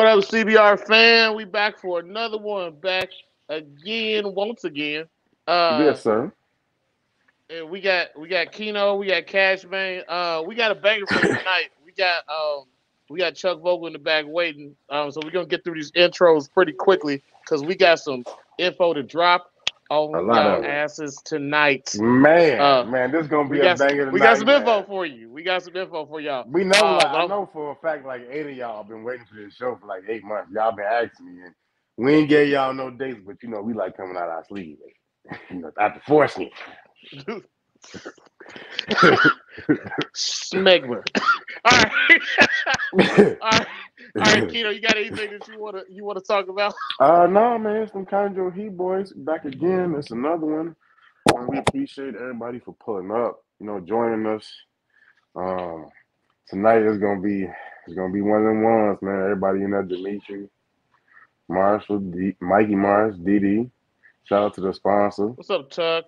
What up, CBR fan? We back for another one. Back again, once again. Uh, yes, sir. And we got we got Keno, we got Cash Man. Uh, we got a banger for tonight. We got um we got Chuck Vogel in the back waiting. Um, so we're gonna get through these intros pretty quickly because we got some info to drop on A lot of asses tonight. Man, Uh, man, this is gonna be a banger some, tonight. we got some info man. for you. We got some info for y'all. We know, Uh, like, I know for a fact, like eight of y'all have been waiting for this show for like eight months. Y'all been asking me, and we ain't gave y'all no dates, but you know we like coming out our sleeve, you know, after forcing it. Smegma. All right. All right. All right, Keno, you got anything that you wanna you wanna talk about? uh, no, man, it's some Conjo Heat boys back again. It's another one. And we appreciate everybody for pulling up, you know, joining us. Um, tonight is gonna be it's gonna be one of them ones, man. Everybody in there, Dimitri, Marshall, D, Mikey Mars, DD. Shout out to the sponsor. What's up, Chuck?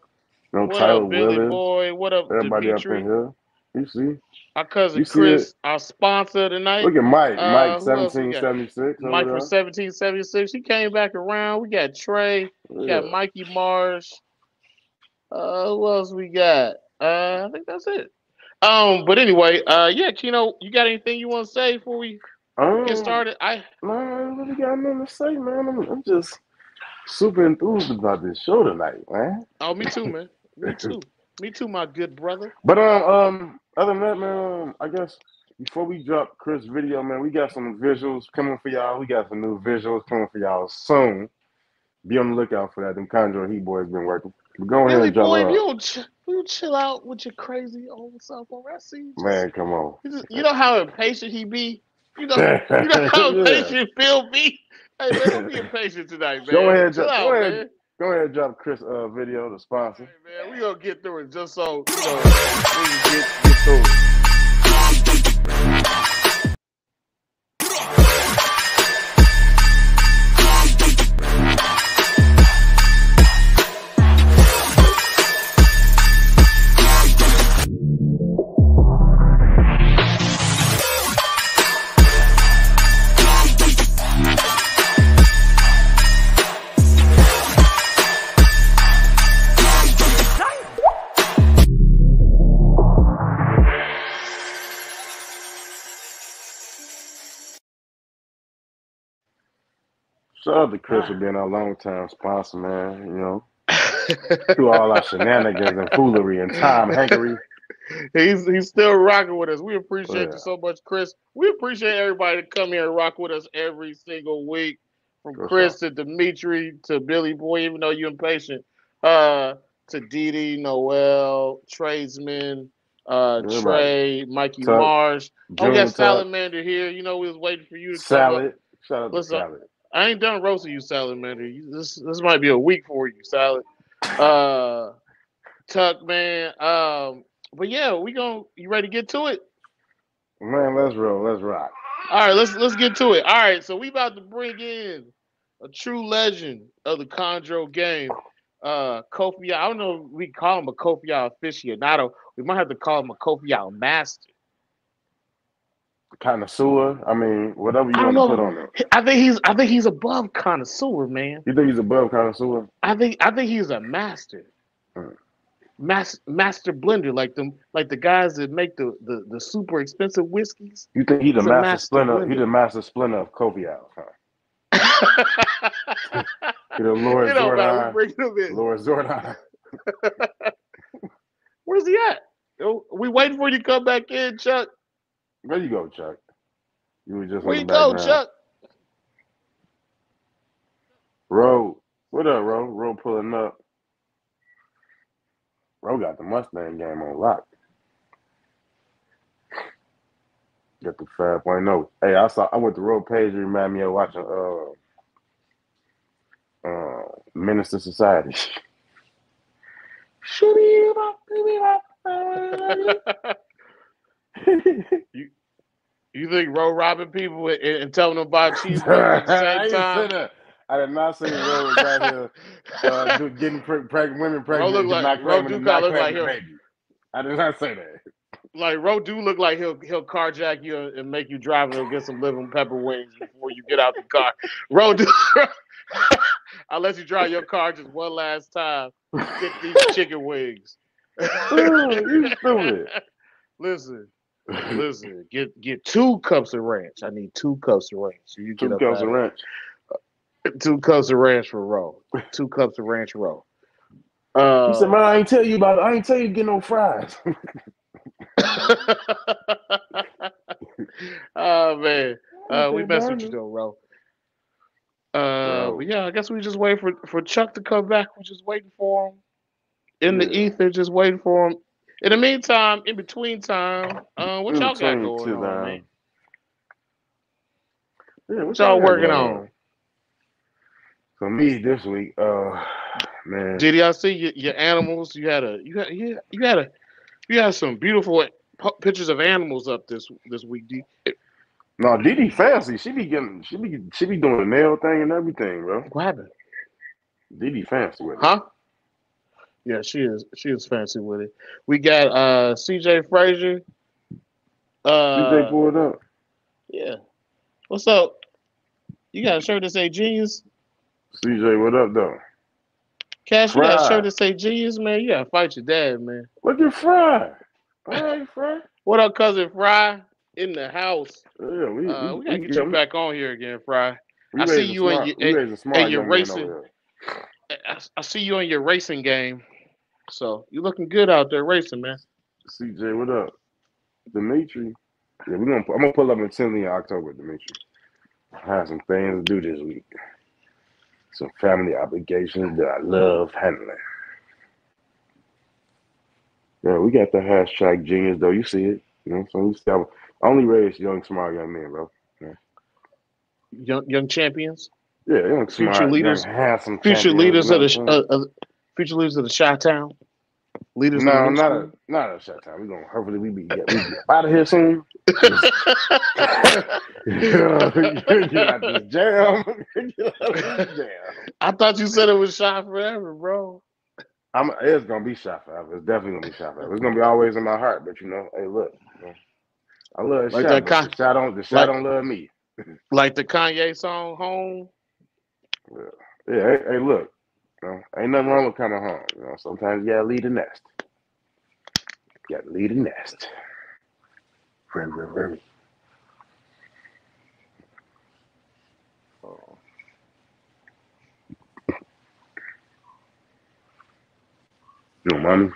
No What Tyler up, Billy Willis. Boy? What up, Everybody Dimitri? up in here. You see? Our cousin You Chris, our sponsor tonight. Look at Mike. Uh, Mike we got? 1776. Mike from 1776. He came back around. We got Trey. We there. got Mikey Mars. Uh, who else we got? Uh, I think that's it. Um, but anyway, uh, yeah, Keno, you got anything you want to say before we Um, get started? I No, I really got nothing to say, man. I'm, I'm just super enthused about this show tonight, man. oh, me too, man. Me too. Me too, my good brother. But um, um, other than that, man, um, I guess before we drop Chris' video, man, we got some visuals coming for y'all. We got some new visuals coming for y'all soon. Be on the lookout for that. Them Conjure Heat boys been working. But go ahead Billy and drop boy, you don't, ch- you chill out with your crazy old self on scene. Man, come on. You, just- you know how impatient he be. You know, you know how Yeah. impatient Phil be. Hey man, don't be impatient tonight, man. Go ahead, chill Jeff. out, Go ahead. man. Go ahead and drop Chris' uh, video, the sponsor. Hey, man, we gonna get through it just so you know we can get, get Shout out to Chris for being our long-time sponsor, man. You know, through all our shenanigans and foolery and time hankery. he's he's still rocking with us. We appreciate Yeah. you so much, Chris. We appreciate everybody to come here and rock with us every single week. From For Chris to Dimitri to Billy Boy, even though you're impatient. Uh to Didi, Noel, Tradesman, uh Everybody. Trey, Mikey Tuck, Marsh. Oh, we got Salamander here. You know, we was waiting for you to come up. Salad. Shout out to Salad. I ain't done roasting you, Salamander. You, this this might be a week for you, Salad. Uh, Tuck, man. Um, but yeah, we gon' You ready to get to it? Man, let's roll. Let's rock. All right, let's let's get to it. All right, so we about to bring in a true legend of the Chondro game, uh, Kofi. I don't know if we call him a Kofi aficionado. We might have to call him a Kofi master. Connoisseur. I mean, whatever you want to put on it. I think he's I think he's above connoisseur, man. You think he's above connoisseur? I think I think he's a master. Mm. Mas- master blender, like them, like the guys that make the, the, the super expensive whiskeys. You think the He's a master, master splinter? Blender. the master splinter of Kobe out, huh? You Lord know, man, we Zordon. bring him in. Lord Zordon. Where's he at? We waiting for you to come back in, Chuck. Where you go, Chuck? You were just Where in you the go, background. Chuck? Ro, what up, Ro? Ro pulling up. Ro got the Mustang game on lock. Got the 5.0. Hey, I saw. I went to Ro page. It Remind me of watching uh, uh, Menace II Society. you you think Ro robbing people and, and telling them about cheeseburgers at the same time? I did not say Ro was out here uh, getting pre- pregnant women pregnant. look like- not Ro claiming, do look like the baby. I did not say that. like Ro do look like he'll he'll carjack you and make you drive and get some lemon pepper wings before you get out the car. Ro do. I'll let you drive your car just one last time. Get these chicken wings. you stupid. listen, listen. Get get two cups of ranch. I need two cups of ranch. So you Two get cups of ranch. Two cups of ranch for Ro. Two cups of ranch roll. Uh, He said, "Man, I ain't tell you about it. I ain't tell you to get no fries." oh man, uh, we Okay, mess with you though. Uh, Bro. but yeah, I guess we just wait for for Chuck to come back. We're just waiting for him in the ether, just waiting for him. In the meantime, in between time, uh, what y'all got going on, man? Yeah, What y'all working on? For me this week, uh, man. Did y'all see your, your animals? You had a you had you had, you had a you had some beautiful pictures of animals up this this week. D. No, Didi fancy. She be getting, she be, she be doing the nail thing and everything, bro. What happened? Didi fancy with it. Huh? Yeah, she is. She is fancy with it. We got uh CJ Frazier. Uh, CJ pulled up. yeah. What's up? You got a shirt that say genius? CJ, what up, though? Cash, you got a shirt that say genius, man? You gotta fight your dad, man. Look at Fry. All right, Fry. What up, cousin Fry? In the house. Yeah, we, Uh, we, we gotta we, get yeah, you back on here again, Fry. I see you smart- your- we and- and your racing. I, I see you in your racing game. So you looking good out there racing, man. CJ, what up? Dimitri. Yeah, we gonna. I'm gonna pull up in Tinley in October, Dimitri. I have some things to do this week. Some family obligations that I love handling. Yeah, we got the hashtag genius though. You see it. You know, so we still I only raise young, smart young men, bro. Young young champions, Yeah, young, Future leaders- young, handsome future leaders you of the what I'm sh- uh, future leaders of the Chi Town. Leaders No, of the not a not a shut time. We gonna hopefully we be, get, we be out of here soon. get out this jam. Get out this jam. I thought you said it was shot forever, bro. I'm, it's gonna be shot forever. It's definitely gonna be shot forever. It's gonna be always in my heart. But you know, hey, look, I love Like that con- the don't the like- don't love me. Like the Kanye song "Home." Yeah, hey, hey look, you know, ain't nothing wrong with coming home. You know, sometimes you gotta leave the nest. You gotta leave the nest. Very, very, very. Oh. Yo, mommy.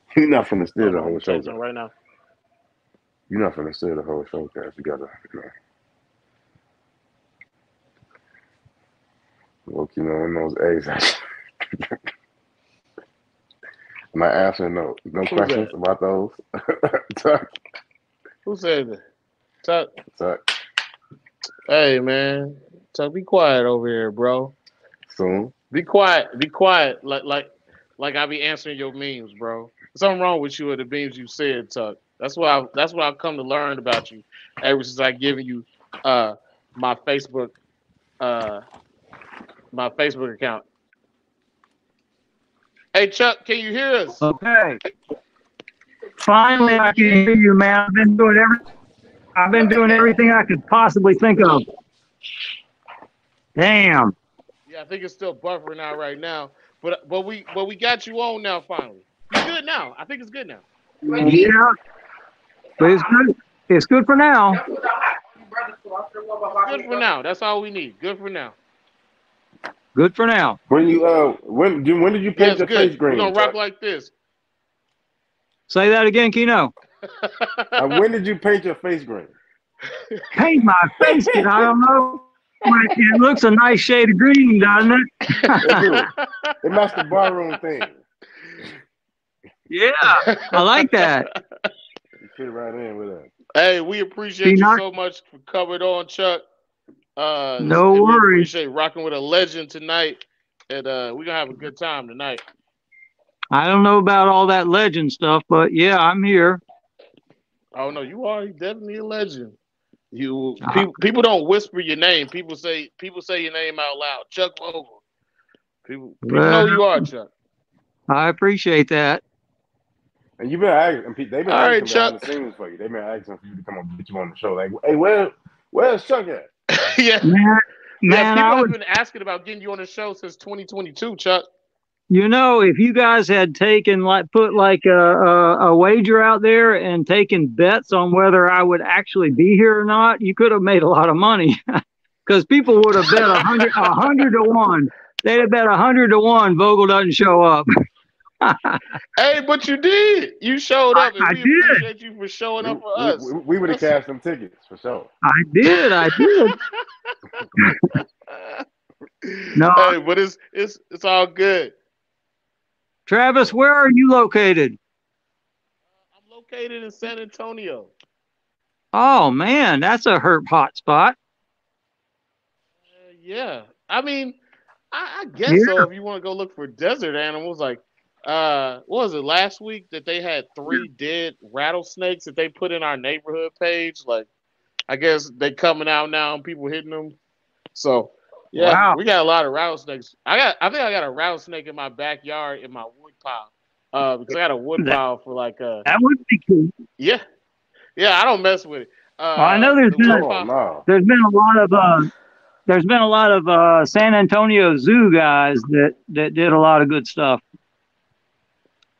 You're not finna steal the whole show. Texting right now. You're not finna steal the whole show, guys. You gotta, you know. Look, you know, in those eggs. Am I answering no no Who's questions that? about those? Tuck, Who said that? Tuck. tuck. Hey man, Tuck, be quiet over here, bro. Soon. Be quiet. Be quiet. Like like like I be answering your memes, bro. Something wrong with you or the memes you said, Tuck. That's what I that's what I've come to learn about you ever since I given you uh my Facebook uh my Facebook account. Hey Chuck, can you hear us? Okay. Finally, I can hear you, man. I've been doing every, I've been doing everything I could possibly think of. Damn. Yeah, I think it's still buffering out right now. But but we but we got you on now finally. You good now. I think it's good now. Yeah. But it's good. It's good for now. Good for now. That's all we need. Good for now. Good for now. When you uh when do when did you paint it's your good. face green? We're gonna rock like this. Say that again, Keno. Uh, when did you paint your face green? Paint my face. I don't know. It looks a nice shade of green, doesn't it? It do. It matched the barroom thing. yeah. I like that. You fit right in with that. Hey, we appreciate See, you not- so much for coming on, Chuck. Uh, No we worries. Appreciate rocking with a legend tonight, and uh, we're gonna have a good time tonight. I don't know about all that legend stuff, but yeah, I'm here. Oh no, you are definitely a legend. You Uh-huh. people, people don't whisper your name. People say people say your name out loud. Chuck Vogel. People, people know Well- who you are, Chuck. I appreciate that. And you've been asking, and pe- they've been All right, asking behind Chuck. the scenes for you. They've been asking for you to come on, get you on the show. Like, hey, where, where's Chuck at? yeah. Man, yeah, people I have been asking about getting you on the show since 2022, Chuck. you know, if you guys had taken like put like a, a, a wager out there and taken bets on whether I would actually be here or not, you could have made a lot of money because people would have bet a hundred a hundred to one. They'd have bet a hundred to one. Vogel doesn't show up. Hey, but you did. You showed up, and I- I we did. appreciate you for showing up for We- us. We, we, would have That's- cashed them tickets for sure. I did. I did. No, Hey, but it's it's it's all good. Travis, where are you located? I'm located in San Antonio. Oh man, that's a herp hot spot. Uh, yeah, I mean, I, I guess Yeah. so. If you want to go look for desert animals, like uh, what was it last week that they had three dead rattlesnakes that they put in our neighborhood page? Like, I guess they coming out now and people hitting them. So, yeah, Wow. we got a lot of rattlesnakes. I got, I think I got a rattlesnake in my backyard in my wood pile. Uh, because I got a wood That- pile for like uh, That would be cool. yeah, yeah. I don't mess with it. Uh, Well, I know there's the been Oh, pile- no. There's been a lot of uh, there's been a lot of uh, San Antonio Zoo guys that that did a lot of good stuff.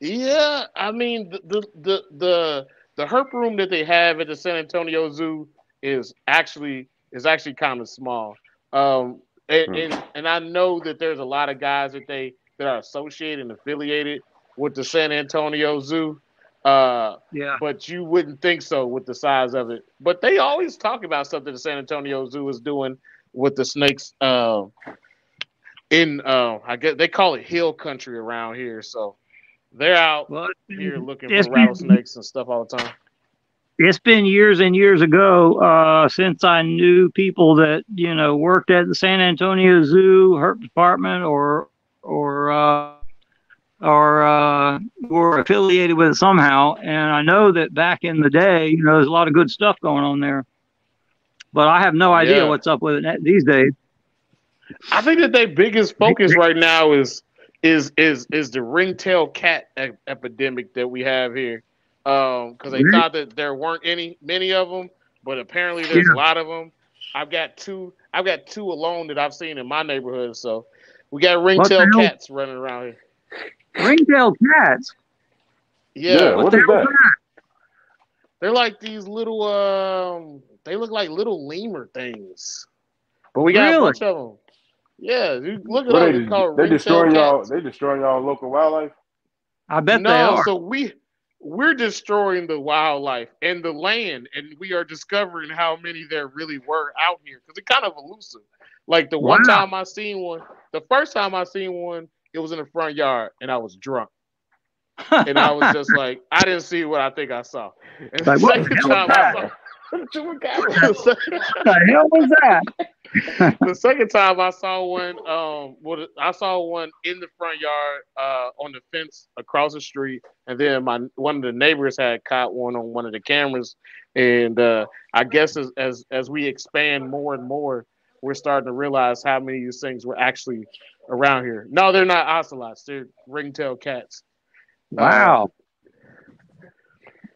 Yeah, I mean the the the the, the herp room that they have at the San Antonio Zoo is actually is actually kind of small. Um, and, Hmm. and and I know that there's a lot of guys that they that are associated and affiliated with the San Antonio Zoo. Uh, Yeah. but you wouldn't think so with the size of it. But they always talk about something the San Antonio Zoo is doing with the snakes. Uh, in uh, I guess they call it hill country around here, so they're out Well, here looking for rattlesnakes and stuff all the time. it's been years and years ago uh, since I knew people that you know worked at the San Antonio Zoo Herp Department or or uh, or uh, were affiliated with it somehow. And I know that back in the day, you know, there's a lot of good stuff going on there. But I have no idea Yeah. what's up with it these days. I think that their biggest focus right now is is is is the ringtail cat e- epidemic that we have here. Um, because they thought that there weren't any many of them, but apparently there's Yeah. a lot of them. I've got two. I've got two alone that I've seen in my neighborhood. So we got ringtail hell? cats running around here. Ringtail cats. Yeah, Yeah, what is the that? they're like these little. Um, they look like little lemur things, but we got a Really? bunch of them. Yeah, you look at What they, They call it they destroying y'all. cats. They destroying y'all local wildlife. I bet they no, are. so we we're destroying the wildlife and the land, and we are discovering how many there really were out here because it's kind of elusive. Like the one time I seen one, the first time I seen one, it was in the front yard, and I was drunk, and I was just like, I didn't see what I think I saw. And Like, the second time I saw. Chupacabra. the second- what the hell was that? the second time I saw one, um, what I saw one in the front yard, uh, on the fence across the street, and then my one of the neighbors had caught one on one of the cameras, and uh, I guess as, as as we expand more and more, we're starting to realize how many of these things were actually around here. No, they're not ocelots; they're ringtail cats. Wow.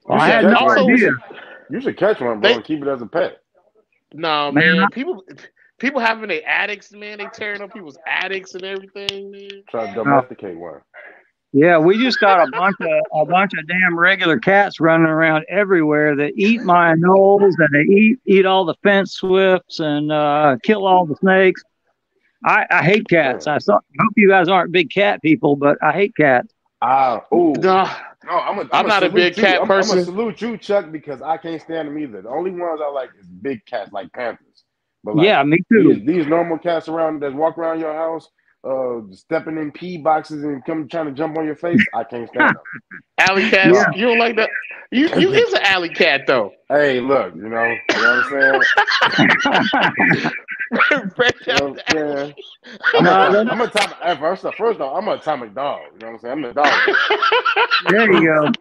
Well, I had no idea. You should catch one, bro, They- and keep it as a pet. No, Man, man, people people having their attics, man, they tearing up people's attics and everything, man. Try to domesticate one. Yeah, we just got a bunch of a bunch of damn regular cats running around everywhere that eat my anoles and they eat eat all the fence swifts and uh, kill all the snakes. I, I hate cats. I saw, hope you guys aren't big cat people, but I hate cats. Ah, ooh. No, No, I'm, a, I'm not a big you. cat I'm, I'm gonna salute you, Chuck, because I can't stand them either. The only ones I like is big cats like panthers. But like, yeah, me too. these, these normal cats around that walk around your house, uh, stepping in pee boxes and come trying to jump on your face, I can't stand them. alley cats. Yeah. You don't like that? You you is an alley cat though. Hey, look, you know, you know what I'm saying? Break You know what the I'm alley. saying? I'm, No, a, I'm a atomic. hey, First, off, first off, I'm an atomic dog. You know what I'm saying? I'm the dog. there you go.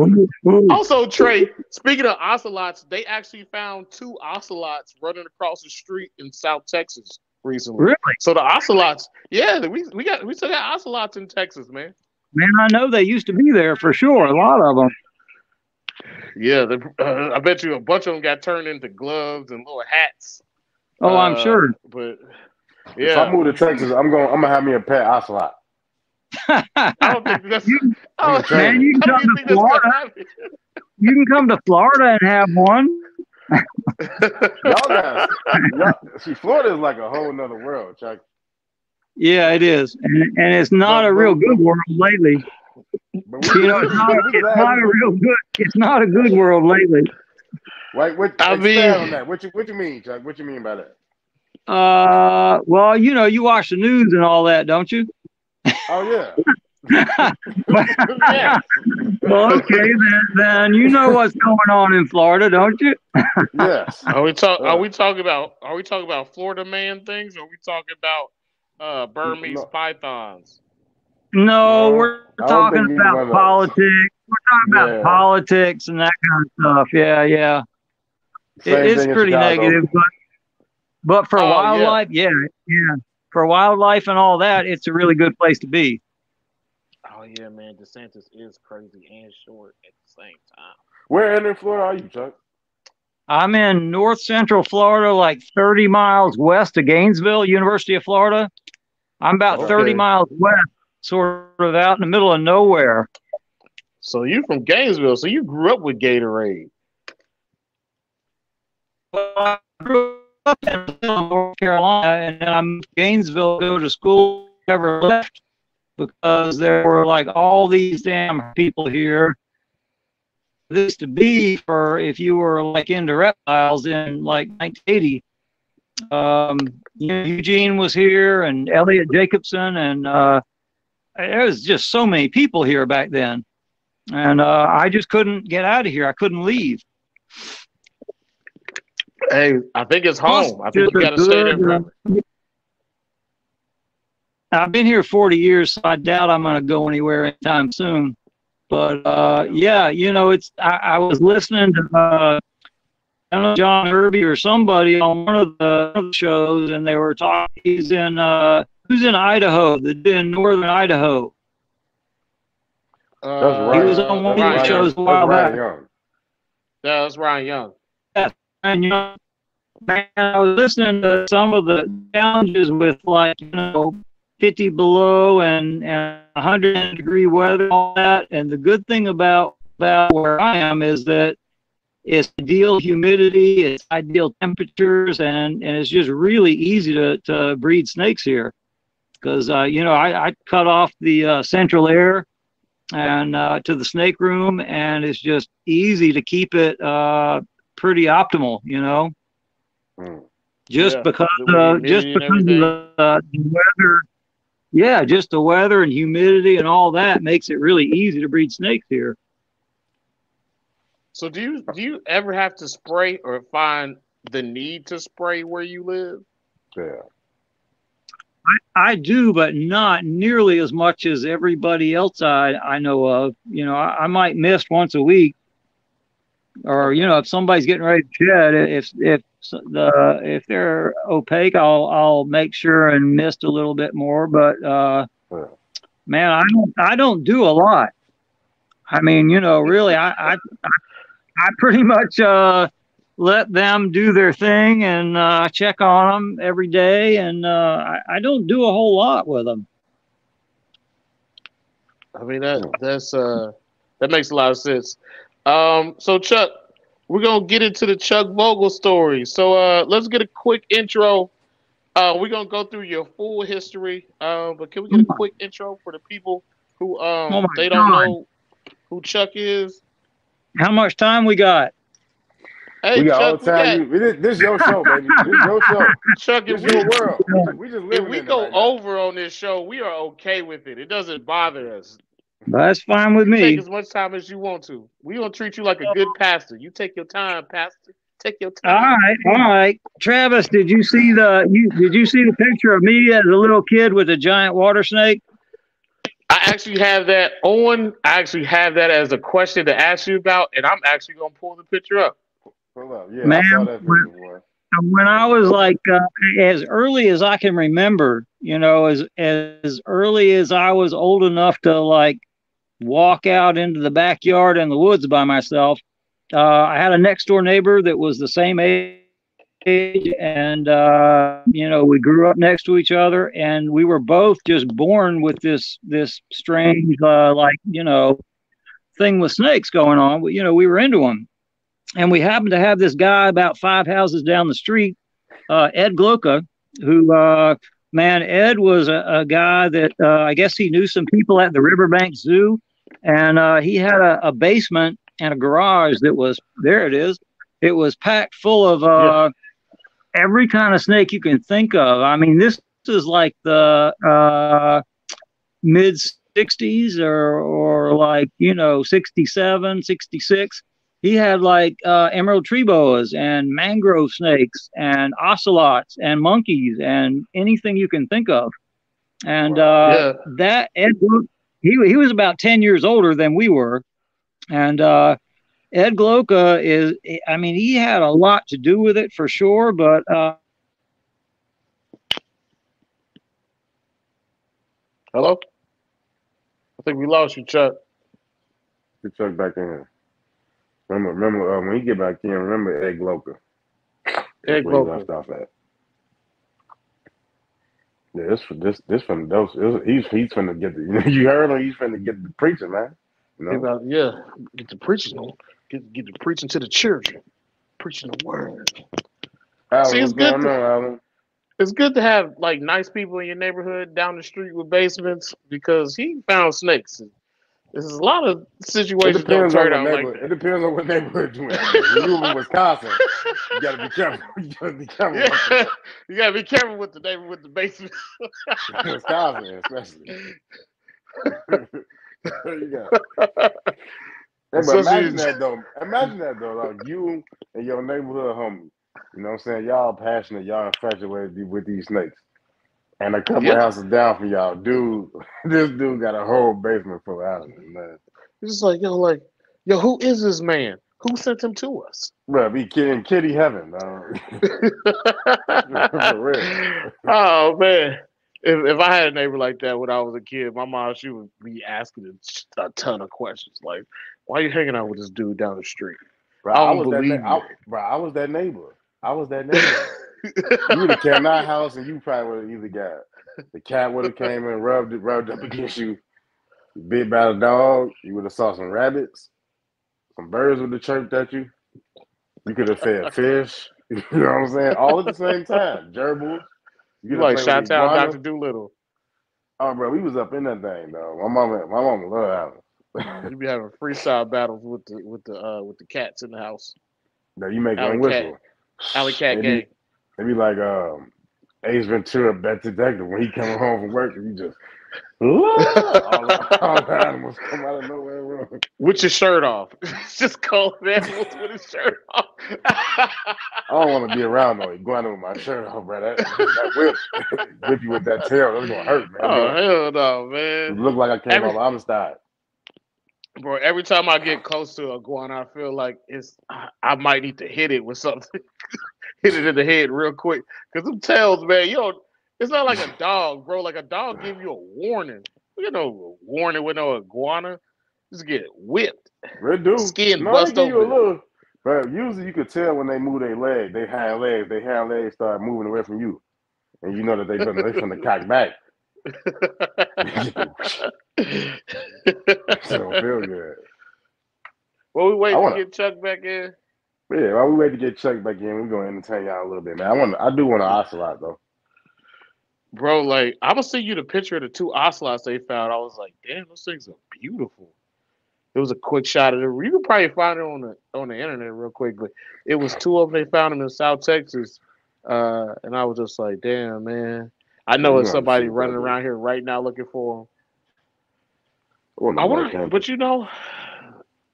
Ooh, ooh. Also, Trey, speaking of ocelots, they actually found two ocelots running across the street in South Texas recently. Really? So the ocelots, yeah, we we got we still got ocelots in Texas, man. Man, I know they used to be there for sure. A lot of them. Yeah, the, uh, I bet you a bunch of them got turned into gloves and little hats. Oh, I'm Uh, sure. But If I move to Texas, I'm going. I'm gonna have me a pet ocelot. I don't think that's. You- I don't, Man, you can come to think that's gonna Florida. You can come to Florida and have one. Y'all guys, y'all, see, Florida is like a whole nother world, Chuck. Yeah, it is, and, and it's not But- a real good world lately. But You know, it's not, it's not a real good. It's not a good world lately. Like, what, I mean- on that. What you what you mean, Chuck? What you mean by that? Uh, well, you know, you watch the news and all that, don't you? Oh yeah, yeah. Well, okay, then, then you know what's going on in Florida, don't you? yes. Are we talk? Uh. Are we talking about? Are we talking about Florida man things? Or are we talking about uh, Burmese No. pythons? No, No, we're talking think either one about politics. We're talking about politics and that kind of stuff. Yeah, yeah. It, Same it's pretty negative, but but for Oh, yeah. wildlife, yeah, yeah. For wildlife and all that, it's a really good place to be. Oh yeah, man, DeSantis is crazy and short at the same time. Where in Florida are you, Chuck? I'm in north central Florida, like 30 miles west of Gainesville, University of Florida. I'm about Okay. 30 miles west, sort of out in the middle of nowhere. So you from Gainesville? So you grew up with Gatorade? I grew up in North Carolina, and then I moved to Gainesville go to school. Never left because there were like all these damn people here. This to be for if you were like into reptiles in like 1980. Um, you know, Eugene was here, and Elliott Jacobson, and uh, there was just so many people here back then, and uh, I just couldn't get out of here. I couldn't leave. Hey, I think it's home. I think you got to stay there. I've been here 40 years, so I doubt I'm going to go anywhere anytime soon. But uh, yeah, you know, it's I, I was listening to uh, I don't know John Irby or somebody on one of the, one of the shows, and they were talking. He's in uh, who's in Idaho? The in northern Idaho. Uh. He was on one of the Ryan shows a while back. Young. Yeah, that's Ryan Young. And you know, I was listening to some of the challenges with like you know, 50 below and and 100 degree weather, all that. And the good thing about about where I am is that it's ideal humidity, it's ideal temperatures, and and it's just really easy to to breed snakes here. Because uh, you know, I, I cut off the uh, central air and uh, to the snake room, and it's just easy to keep it uh, pretty optimal, you know, Mm. just Yeah, because uh, just because of the, uh, the weather. Yeah, just the weather and humidity and all that makes it really easy to breed snakes here. So do you do you ever have to spray or find the need to spray where you live? Yeah. I do, but not nearly as much as everybody else I, I know of. You know, I, I might miss once a week, or you know, if somebody's getting ready to shed, if if the if they're opaque, I'll I'll make sure and mist a little bit more. But uh, man, I don't I don't do a lot. I mean, you know, really, I I I, pretty much uh, let them do their thing and uh, check on them every day, and uh, I, I don't do a whole lot with them. I mean that that's uh that makes a lot of sense. Um, so Chuck, we're gonna get into the Chuck Vogel story. So uh, let's get a quick intro. Uh, we're gonna go through your full history. Uh, but can we get a quick intro for the people who um Oh they don't God. know who Chuck is? How much time we got? Hey we got all Chuck, the time. we You, this, this is your show, baby. This is your show. Chuck, This if is we, your world. We just, we just if we go right now. over on this show, we are okay with it. It doesn't bother us. That's fine with Take me. as much time as you want to. We gonna treat you like a good pastor. You take your time, pastor. Take your All time. right, all right. Travis, did you see the you did you see the picture of me as a little kid with a giant water snake? I actually have that on. I actually have that as a question to ask you about, and I'm actually gonna pull the picture up. Hold up. Yeah, Man, I saw that video, boy. when I was like uh, as early as I can remember, you know, as as early as I was old enough to like walk out into the backyard in the woods by myself. Uh, I had a next door neighbor that was the same age, and uh, you know, we grew up next to each other, and we were both just born with this this strange, uh, like you know, thing with snakes going on. You know, we were into them, and we happened to have this guy about five houses down the street, uh, Ed Gloka, who, uh, man, Ed was a, a guy that uh, I guess he knew some people at the Riverbank Zoo, and uh, he had a, a, basement and a garage that was there. It is. It was packed full of uh, yeah. every kind of snake you can think of. I mean, this is like the uh, mid 60s or or like you know 67 66 he had like uh, emerald tree boas and mangrove snakes and ocelots and monkeys and anything you can think of. And uh, yeah. that Ed, he he was about ten years older than we were, and uh, Ed Gloka is. I mean, he had a lot to do with it for sure, but. Uh, Hello. I think we lost you, Chuck. Get Chuck back in. Remember, remember uh, when you get back in, remember Egg Gloka. Egg Gloka. Left off at. Yeah, this this this from those. He's he's finna get the. You, heard him. He's finna get the preaching, man. You know? About, yeah, get the preaching on. Get get the preaching to the children, preaching the word. Alan, See, it's good. To, it's good to have like nice people in your neighborhood down the street with basements because he found snakes. There's a lot of situations don't turn out like that. It depends on what neighborhood you're in. When you in Wisconsin, you gotta be careful. You gotta be careful. Yeah. you gotta be careful with the neighbor with the basement. Wisconsin, especially. There you go. Hey, but imagine that though. Imagine that though. Like you and your neighborhood homie. You know what I'm saying? Y'all passionate. Y'all infatuated with these snakes. And a couple yep. houses down from y'all, dude, this dude got a whole basement full of animals, mm-hmm. man. It's just like, yo, like, yo, who is this man? Who sent him to us? Bro, be kidding kitty heaven. oh man. If, if I had a neighbor like that when I was a kid, my mom she would be asking a, ton of questions like, "Why are you hanging out with this dude down the street?" Bro, I, I was that na- I, bro, I was that neighbor. I was that neighbor you would have came our house and you probably would have either got the cat would have came and rubbed it, rubbed up against you, bit by the dog. You would have saw some rabbits, some birds would have chirped at you. You could have fed fish. You know what I'm saying? All at the same time. Gerbils. You like shout out Doctor Dolittle. Oh, bro, we was up in that thing, though. My mama, my mama love Alice. you be having freestyle battles with the with the uh with the cats in the house. No, you make one whistle. Alley cat game. It'd be like um, Ace Ventura, Pet Detective, when he coming home from work and he just all, all the animals come out of nowhere. With your shirt off. just call animals with his shirt off. I don't want to be around no iguana with my shirt off, bro. That, that whip, whip you with that tail, that's gonna hurt, man. Oh hell no, man. It look like I came Every, off Amistad. Bro, every time I get close to a iguana, I feel like it's I might need to hit it with something hit it in the head real quick. Cause them tails, man, you know, it's not like a dog, bro. Like a dog give you a warning. You know, warning with no iguana. Just get whipped. Red dude. Skin no, bust open. Little, but usually you could tell when they move their leg, they hind legs, they hind legs start moving away from you. And you know that they from they from the cock back. so feel good. Well, we wait to get Chuck back in. Yeah, while we wait to get Chuck back in, we're gonna entertain y'all a little bit, man. I want, I do want an ocelot though. Bro, like I'm gonna send you the picture of the two ocelots they found. I was like, damn, those things are beautiful. It was a quick shot of it. You can probably find it on the on the internet real quick, but it was two of them. They found them in South Texas, uh, and I was just like, damn, man. I know it's somebody running around here right now looking for them. I want to, but you know,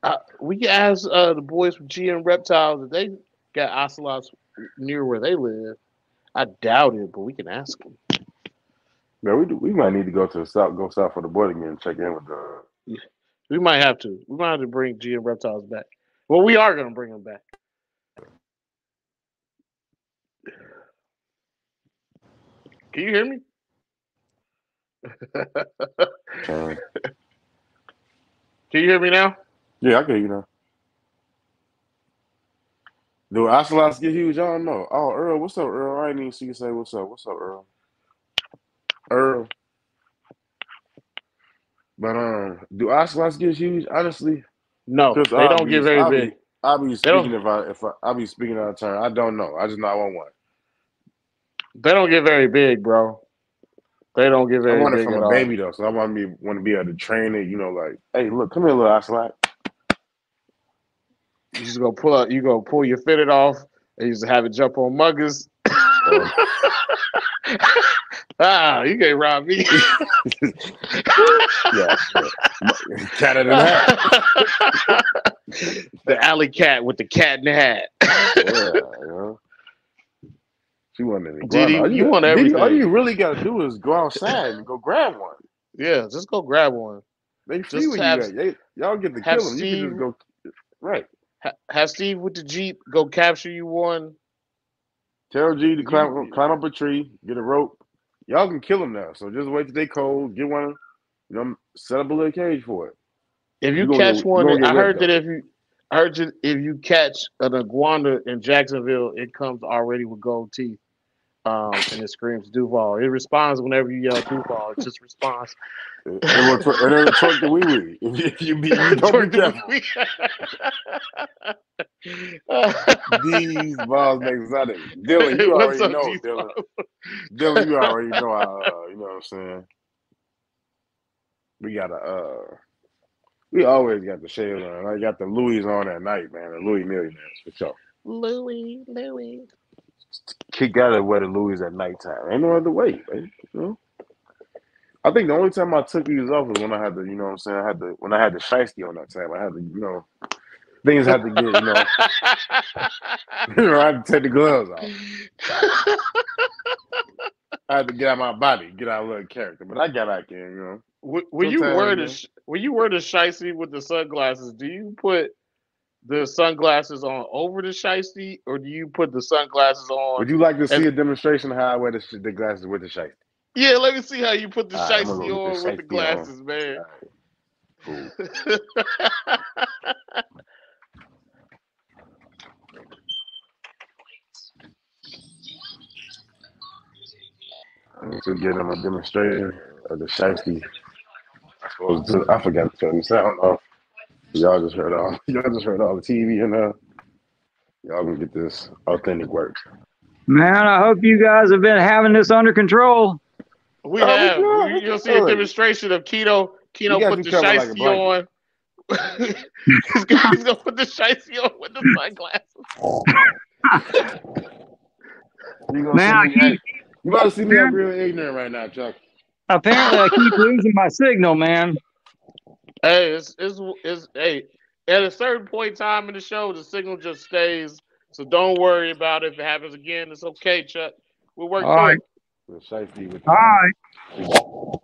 uh, we can ask uh, the boys from GM Reptiles if they got ocelots near where they live. I doubt it, but we can ask them. Yeah, we do, we might need to go to the south, go south for the board again, and check in with the. Yeah, we might have to. We might have to bring GM Reptiles back. Well, we are going to bring them back. Can you hear me? Can you hear me now? Yeah, I can hear you now. Do ocelots get huge? I don't know. Oh, Earl, what's up, Earl? I didn't even see you say what's up. What's up, Earl? Earl. But um, do ocelots get huge? Honestly, No, they because don't get very I'll big. Be, I'll be They don't- speaking if I if I I'll be speaking out of turn. I don't know. I just know I want one. They don't get very big, bro. They don't get I very want it big from at a all. baby though, so I want to be want to be able to train it. You know, like, hey, look, come here, little ocelot. You just go pull up. You go pull your fitted off. and you just have it jump on muggers. Ah, you can't rob me. yeah, cat in the hat. the alley cat with the cat in the hat. Yeah, you know. She wanted to all you want Diddy, All you really got to do is go outside and go grab one. yeah, just go grab one. They when have- you got. They, y'all get the kill them. You can just go. Right. Ha- have Steve with the jeep go capture you one. Tell G to climb You- climb up a tree, get a rope. Y'all can kill him now. So just wait till they cold. Get one. You know, set up a little cage for it. If you You catch get- one, I heard though. that if you, I heard that if you catch an iguana in Jacksonville, it comes already with gold teeth, um, and it screams Duval. It responds whenever you yell Duval. It just responds. And it'll twer- and it'll twerk the wee wee. If you, if you be, you don't be careful. These balls make exotic. Dylan, you What's already up, know. Dylan, Dylan, you already know. How, uh, you know what I'm saying. We got a. Uh, we always got the shade on. I got the Louis on at night, man. The Louis millionaires for sure. Louis, Louis. Kick out of wear the Louis at nighttime. Ain't no other way, man. You know. I think the only time I took these off was when I had to, you know what I'm saying, I had to when I had the shiesty on that time. I had to, you know, things had to get, you know, you know, I had to take the gloves off. I had to get out my body, get out a little character. But I got back in, you know. When when you Sometimes, wear the when you wear the shiesty with the sunglasses, do you put the sunglasses on over the shiesty, or do you put the sunglasses on? Would you like to see And- a demonstration of how I wear the, the glasses with the shiesty? Yeah, let me see how you put the All right, shiesty on with the with the shiesty on. glasses, man. Cool. To get them a demonstration of the shiesty. I suppose to, I forgot to turn the sound off. Y'all just heard all y'all just heard all the TV and uh y'all gonna get this authentic work. Man, I hope you guys have been having this under control. we Oh, have. good, You- we You'll see a demonstration of Keto. Keto You put the covered like on. he's, gonna, he's gonna put the shiesty on with the sunglasses. You gonna Man, I see me, keep, you about to see me act real ignorant right now, Chuck. apparently I keep losing my signal, man. Hey, it's, it's it's hey. At a certain point in time in the show, the signal just stays. So don't worry about it. If it happens again, it's okay, Chuck. We'll work All through right. The shiesty with All right.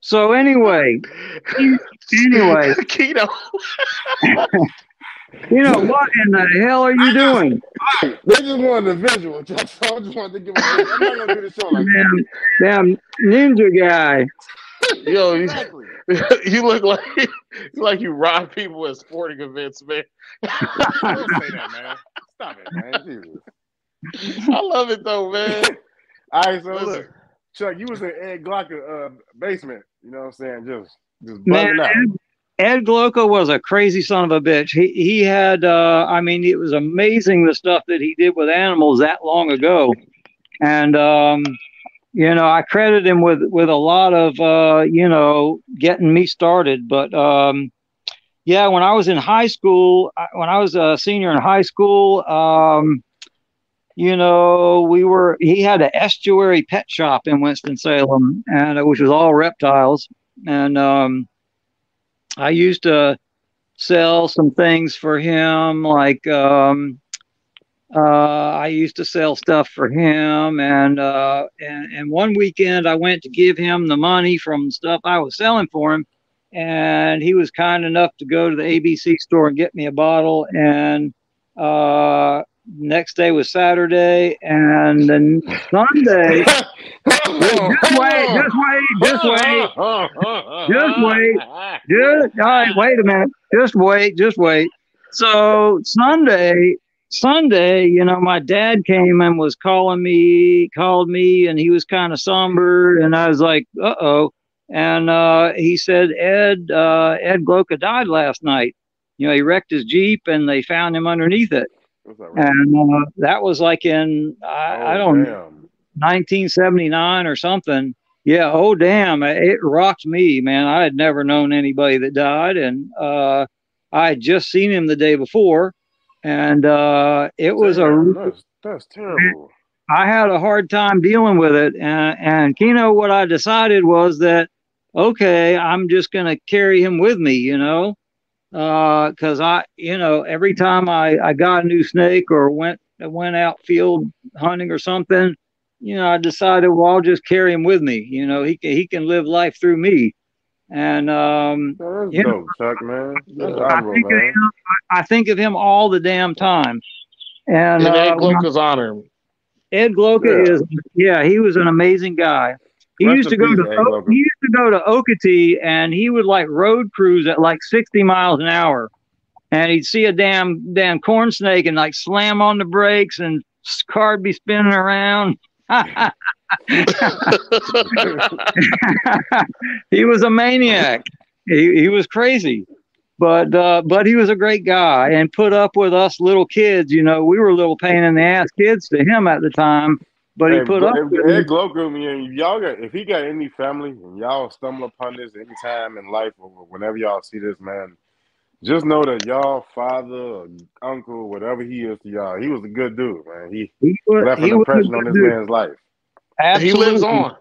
So anyway, anyway, it. Keto. you know what in the hell are you doing? They just wanted a visual, Chuck. So I just wanted to give a visual. I'm not gonna do the show like that. Damn, damn ninja guy. Yo, you, Exactly. you look like you like you rob people at sporting events, man. Don't say that, man. Stop it, man. Jesus. I love it though, man. All right, so Listen. look, Chuck, you was in Ed Glocker uh, basement. You know what I'm saying? Just, just Man, bugging out. Ed, Ed Glocka was a crazy son of a bitch. He he had, uh, I mean, it was amazing the stuff that he did with animals that long ago, and um, you know, I credit him with with a lot of, uh, you know, getting me started. But um, yeah, when I was in high school, when I was a senior in high school, um, you know, we were he had an estuary pet shop in Winston Salem, and uh, which was all reptiles, and um, I used to sell some things for him, like um, uh, I used to sell stuff for him, and, uh, and and one weekend I went to give him the money from stuff I was selling for him, and he was kind enough to go to the ABC store and get me a bottle, and uh, next day was Saturday, and then Sunday. just wait, just wait, just wait, just wait, just all right. Wait a minute, just wait, just wait. So Sunday, Sunday, you know, my dad came and was calling me, called me, and he was kind of somber, and I was like, uh oh. And uh, he said, Ed, uh, Ed Gloka died last night. You know, he wrecked his Jeep and they found him underneath it. And uh, that was like in, I, oh, I don't know, 1979 or something. Yeah. Oh, damn. It rocked me, man. I had never known anybody that died. And uh, I had just seen him the day before. And uh, it was damn, a. That's, that's terrible. I had a hard time dealing with it. And, and Keno, what I decided was that okay, I'm just going to carry him with me, you know, Uh, because uh, I, you know, every time I, I got a new snake or went went out field hunting or something, you know, I decided, well, I'll just carry him with me. You know, he can he can live life through me. And um, that's you dope, know, Chuck, man. That's I, think man. Him, I think of him all the damn time. And, and Ed uh, Gloka's honor. Ed Gloka yeah. is, yeah, he was an amazing guy. He Rest used to go to he used to go to Okatee and he would like road cruise at like 60 miles an hour. And he'd see a damn damn corn snake and like slam on the brakes and car'd be spinning around. he was a maniac. He he was crazy. But uh, but he was a great guy and put up with us little kids. You know, we were little pain in the ass kids to him at the time but he put up. If, man, y'all got if he got any family and y'all stumble upon this anytime in life or whenever y'all see this man, just know that y'all father, uncle, whatever he is to y'all, he was a good dude, man. He, he was, left an impression on this dude. man's life. Absolutely. He lives on.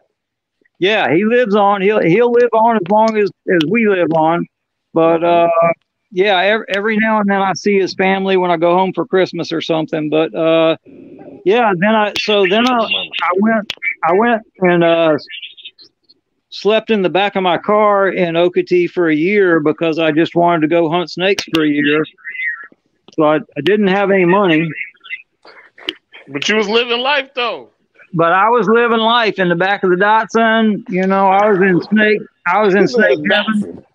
Yeah, he lives on. He'll he'll live on as long as as we live on. But uh, yeah, every, every now and then I see his family when I go home for Christmas or something. But uh, yeah, then I so then I, I went I went and uh, slept in the back of my car in Okatee for a year because I just wanted to go hunt snakes for a year. So I, I didn't have any money. But you was living life though. But I was living life in the back of the Datsun. You know, I was in snake. I was in snake heaven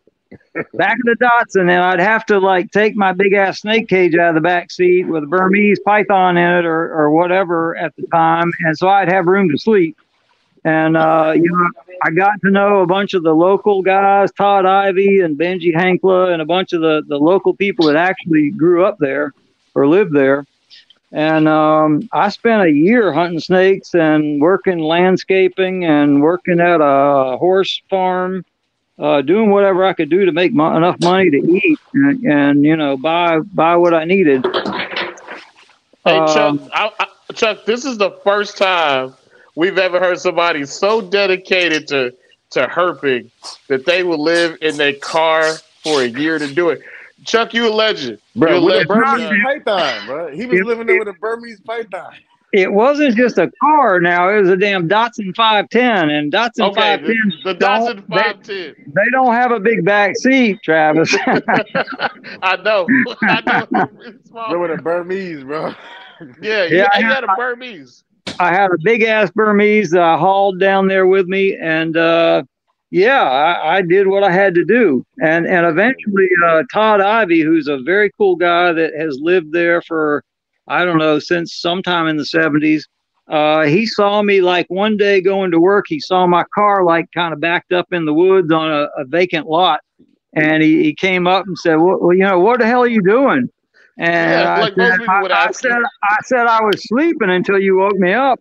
back of the Datsun, and I'd have to like take my big ass snake cage out of the back seat with a Burmese python in it or, or whatever at the time. And so I'd have room to sleep. And, uh, you know, I got to know a bunch of the local guys, Todd Ivy and Benji Hankla, and a bunch of the, the local people that actually grew up there or lived there. And um, I spent a year hunting snakes and working landscaping and working at a horse farm uh, doing whatever I could do to make enough money to eat and, and, you know buy buy what I needed. Hey Chuck, um, I, I, Chuck, this is the first time we've ever heard somebody so dedicated to to herping that they will live in their car for a year to do it. Chuck, you a legend. Bro, You're with a Burmese python, bro. He was living there with a Burmese python. It wasn't just a car now. It was a damn Datsun 510 and Datsun okay, 510 the, the Datsun 510 they, they, don't have a big back seat Travis. I know. I know. With a Burmese bro. Yeah yeah I got a Burmese. I had a big ass Burmese that I hauled down there with me and uh, yeah I, I, did what I had to do and and eventually uh, Todd Ivy who's a very cool guy that has lived there for I don't know, since sometime in the 70s. Uh, he saw me like one day going to work. He saw my car like kind of backed up in the woods on a, a vacant lot. And he, he came up and said, well, well, you know, what the hell are you doing? And yeah, like I, said, I, I, said, I said I was sleeping until you woke me up.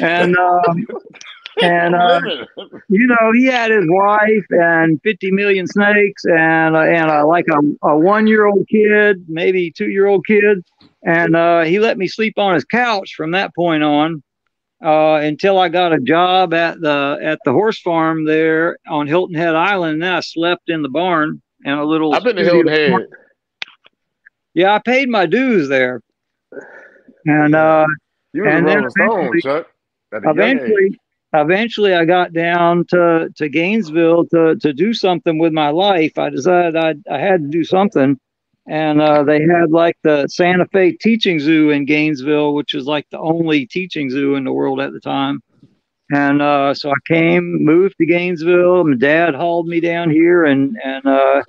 And um, and uh, you know he had his wife and 50 million snakes and uh, and uh, like a, a one year old kid maybe two year old kid and uh, he let me sleep on his couch from that point on uh, until I got a job at the at the horse farm there on Hilton Head Island. And then I slept in the barn and a little. I've been to Hilton Head. Yeah, I paid my dues there, and uh, you and then eventually, Chuck, eventually, eventually, I got down to to Gainesville to to do something with my life. I decided I I had to do something and uh, they had like the Santa Fe Teaching Zoo in Gainesville, which was like the only teaching zoo in the world at the time. And uh, so I came, moved to Gainesville. My dad hauled me down here and and uh,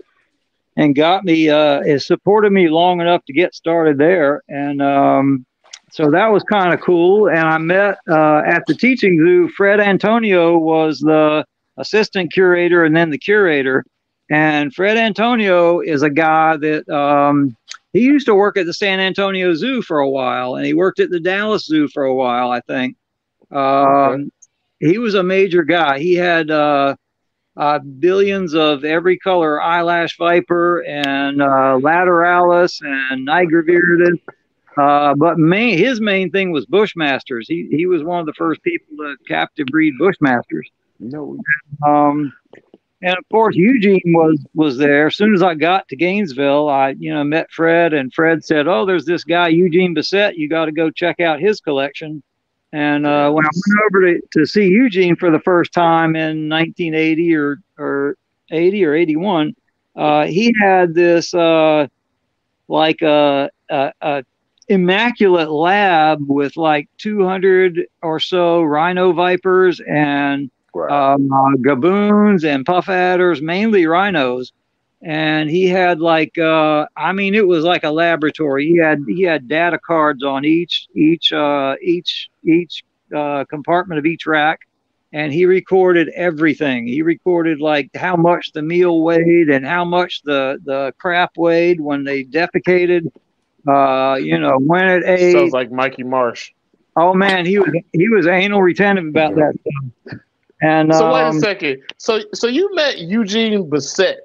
and got me. Uh, it supported me long enough to get started there. And um, so that was kind of cool. And I met uh, at the teaching zoo. Fred Antonio was the assistant curator and then the curator. And Fred Antonio is a guy that um, he used to work at the San Antonio Zoo for a while, and he worked at the Dallas Zoo for a while, I think. Um, okay. He was a major guy. He had uh, uh, billions of every color eyelash viper and uh, lateralis and nigroviridis. Uh, but main, his main thing was bushmasters. He he was one of the first people to captive breed bushmasters. No. Um, and of course Eugene was was there. As soon as I got to Gainesville, I you know met Fred, and Fred said, "Oh, there's this guy Eugene Bessette. You got to go check out his collection." And uh, when I went over to, to see Eugene for the first time in 1980 or or 80 or 81, uh, he had this uh, like a, a, a immaculate lab with like 200 or so rhino vipers and right. um, uh, gaboons and puff adders, mainly rhinos. And he had like, uh, I mean, it was like a laboratory. He had he had data cards on each each uh, each each uh, compartment of each rack, and he recorded everything. He recorded like how much the meal weighed and how much the the crap weighed when they defecated. Uh, you know, when it ate. Sounds like Mikey Marsh. Oh man, he was he was anal retentive about that stuff. And so wait um, a second. So so you met Eugene Bessette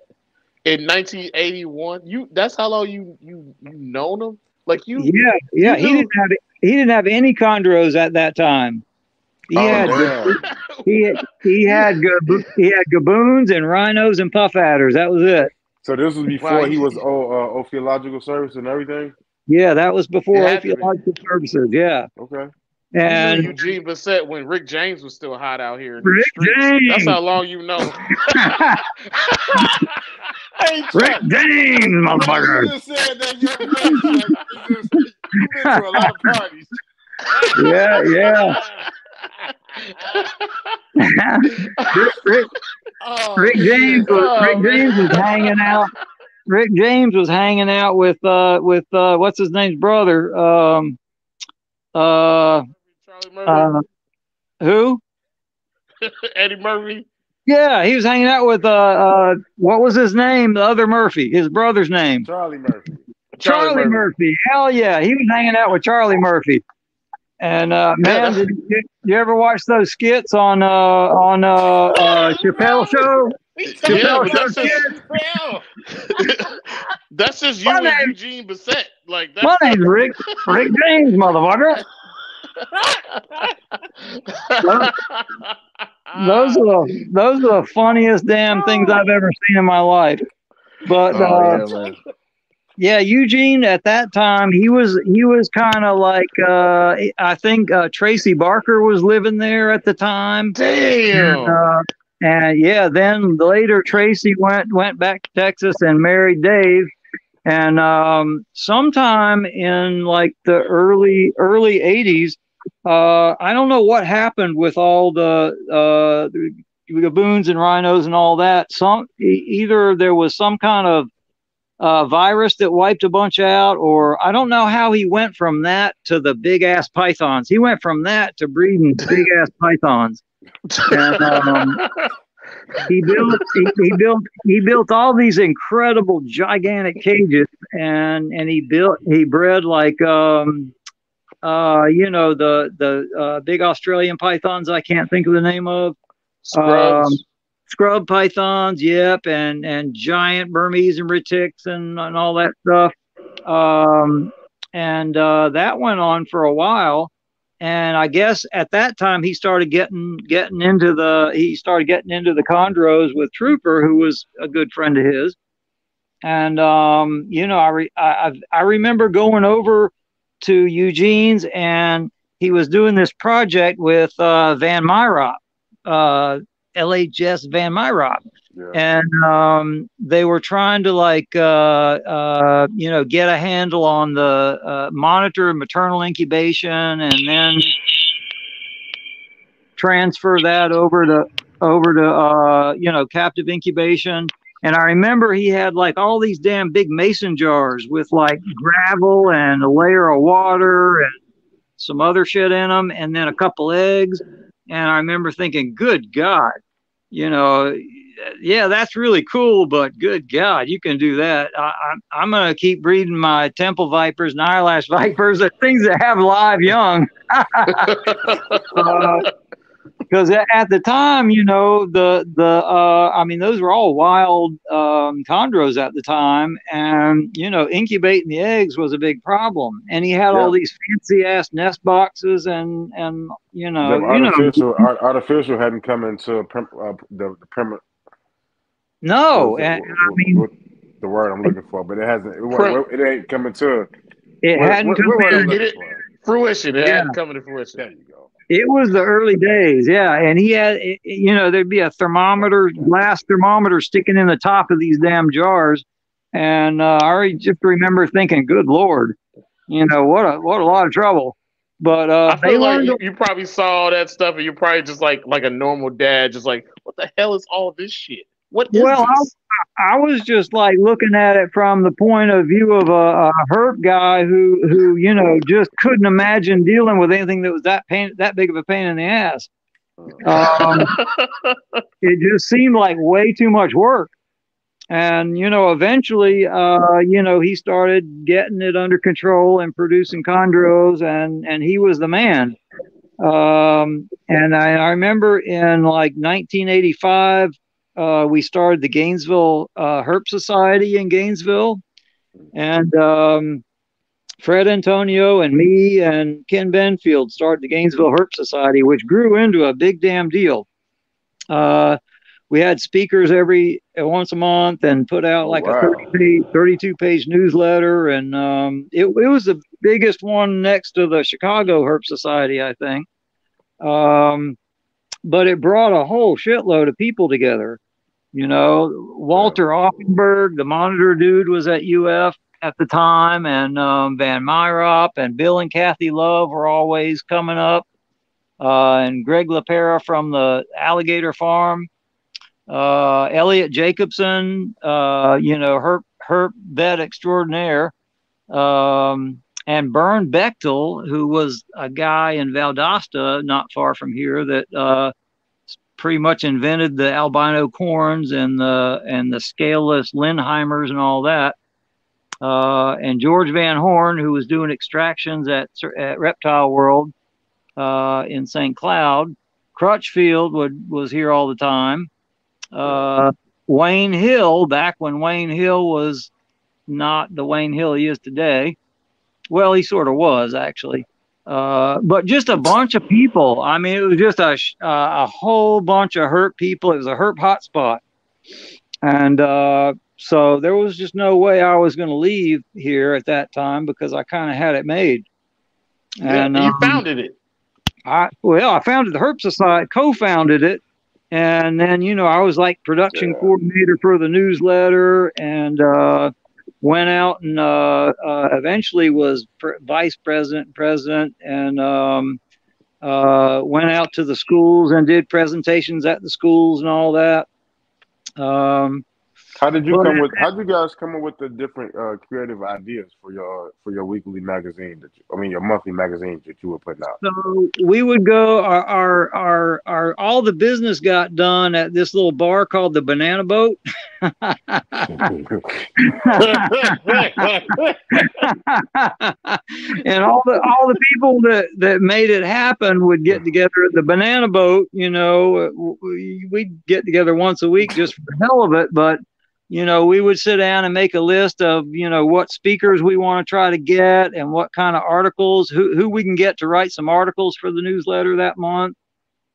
in 1981. You that's how long you you you known him? Like you? Yeah, yeah. You he didn't have he didn't have any chondros at that time. He Oh, had damn. he had, he had he had gaboons and rhinos and puff adders. That was it. So this was before Wow, he was oh, uh, ophiological service and everything. Yeah, that was before It had to be. ophiological services. Yeah, Okay. And Eugene Bessette when Rick James was still hot out here. Rick. James. That's how long you know. hey, Rick James, You motherfucker. just said that you're you just- you've been to a lot of parties. Yeah, yeah. Rick, Rick, Oh, Rick James was oh, Rick James was hanging out. Rick James was hanging out with uh with uh what's his name's brother? Um uh uh who? Eddie Murphy. yeah he was hanging out with uh uh what was his name? The other Murphy his brother's name. Charlie Murphy. Charlie, Murphy. hell yeah he was hanging out with Charlie Murphy. And uh man did you, you ever watch those skits on uh on uh, uh Chappelle show Yeah, but that's just, that's just you My and name- Eugene Bessette. Like my that's name's Rick Rick James motherfucker Those are the those are the funniest damn things I've ever seen in my life. But uh, Oh, yeah, yeah, Eugene at that time he was he was kind of like uh, I think uh, Tracy Barker was living there at the time. Damn. And, uh, and yeah, then later Tracy went went back to Texas and married Dave. And um, sometime in like the early early '80s, uh, I don't know what happened with all the uh, gaboons and rhinos and all that. Some either there was some kind of uh, virus that wiped a bunch out, or I don't know how he went from that to the big ass pythons. He went from that to breeding big ass pythons. And, um, he built he, he built he built all these incredible gigantic cages and and he built he bred like um uh you know the the uh, big Australian pythons I can't think of the name of. Scrubs. um, scrub pythons yep and and giant Burmese and retics and and all that stuff. Um and uh that went on for a while and I guess at that time he started getting getting into the he started getting into the chondros with Trooper, who was a good friend of his. And um, you know, I, re, I I- remember going over to Eugene's, and he was doing this project with uh, Van Mierop, uh, LHS Van Mierop, And um, they were trying to like uh, uh, you know get a handle on the uh, monitor maternal incubation and then transfer that over to over to uh, you know captive incubation. And i remember he had like all these damn big mason jars with like gravel and a layer of water and some other shit in them and then a couple eggs. And i remember thinking good god you know yeah, that's really cool, but good God, you can do that. I, I'm I'm gonna keep breeding my temple vipers and eyelash vipers, the things that have live young. Because at the time, you know, the the uh, I mean, those were all wild um, chondros at the time, and you know, incubating the eggs was a big problem. And he had all these fancy ass nest boxes, and and you know, Them you know, artificial, artificial hadn't come into prim, uh, the the prim, no, what is and What- I mean, what the word I'm looking for, but it hasn't. It, Prim- it ain't coming to. it what- hadn't what- come what word I'm in. looking Get it- fruition. It Yeah. hadn't come to fruition. There you go. It was the early days, yeah. And he had, it- it- you know, there'd be a thermometer, glass thermometer sticking in the top of these damn jars. And uh, I re- just remember thinking, good Lord, you know, what a, what a lot of trouble. But uh, I they feel like learned, you, you probably saw all that stuff, and you're probably just like like a normal dad, just like, what the hell is all this shit? What is Well, this? I was just like looking at it from the point of view of a, a herp guy who, who, you know, just couldn't imagine dealing with anything that was that pain, that big of a pain in the ass. Um, it just seemed like way too much work. And, you know, eventually, uh, you know, he started getting it under control and producing chondros and, and he was the man. Um, and I, I remember in like 1985, uh, we started the Gainesville uh, Herp Society in Gainesville. And um, Fred Antonio and me and Ken Benfield started the Gainesville Herp Society, which grew into a big damn deal. Uh, we had speakers every uh, once a month and put out like Wow. a 30 page, 32 page newsletter. And um, it, it was the biggest one next to the Chicago Herp Society, I think. Um, but it brought a whole shitload of people together. You know, Walter Auffenberg, the monitor dude, was at UF at the time, and um, Van Mierop and Bill and Kathy Love were always coming up, uh, and Greg LaPera from the Alligator Farm, uh, Elliott Jacobson, uh, you know, her herp vet extraordinaire, um, and Bern Bechtel, who was a guy in Valdosta, not far from here, that uh, pretty much invented the albino corns and the and the scaleless Lindheimers and all that. Uh, and George Van Horn, who was doing extractions at at Reptile World uh, in St. Cloud. Crutchfield would was here all the time. Uh, Wayne Hill, back when Wayne Hill was not the Wayne Hill he is today. Well, he sort of was actually. Uh, but just a bunch of people. I mean, it was just a uh, a whole bunch of herp people. It was a herp hotspot, and uh, so there was just no way I was going to leave here at that time because I kind of had it made. Yeah, And you um, founded it. I well, I founded the Herp Society, co-founded it, and then you know I was like production Yeah. coordinator for the newsletter, and uh, went out and uh, uh, eventually was pr- vice president, president, and um, uh, went out to the schools and did presentations at the schools and all that. Um, How did you Well, come with? How did you guys come up with the different uh, creative ideas for your for your weekly magazine? That you, I mean, your monthly magazine that you were putting out. So we would go our, our our our all the business got done at this little bar called the Banana Boat. and all the all the people that that made it happen would get together at the banana boat you know we- we'd get together once a week just for the hell of it but you know we would sit down and make a list of you know what speakers we want to try to get and what kind of articles who, who we can get to write some articles for the newsletter that month.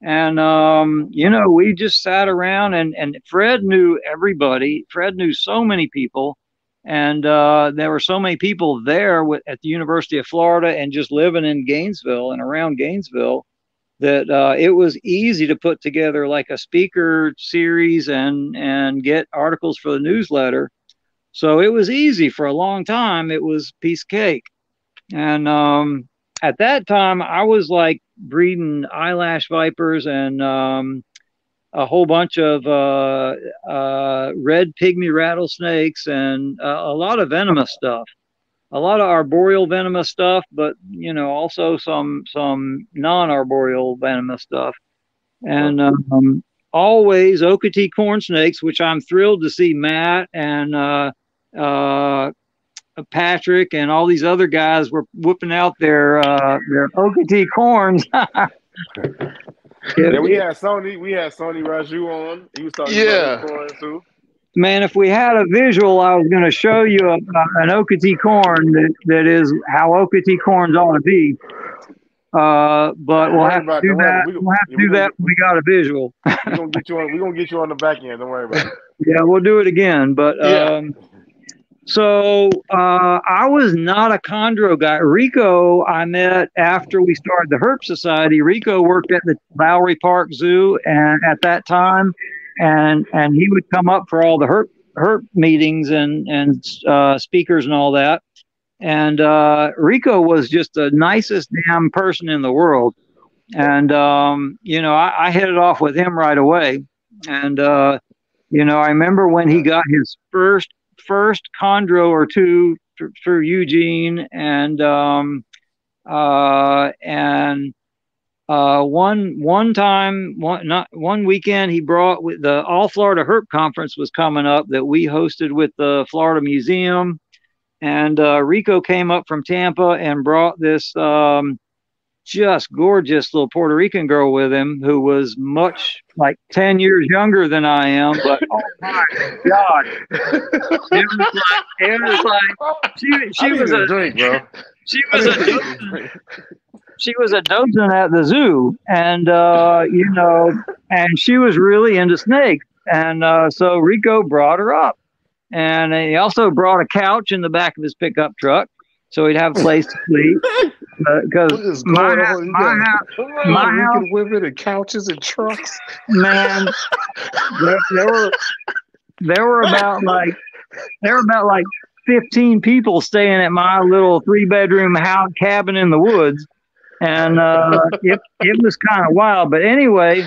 And um, you know we just sat around and and fred knew everybody. Fred knew so many people. And uh, there were so many people there with, at the University of Florida and just living in Gainesville and around Gainesville that uh, it was easy to put together like a speaker series and and get articles for the newsletter. So it was easy for a long time. It was piece cake, and um, at that time I was like breeding eyelash vipers and um, a whole bunch of uh, uh, red pygmy rattlesnakes and uh, a lot of venomous stuff a lot of arboreal venomous stuff, but you know also some some non-arboreal venomous stuff, and um, always Okatee corn snakes, which I'm thrilled to see Matt and uh, uh, Patrick and all these other guys were whooping out their uh, their Okatee corns. yeah, we had Sony. We had Sony Raju on. He was talking Yeah. about corn too. Man, if we had a visual, I was going to show you a, an Okatee corn that, that is how Okatee corns ought to be. Uh, but we'll have to do about it. Don't worry. that. We- We'll have to do that when we got a visual. We're gonna get you on. We're gonna get you on the back end. Don't worry about it. Yeah, we'll do it again. But Yeah. um, so uh, I was not a chondro guy. Rico, I met after we started the Herp Society. Rico worked at the Lowry Park Zoo, and at that time, and and he would come up for all the hurt Herp meetings and and uh, speakers and all that. And uh, Rico was just the nicest damn person in the world. And um, you know, I, I hit it off with him right away. And uh, you know, I remember when he got his first first chondro or two th- through Eugene, and um, uh, and uh, one one time, one not one weekend, he brought with the All Florida Herp Conference was coming up that we hosted with the Florida Museum, and uh, Rico came up from Tampa and brought this. Um, just gorgeous little Puerto Rican girl with him who was much like 10 years younger than I am, but oh my God. It was like, it was like, she, she was a drink, bro. she was a, a docent- drink. She was a docent at the zoo and, uh, you know, and she was really into snakes. And, uh, so Rico brought her up and he also brought a couch in the back of his pickup truck. So he'd have a place to sleep because is my? You my got house, my house- women and couches and trucks. man, there, there were there were about like there were about like fifteen people staying at my little three bedroom house cabin in the woods, and uh, it it was kind of wild. But anyway,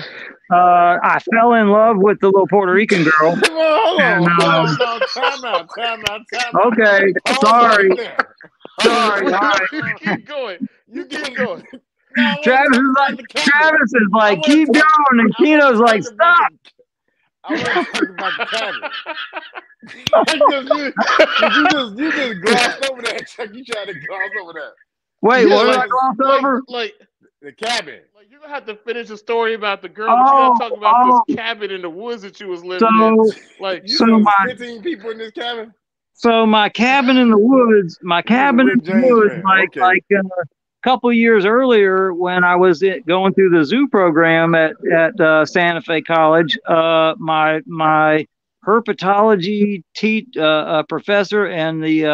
uh, I fell in love with the little Puerto Rican girl. Come on, hold on, And, um, hold on. Time out, time out, time out. Okay, sorry. Sorry, all right. keep going. You keep going. No, Travis is like. Travis is like keep going, and Keno's like stop. I want to talk about the cabin. Because you, you just you just glossed over that. Chuck. You tried to gloss over that. Wait, Yeah, what did I like- gloss Like, over? like, The cabin. like you're gonna have to finish the story about the girl. but you're gonna talk about oh. this cabin in the woods that you was living So in. Like, You So said my- 15 people in this cabin. So my cabin in the woods, my cabin in the James woods, fan. like Okay. like uh, a couple years earlier when I was going through the zoo program at at uh, Santa Fe College, uh, my my herpetology te- uh, uh, professor and the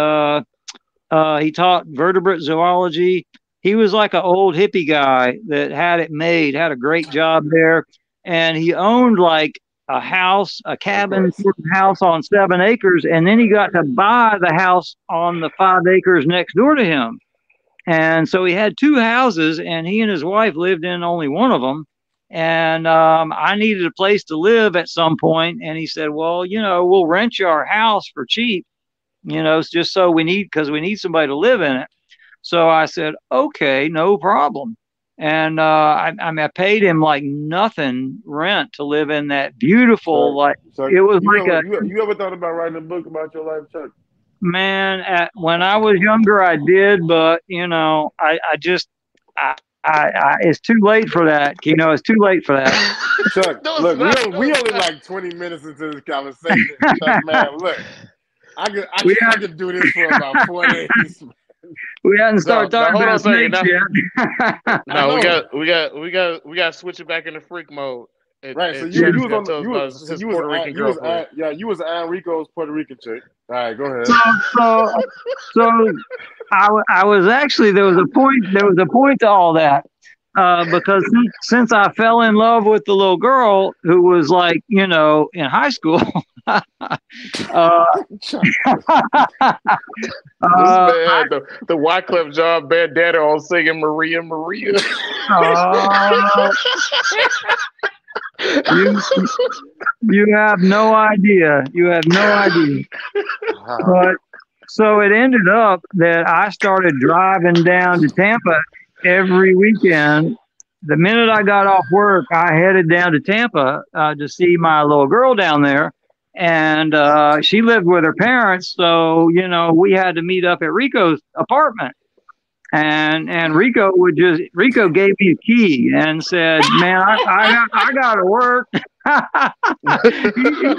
uh, he taught vertebrate zoology. He was like an old hippie guy that had it made, had a great job there, and he owned like a house, a cabin house on seven acres, and then he got to buy the house on the five acres next door to him. And so he had two houses, and he and his wife lived in only one of them. And um, I needed a place to live at some point, and he said, "Well, you know, we'll rent you our house for cheap, you know, it's just so we need because we need somebody to live in it." So I said, "Okay, no problem." and uh, I, I mean, I paid him like nothing rent to live in that beautiful, Right. like So It was you like ever, a- you, you ever thought about writing a book about your life, Chuck? man. At, when I was younger, I did, but you know, I, I just, I, I, I, it's too late for that. You know, it's too late for that. Chuck, No, look, we, not. only, No, we only like 20 minutes into this conversation. Chuck, man, look, I could, I, We could, I have- could do this for about four days. We hadn't started No, no, talking about a snakes yet. No, we got, we got, we got, we got to switch it back into freak mode. And, Right, so and you, you was gonna on the, you was, so you Puerto uh, Rican you was, girlfriend. uh, yeah, you was Ann Rico's Puerto Rican chick. All right, go ahead. so, so, so I, I was actually there was a point there was a point to all that. Uh, because since, I fell in love with the little girl who was like, you know, in high school, uh, uh, man, the, the Wyclef Jean bandana on singing Maria Maria. uh, you, you have no idea. You have no idea. But so it ended up that I started driving down to Tampa every weekend. The minute I got off work, I headed down to Tampa uh, to see my little girl down there. And uh, she lived with her parents. So, you know, we had to meet up at Rico's apartment. And and Rico would just Rico gave me a key and said, "Man, I I, I got to work." he,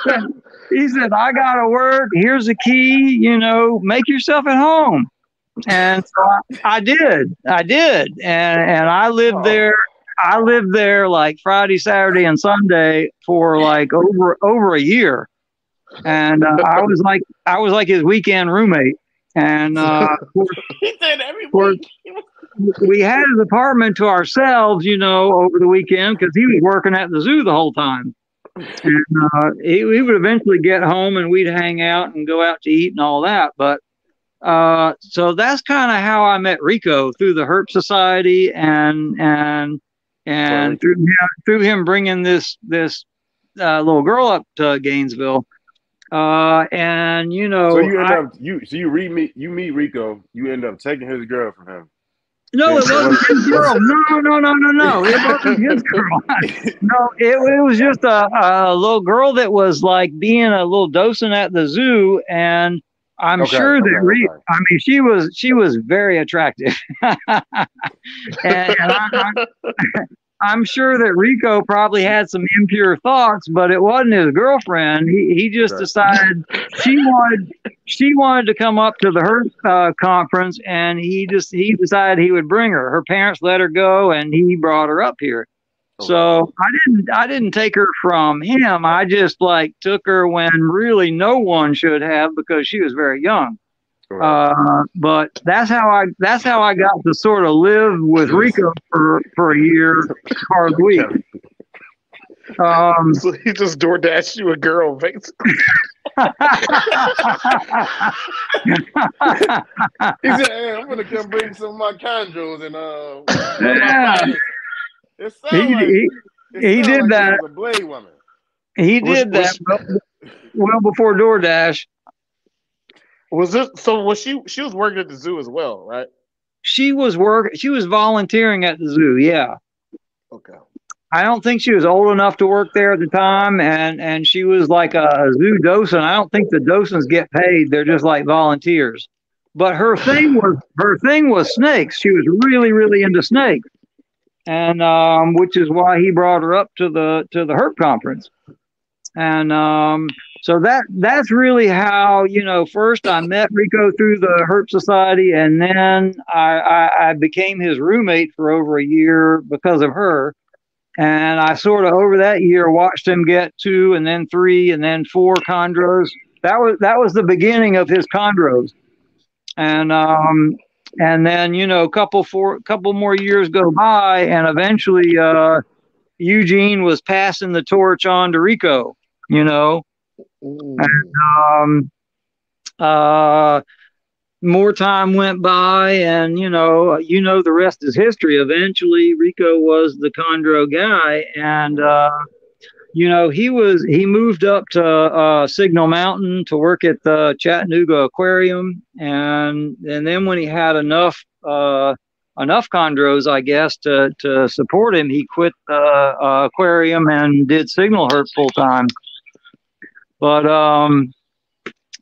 said, he said, I got to work. Here's a key. You know, make yourself at home. And so I, I did. I did. And, and I lived Oh. there. I lived there like Friday, Saturday, and Sunday for like over over a year. And uh, I was like I was like his weekend roommate. And uh, of course, he said every week. we had his apartment to ourselves, you know, over the weekend because he was working at the zoo the whole time. And uh, he, he would eventually get home and we'd hang out and go out to eat and all that. But uh, so that's kind of how I met Rico through the Herp Society and and and Right. through him, through him bringing this this uh, little girl up to Gainesville. Uh, and you know, So you end I- up you so you re meet you meet Rico, you end up taking his girl from him. No, it wasn't his girl. No, no, no, no, no. It wasn't his girl. No, it, it was just a, a little girl that was like being a little docent at the zoo, and I'm Okay, sure that okay. I mean she was she was very attractive, and, and I, I'm sure that Rico probably had some impure thoughts, but it wasn't his girlfriend. He he just Right. decided she wanted she wanted to come up to the Hurt uh, conference, and he just he decided he would bring her. Her parents let her go, and he brought her up here. So I didn't I didn't take her from him. I just like took her when really no one should have because she was very young. Uh, but that's how I that's how I got to sort of live with Rico for for a year part of the week. Um, So he just door dashed you a girl, basically. He said, "Hey, I'm gonna come bring some of my chondros and uh." Yeah. It he, like, he, it he did like that. was a blade woman. he Was- did that well, well before DoorDash. Was this so? Was she? She was working at the zoo as well, right? She was work. She was volunteering at the zoo. Yeah. Okay. I don't think she was old enough to work there at the time, and and she was like a, a zoo docent. I don't think the docents get paid; they're just like volunteers. But her thing was her thing was snakes. She was really really into snakes, and um, which is why he brought her up to the to the herp conference. And um, so that that's really how you know. First, I met Rico through the Herp Society, and then I, I, I became his roommate for over a year because of her. And I sort of over that year watched him get two, and then three, and then four chondros. That was that was the beginning of his chondros. And um, and then you know, a couple four couple more years go by, and eventually uh, Eugene was passing the torch on to Rico. You know, Ooh. um, uh, more time went by, and you know, you know, the rest is history. Eventually, Rico was the Chondro guy, and uh, you know, he was he moved up to uh, Signal Mountain to work at the Chattanooga Aquarium, and and then when he had enough. Uh, enough chondros, I guess, to, to support him. He quit the uh, aquarium and did signal herp full time. But um,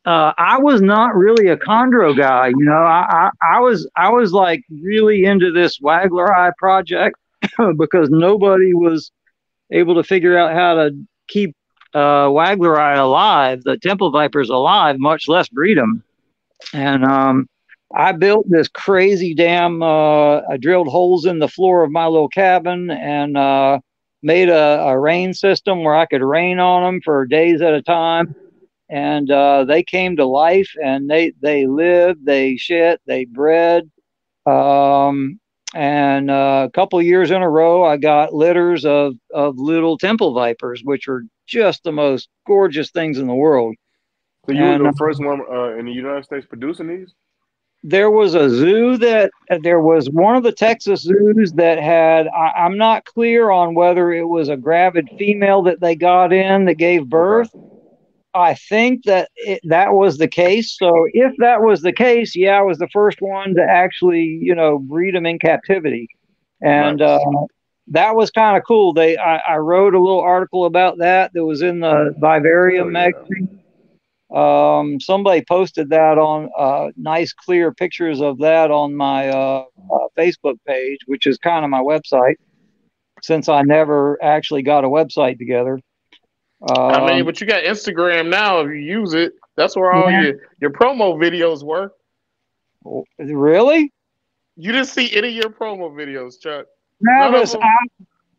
uh, I was not really a chondro guy. You know, I, I, I was I was like really into this wagleri project because nobody was able to figure out how to keep uh, wagleri alive, the temple vipers alive, much less breed them. And um, I built this crazy damn. Uh, I drilled holes in the floor of my little cabin and uh, made a, a rain system where I could rain on them for days at a time. And uh, they came to life and they, they lived, they shit, they bred. Um, and uh, a couple years in a row, I got litters of of little temple vipers, which are just the most gorgeous things in the world. So you And, were uh, the first one uh, in the United States producing these? there was a zoo that there was one of the Texas zoos that had I, I'm not clear on whether it was a gravid female that they got in that gave birth. I think that it, that was the case. So if that was the case, yeah, I was the first one to actually, you know, breed them in captivity, and uh, that was kind of cool. They I, I wrote a little article about that that was in the Vivarium Oh, yeah. magazine. Um, somebody posted that on uh, nice, clear pictures of that on my uh, uh, Facebook page, which is kind of my website, since I never actually got a website together. I mean, Um, but you got Instagram now. If you use it, that's where all Yeah. your your promo videos were. really, You didn't see any of your promo videos, Chuck. Travis? I,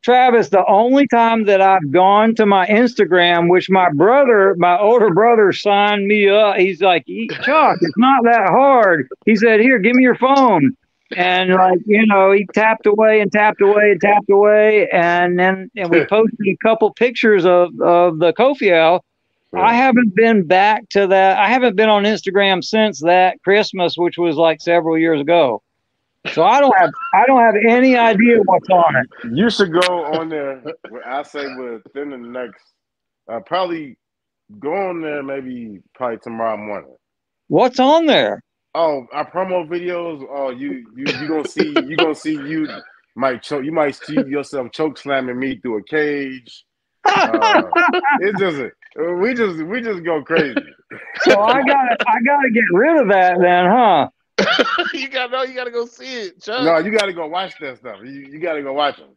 Travis, the only time that I've gone to my Instagram, which my brother, my older brother, signed me up. He's like, "E- Chuck, it's not that hard. He said, "Here, give me your phone." And like you know, he tapped away and tapped away and tapped away, and then and we posted a couple pictures of of the Kofiau. I haven't been back to that. I haven't been on Instagram since that Christmas, which was like several years ago. So I don't have I don't have any idea what's on it. You should go on there. I say within the next, uh, probably go on there maybe probably tomorrow morning. What's on there? Oh, our promo videos. Oh, you you you gonna see you gonna see you might choke. You might see yourself choke slamming me through a cage. Uh, it's just we just we just go crazy. So I got to I got to get rid of that then, huh? you got no. You got to go see it, Chuck. No, you got to go watch that stuff. You, you got to go watch them.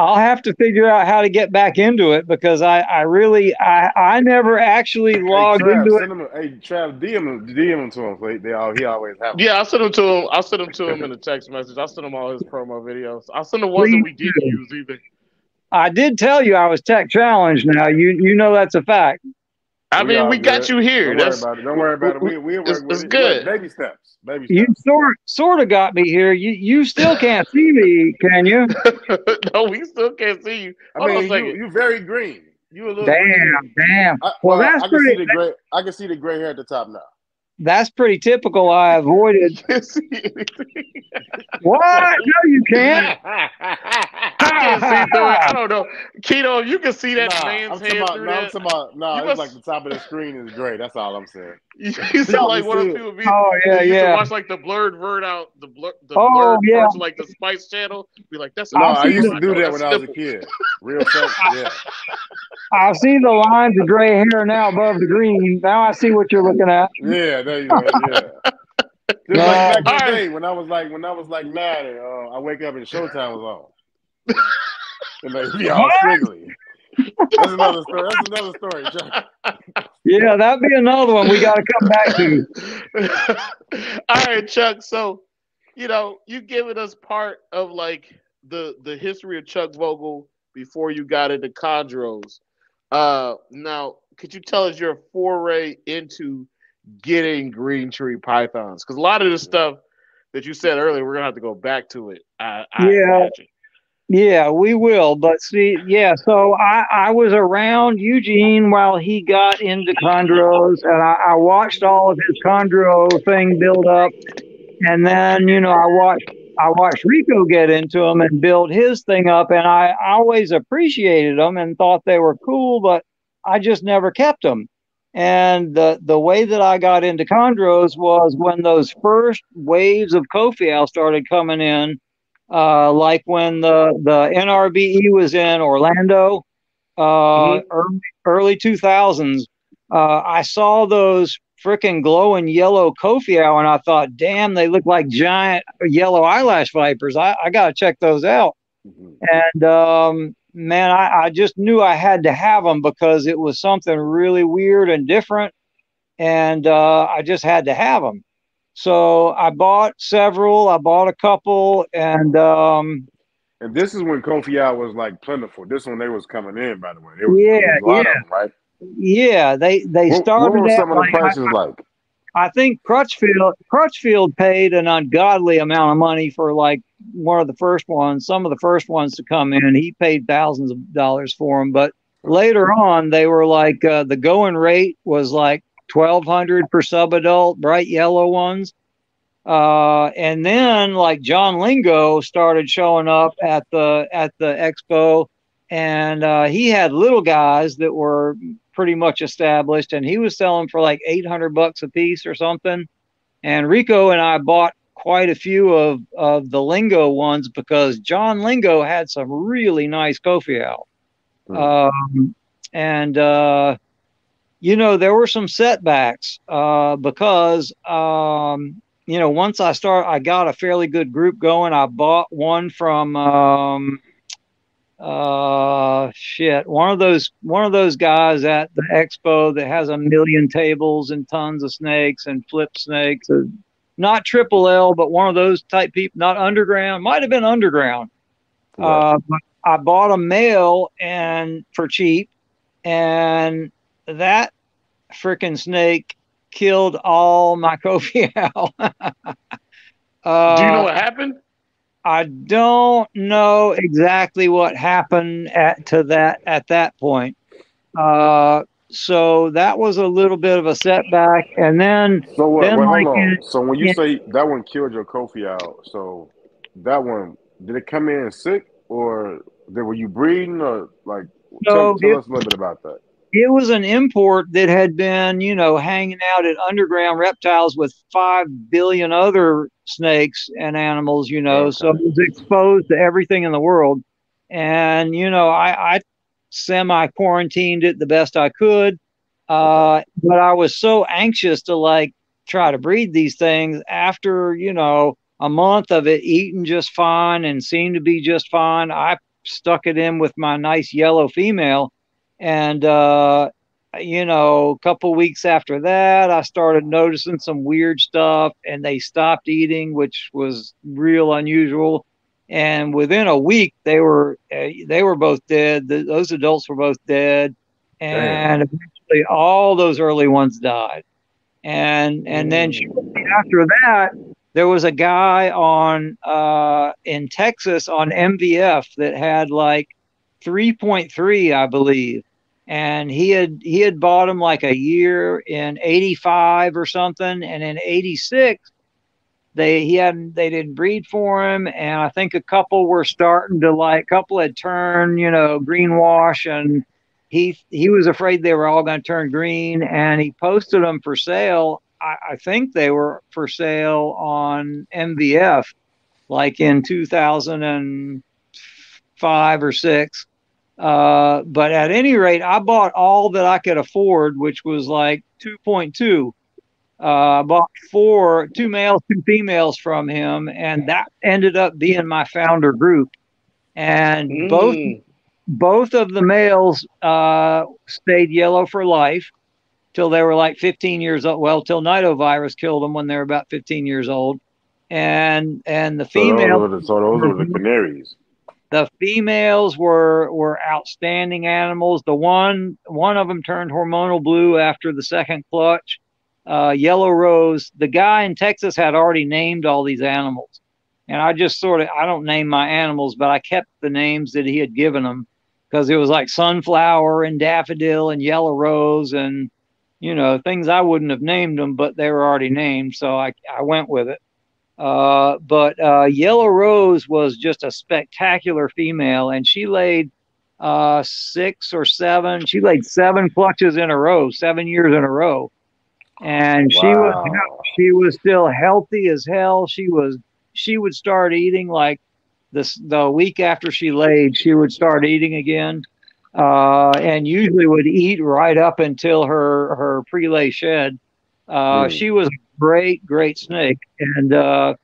I'll have to figure out how to get back into it because I I really I I never actually logged hey, Trav, into it. send them, hey, Trav, DM them, DM them to him. So they, they all, he always have. 'em. Yeah, I'll send them to him. I'll send them to him in a text message. I'll send him all his promo videos. I'll send the ones that we didn't Please use either. I did tell you I was tech challenged. Now you you know that's a fact. I mean, all we got you here. Don't worry about it. Don't worry about it. We we work It's- it's it. good. Baby steps. Baby steps. You sort sort of got me here. You you still can't see me, can you? no, we still can't see you. I Hold on a mean, you second. you very green. You a little Damn, green. damn. I, Well, well, that's I can see the gray. I can see the gray hair at the top now. That's pretty typical. I avoided. can't see anything. What? No, you can't. I can't see through it. I don't know. Keno, you can see that Nah, I'm man's talking head about, through no, I'm talking about, no, You it's must- like the top of the screen is gray. That's all I'm saying. You, you sound like one of see the it. people. we- Oh yeah, that used to yeah. watch like the blurred vert out, the blur, the Oh, blurred yeah. version, like the Spice Channel. Be like, that's. No, I'll I see used to do that when I was a kid. Real sex, yeah. I see the lines of gray hair now above the green. Now I see what you're looking at. Yeah, there you go. Yeah. Just No. like back in the day when I was like when I was like nine and uh, I wake up and Showtime was on. and they be all squiggly. That's another story. That's another story, Chuck. Yeah, that'd be another one we got to come back to. All right, Chuck. So, you know, you've given us part of like the the history of Chuck Vogel before you got into chondros. Uh, now, could you tell us your foray into getting green tree pythons? Because a lot of the stuff that you said earlier, we're gonna have to go back to it. I, I Yeah. imagine. Yeah, we will. But see, yeah, so I, I was around Eugene while he got into chondros, and I, I watched all of his chondro thing build up. And then, you know, I watched I watched Rico get into them and build his thing up, and I always appreciated them and thought they were cool, but I just never kept them. And the the way that I got into chondros was when those first waves of Kofiau started coming in uh, like when the the NRBE was in Orlando, uh, early, early 2000s. Uh, I saw those freaking glowing yellow Kofiau, and I thought, damn, they look like giant yellow eyelash vipers. I, I got to check those out. Mhm. And um, man, I, I just knew I had to have them because it was something really weird and different, and uh, I just had to have them. So I bought several. I bought a couple, and um, And this is when Kofiau was like plentiful. This one they was coming in, by the way. Was, Yeah, there was a lot yeah. them, right? yeah, they they What, started what were some of the like, prices like? I think Crutchfield Crutchfield paid an ungodly amount of money for like one of the first ones, some of the first ones to come in. He paid thousands of dollars for them, but later on they were like uh, the going rate was like twelve hundred per sub adult, bright yellow ones. Uh, and then like John Lingo started showing up at the at the expo, and uh, he had little guys that were pretty much established, and he was selling for like 800 bucks a piece or something. And Rico and I bought quite a few of, of the Lingo ones because John Lingo had some really nice Kofiau. Mm. Um, and, uh, you know, there were some setbacks uh, because, um, you know, once I start, I got a fairly good group going. I bought one from, um, uh shit one of those one of those guys at the expo that has a million tables and tons of snakes and flip snakes. Not triple l but one of those type people not underground might have been underground. Uh i bought a male and for cheap and that freaking snake killed all my Kofiau uh, do you know what happened I don't know exactly what happened at to that at that point. Uh, so that was a little bit of a setback, and then so what? Then wait, like hold on. so when you yeah. say that one killed your Kofiau, so that one did it come in sick, or did, were you breeding, or like? So tell, tell it, us a little bit about that it was an import that had been, you know, hanging out at underground reptiles with five billion other snakes and animals, you know, okay. so it was exposed to everything in the world. And, you know, I, I semi quarantined it the best I could. Uh, but I was so anxious to like try to breed these things after, you know, a month of it eating just fine and seemed to be just fine. I stuck it in with my nice yellow female and uh, you know, a couple weeks after that, I started noticing some weird stuff, and they stopped eating, which was real unusual. And within a week, they were uh, they were both dead. The, those adults were both dead, and Damn. eventually, all those early ones died. And and then shortly after that, there was a guy on uh, in Texas on MVF that had like 3.3, I believe and he had he had bought them like a year in 85 or something. And in 86 they he hadn't they didn't breed for him. And i think a couple were starting to like a couple had turned you know greenwash. And he he was afraid they were all going to turn green. And he posted them for sale. I, I think they were for sale on mvf like in 2005 or 6 uh, but at any rate, I bought all that I could afford, which was like 2.2. Uh, I bought four, two males, two females from him, and that ended up being my founder group. And mm. both both of the males uh, stayed yellow for life till they were like 15 years old. Well, till nidovirus killed them when they were about 15 years old. And and the female. So those, so those were the canaries. The females were were outstanding animals. The one one of them turned hormonal blue after the second clutch. Uh, yellow rose. The guy in Texas had already named all these animals, and I just sort of I don't name my animals, but I kept the names that he had given them because it was like sunflower and daffodil and yellow rose and you know things I wouldn't have named them, but they were already named, so I I went with it. Uh, but uh, Yellow Rose was just a spectacular female, and she laid uh, six or seven. She laid seven clutches in a row, seven years in a row, and wow. she was she was still healthy as hell. She was she would start eating like this the week after she laid. She would start eating again, uh, and usually would eat right up until her her pre-lay shed. Uh, mm. She was a great, great snake. And uh,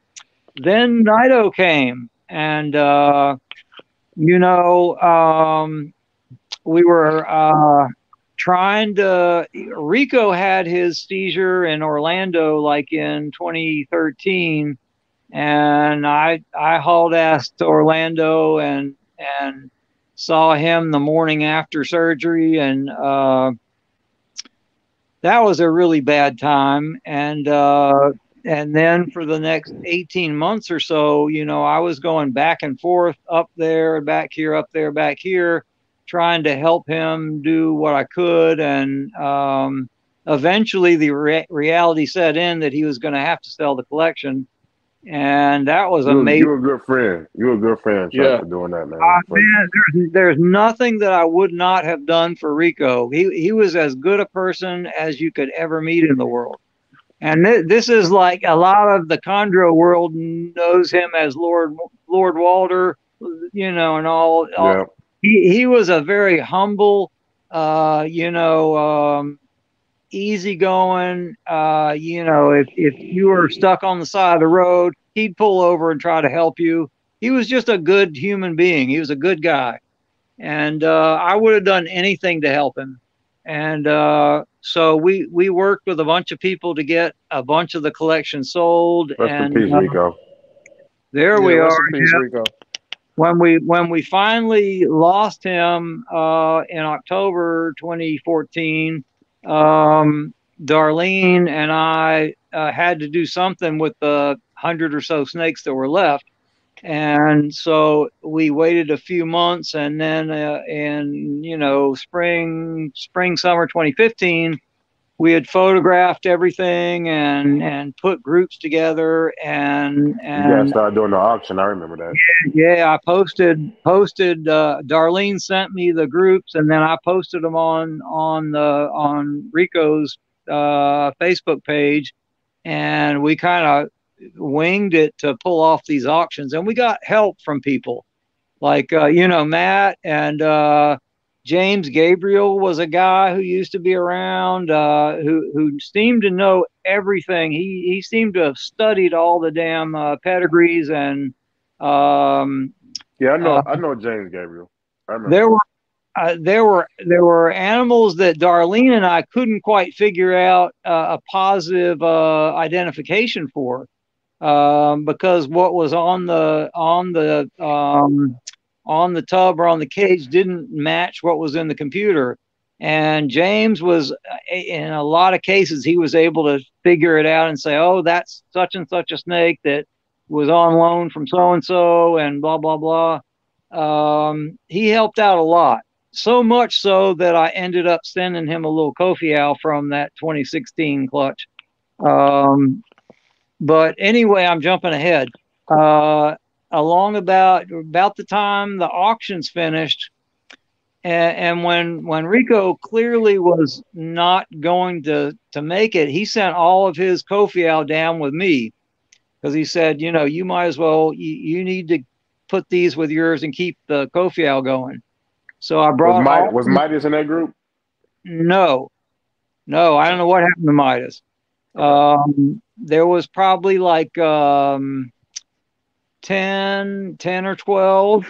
then Nido came, and uh, you know, um, we were uh, trying to. Rico had his seizure in Orlando, like in 2013, and I I hauled ass to Orlando and and saw him the morning after surgery and. That was a really bad time. And uh, and then for the next 18 months or so, you know, I was going back and forth up there, back here, up there, back here, trying to help him do what I could. And um, eventually the re- reality set in that he was going to have to sell the collection. And that was You, amazing. You're a good friend. You're a good friend Chuck, Yeah. for doing that, man. Uh, man, there's, there's nothing that I would not have done for Rico. He he was as good a person as you could ever meet in the world. And th- this is like a lot of the chondro world knows him as Lord Lord Walter, you know, and all. all yeah. he he was a very humble, uh, you know, um, easygoing. Uh, you know, if if you were stuck on the side of the road, he'd pull over and try to help you. He was just a good human being. He was a good guy, and uh, I would have done anything to help him. And uh, so we we worked with a bunch of people to get a bunch of the collection sold. Rest and in peace, uh, Rico. there we Yeah, rest are in peace, yeah. Rico. when we when we finally lost him uh, in October 2014, um, Darlene and I uh, had to do something with the hundred or so snakes that were left, and so we waited a few months, and then uh, in you know spring spring summer 2015. We had photographed everything and and put groups together and and gotta start doing the auction. I remember that. yeah, I posted posted. Uh, Darlene sent me the groups, and then I posted them on on the on Rico's uh, Facebook page, and we kind of winged it to pull off these auctions, and we got help from people like uh, you know Matt and uh, James Gabriel was a guy who used to be around, uh, who who seemed to know everything. He he seemed to have studied all the damn uh, pedigrees and um, Yeah, I know. Uh, I know James Gabriel. I there were uh, there were there were animals that Darlene and I couldn't quite figure out uh, a positive uh, identification for um, because what was on the on the um, on the tub or on the cage didn't match what was in the computer. And James was, in a lot of cases, he was able to figure it out and say, "Oh, that's such and such a snake that was on loan from so and so," and blah blah blah. Um, he helped out a lot, so much so that I ended up sending him a little Kofiau from that 2016 clutch. Um, but anyway, I'm jumping ahead. Uh, along about about the time the auctions finished, and, and when when Rico clearly was not going to to make it, he sent all of his Kofiau down with me because he said, you know, you might as well you, you need to put these with yours and keep the Kofiau going. So I brought was, was Midas in that group? no, no, I don't know what happened to Midas. Um, there was probably like um, 10, 10 or 12.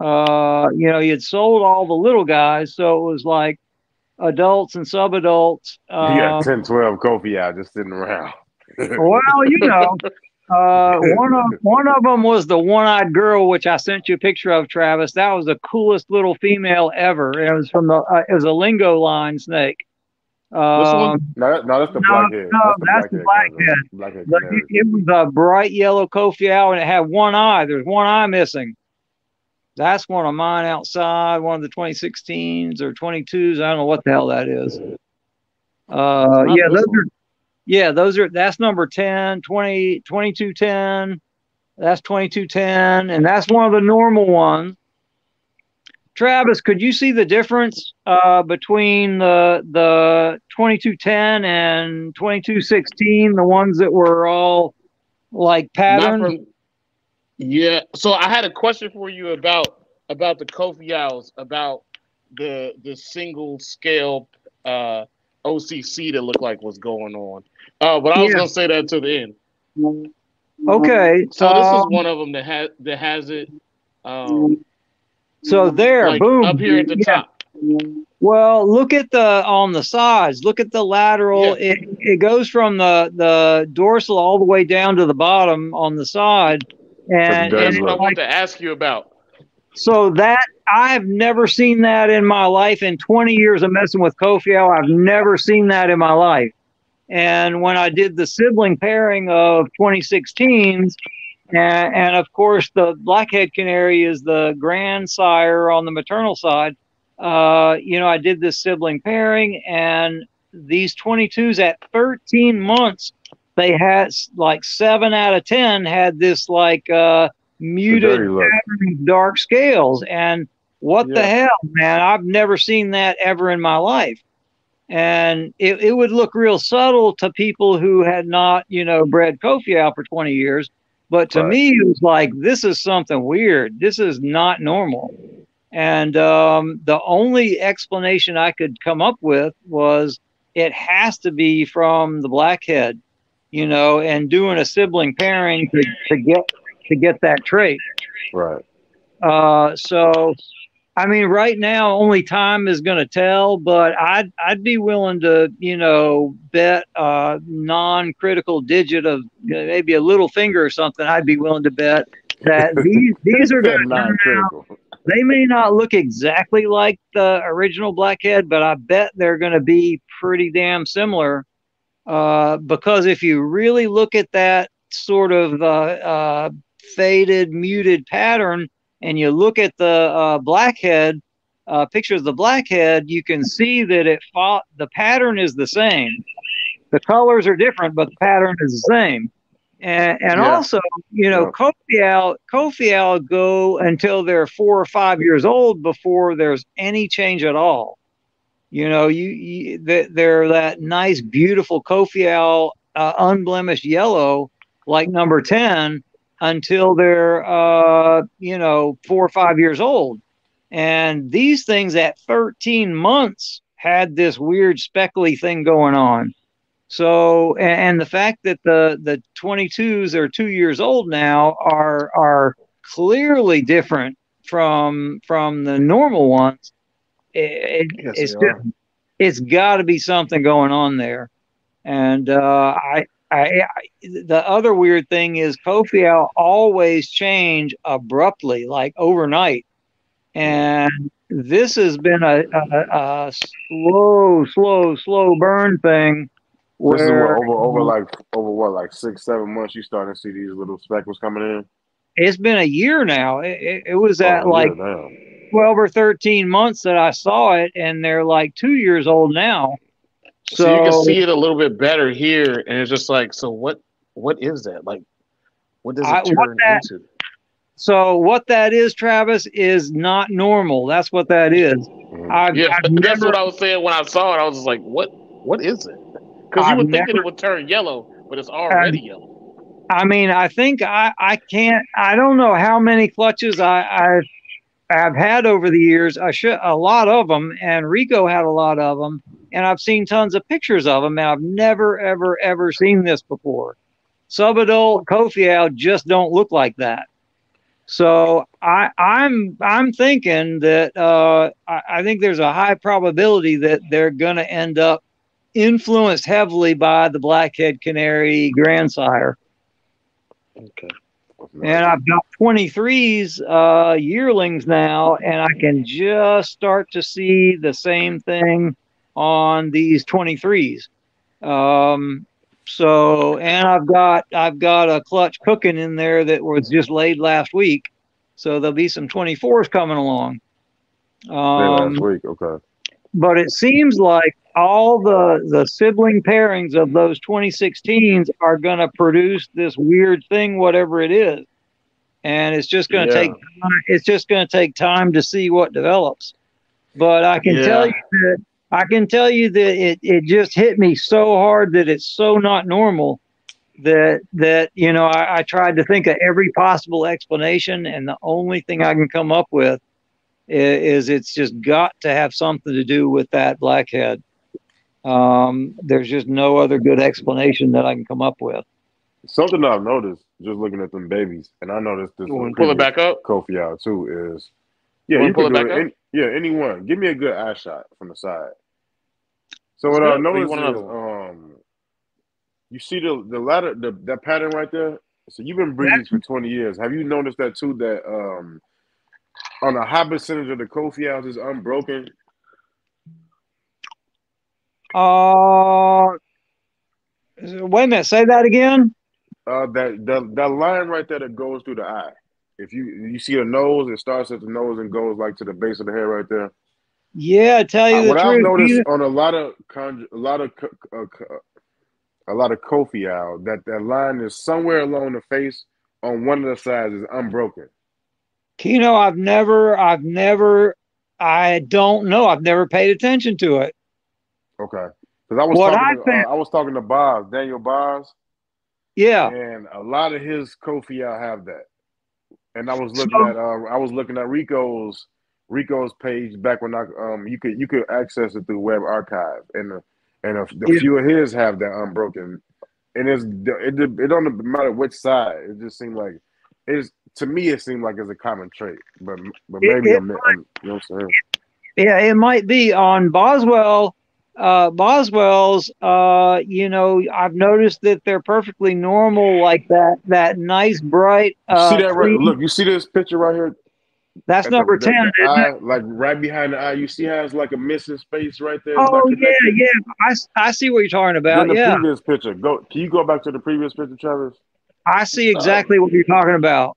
Uh, you know, he had sold all the little guys. So it was like adults and sub adults. You got Um, 10, 12 Kofiau just sitting around. well, you know, uh, one of one of them was the one-eyed girl, which I sent you a picture of, Travis. That was the coolest little female ever. It was from the uh, it was a lingo line snake. One? Um, no, no, that's the No, blackhead. no, that's the blackhead. Blackhead but canary. it, it was a bright yellow Kofiau, and it had one eye. There's one eye missing. That's one of mine outside, one of the 2016s or 22s. I don't know what the hell that is. Uh, yeah, those one. are, yeah, those are, that's number 10, 20, 2210. That's 2210, and that's one of the normal ones. Travis, could you see the difference uh, between the the 2210 and 2216, the ones that were all like patterned? yeah. So I had a question for you about about the Kofiaus, about the the single scale uh, OCC that looked like was going on. Uh, but I was Yeah. gonna say that to the end. Okay, So this is um, one of them that has that has it. Um, so there, like boom, up here at the Yeah. top. Well, look at the on the sides. Look at the lateral. Yeah. It it goes from the the dorsal all the way down to the bottom on the side, and, and That's what I want like to ask you about. so that I've never seen that in my life. In 20 years of messing with Kofiau, I've never seen that in my life. And when I did the sibling pairing of 2016s, and, and of course the blackhead canary is the grandsire on the maternal side. Uh, you know, I did this sibling pairing, and these 22s at 13 months, they had like seven out of 10 had this like uh, muted dark scales. And what yeah. the hell, man? I've never seen that ever in my life. And it, it would look real subtle to people who had not, you know, bred Kofiau for 20 years. But to right. me, it was like, this is something weird. This is not normal. And um, the only explanation I could come up with was it has to be from the blackhead, you know, and doing a sibling pairing to, to get to get that trait. Right. Uh, so, I mean, right now only time is going to tell, but I'd I'd be willing to, you know, bet a non-critical digit of maybe a little finger or something. I'd be willing to bet that these these are going to they may not look exactly like the original blackhead, but I bet they're going to be pretty damn similar. Uh, because if you really look at that sort of uh, uh, faded, muted pattern, and you look at the uh, blackhead uh, pictures of the blackhead, you can see that it fought, the pattern is the same. The colors are different, but the pattern is the same. And, and yeah. also, you know, yeah. Kofiau, go until they're four or five years old before there's any change at all. You know, you, you they're that nice, beautiful Kofiau, uh, unblemished yellow, like number 10, until they're, uh, you know, four or five years old. And these things at 13 months had this weird speckly thing going on. So, and the fact that the the 22s are two years old now are are clearly different from from the normal ones. It, yes, it's just, it's got to be something going on there. And uh, I, I, I, the other weird thing is Kofiau always change abruptly, like overnight. And this has been a, a, a slow, slow, slow burn thing where, this is what, over over like over what like six seven months you starting to see these little speckles coming in. It's been a year now. It, it, it was at oh, like twelve or thirteen months that I saw it, and they're like two years old now. So, so, you can see it a little bit better here, and it's just like, so what? What is that? Like, what does it I, turn that, into? So what that is, Travis, is not normal. That's what that is. Mm-hmm. I've, yeah, I've that's never, what I was saying when I saw it. I was just like, what? What is it? Because you were never, thinking it would turn yellow, but it's already yellow. I mean, I think I, I can't. I don't know how many clutches I, I've I've had over the years. I should a lot of them, and Rico had a lot of them, and I've seen tons of pictures of them, and I've never, ever, ever seen this before. Subadult Kofiau just don't look like that. So I, I'm I'm thinking that uh, I, I think there's a high probability that they're going to end up influenced heavily by the blackhead canary grandsire. Okay. And I've got 23s uh, yearlings now, and I can just start to see the same thing on these 23s. Um, so, and I've got I've got a clutch cooking in there that was just laid last week. So there'll be some 24s coming along. Um, last week, okay. But it seems like all the the sibling pairings of those 2016s are going to produce this weird thing whatever it is and it's just going to yeah. take it's just going to take time to see what develops but i can yeah. tell you that i can tell you that it, it just hit me so hard that it's so not normal that that you know I, I tried to think of every possible explanation and the only thing i can come up with is, is it's just got to have something to do with that blackhead um, there's just no other good explanation that I can come up with. Something I've noticed just looking at them babies, and I noticed this. pull it back up. Kofiau too is, yeah, you, you pull it back it. Any, yeah, anyone. Give me a good eye shot from the side. So what I noticed is, um, you see the the ladder, the that pattern right there. So you've been breeding for twenty years. Have you noticed that too? That um, on a high percentage of the Kofiau's is unbroken. Uh, wait a minute. Say that again. Uh, that that that line right there that goes through the eye. If you you see the nose, it starts at the nose and goes like to the base of the hair right there. Yeah, I tell you Uh, the what I've noticed you- on a lot of con- a lot of co- uh, a lot of Kofiau that that line is somewhere along the face on one of the sides is unbroken. Keno, I've never, I've never, I don't know. I've never paid attention to it. Okay, because I was What talking I to, found- uh, I was talking to Boz Daniel Boz, Yeah. and a lot of his Kofiau have that. And I was looking So- at uh, I was looking at Rico's Rico's page back when I um you could you could access it through Web Archive, and the, and a, a Yeah. few of his have that unbroken. And it's it it don't matter which side. It just seemed like it's to me it seemed like it's a common trait, but but maybe it I'm, I'm you know what I'm saying. Yeah, it might be on Boswell. Uh, Boswell's, uh, you know, I've noticed that they're perfectly normal, like that, that nice, bright, You uh, see that right? Look, you see this picture right here. that's At number the- 10, the eye, like right behind the eye. You see how it's like a missing space right there. Oh, yeah, yeah. I, I see what you're talking Then about. the Yeah, previous picture. Go. Can you go back to the previous picture, Travis? I see exactly what you're talking about.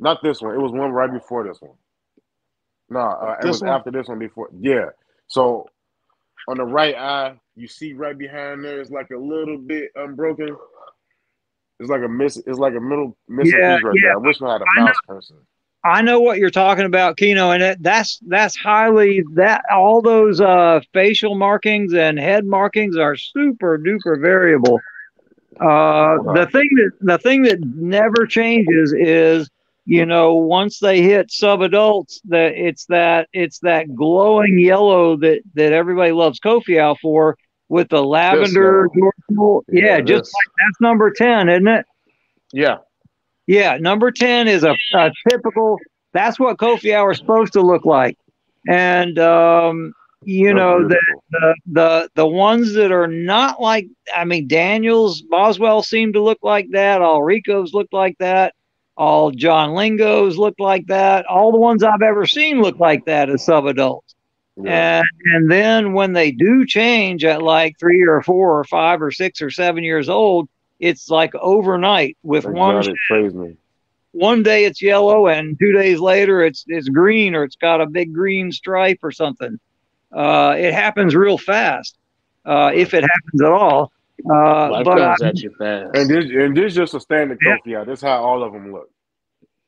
Not this one. It was one right before this one. No, uh, it was one? after this one. Before, yeah. So on the right eye, you see right behind there, it's like a little bit unbroken. It's like a miss. It's like a middle missing Yeah, piece right yeah. there. I wish I had a I know. mouse person. I know what you're talking about, Keno, and it, that's that's highly that all those uh, facial markings and head markings are super duper variable. Uh, the thing that the thing that never changes is you know once they hit subadults that it's that it's that glowing yellow that that everybody loves Kofiau for with the lavender dorsal. Yeah, just like that's number ten, isn't it? Yeah. Yeah, number 10 is a, a typical, that's what Kofiau is supposed to look like. And, um, you know, the, the, the, the ones that are not like, I mean, Daniels, Boswell seemed to look like that. All Rico's look like that. All John Lingo's look like that. All the ones I've ever seen look like that as subadults. Yeah. And and then when they do change at like three or four or five or six or seven years old, it's like overnight with one one day it's yellow and two days later it's it's green or it's got a big green stripe or something. Uh, it happens real fast, uh, if it happens at all. Uh, Life but I, at you fast. And this and this just a standard Yeah. Kofiau. This is how all of them look.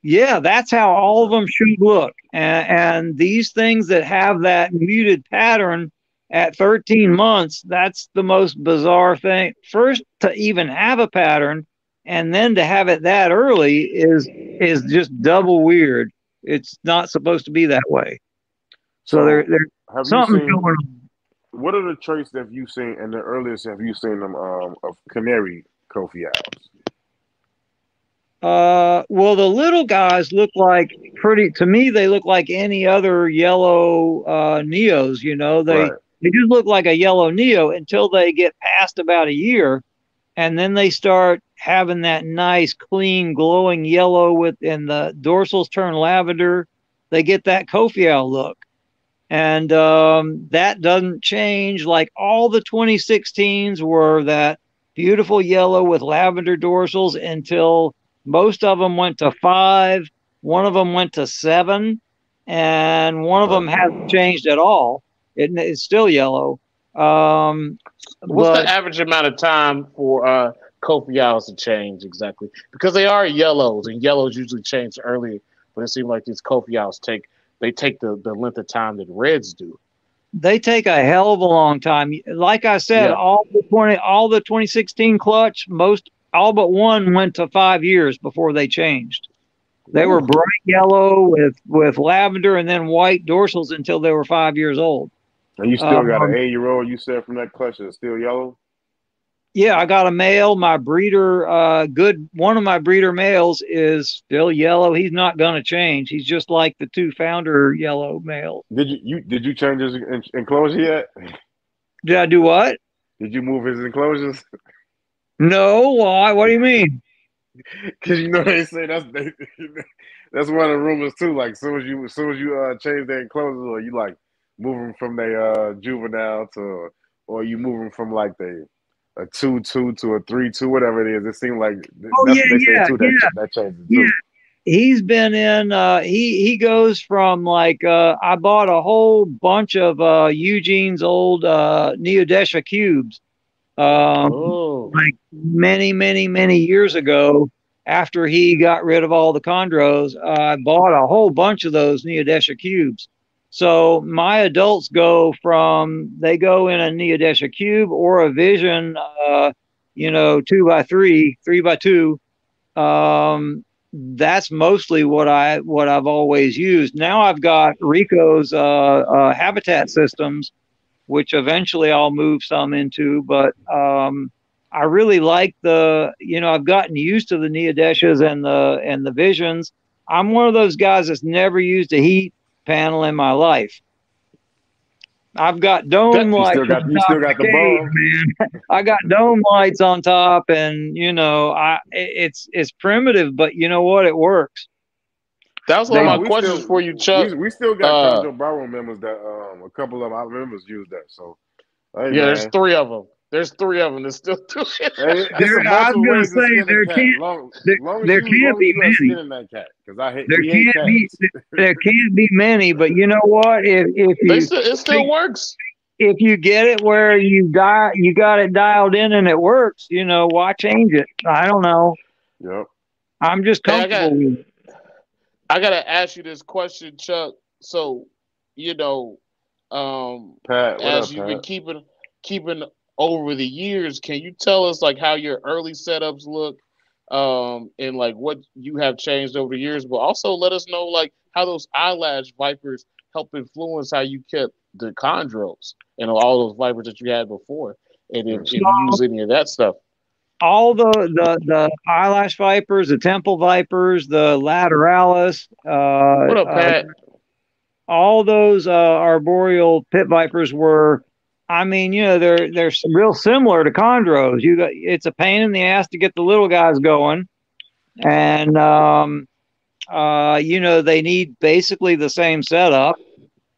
yeah, that's how all of them should look. And, and these things that have that muted pattern at 13 months, that's the most bizarre thing. First, to even have a pattern, and then to have it that early is is just double weird. It's not supposed to be that way. So there, there's something seen going on. What are the traits that you've seen and the earliest have you seen them um of canary Kofiaus? Uh, well, the little guys look like pretty. To me, they look like any other yellow uh, neos. You know, they Right. they just look like a yellow neo until they get past about a year, and then they start having that nice, clean, glowing yellow with, and the dorsals turn lavender. They get that Kofiau look, and um, that doesn't change. Like all the 2016s were that beautiful yellow with lavender dorsals until most of them went to five. One of them went to seven, and one of them hasn't changed at all. It, it's still yellow. Um, What's but the average amount of time for uh, Kofiaus to change exactly? Because they are yellows, and yellows usually change early. But it seems like these Kofiaus take they take the, the length of time that reds do. they take a hell of a long time. Like I said, Yeah. all the twenty, all the 2016 clutch, most all but one went to five years before they changed. They were bright yellow with with lavender and then white dorsals until they were five years old. And you still got Um, an eight year old you said from that clutch that's still yellow? Yeah, I got a male. My breeder, uh, good one of my breeder males is still yellow. He's not going to change. He's just like the two founder yellow males. Did you, you did you change his en- enclosure yet? Did I do what? Did you move his enclosures? No. Why? What do you mean? Because you know they say that's they, that's one of the rumors too. Like, as soon as you, as soon as you uh, change their enclosures, or you like moving from their uh, juvenile to, or you moving from like the a two two to a three two, whatever it is. It seemed like oh, yeah, yeah, too, that, yeah. that changes too. Yeah. He's been in. Uh, he he goes from like uh, I bought a whole bunch of uh, Eugene's old uh, Neodesha cubes, um, oh. like many many many years ago. After he got rid of all the chondros, I bought a whole bunch of those Neodesha cubes so my adults go from they go in a Neodesha cube or a Vision, uh, you know, two by three, three by two. Um, that's mostly what I what I've always used. Now I've got Rico's uh, uh, habitat systems, which eventually I'll move some into. But um, I really like the you know I've gotten used to the Neodeshas and the and the Visions. I'm one of those guys that's never used a heat panel in my life. I've got dome you lights. Still got, you still got the cage, man. I got dome lights on top, and you know, I it's it's primitive, but you know what? It works. That was one of my questions still, for you, Chuck. We, we still got uh, Bravo members that um a couple of our members use that. So hey, yeah, man. there's three of them. There's three of them that still do it. There, I was to say there can't long, there, long there you, can't be many. Cat, I hate, there can't be there can't be many, but you know what? If if you, still, it still works. If you get it where you die, you got it dialed in and it works. You know, why change it? I don't know. Yep. I'm just comfortable. Hey, I got to ask you this question, Chuck. So, you know, um, Pat, as up, you've Pat? been keeping keeping over the years, can you tell us like how your early setups look um, and like what you have changed over the years, but also let us know like how those eyelash vipers help influence how you kept the chondros and all those vipers that you had before, and if, if you use any of that stuff. All the, the the eyelash vipers, the temple vipers, the lateralis. Uh, what up, Pat? Uh, all those uh, arboreal pit vipers were I mean, you know, they're they're real similar to chondros. You got it's a pain in the ass to get the little guys going, and um, uh, you know they need basically the same setup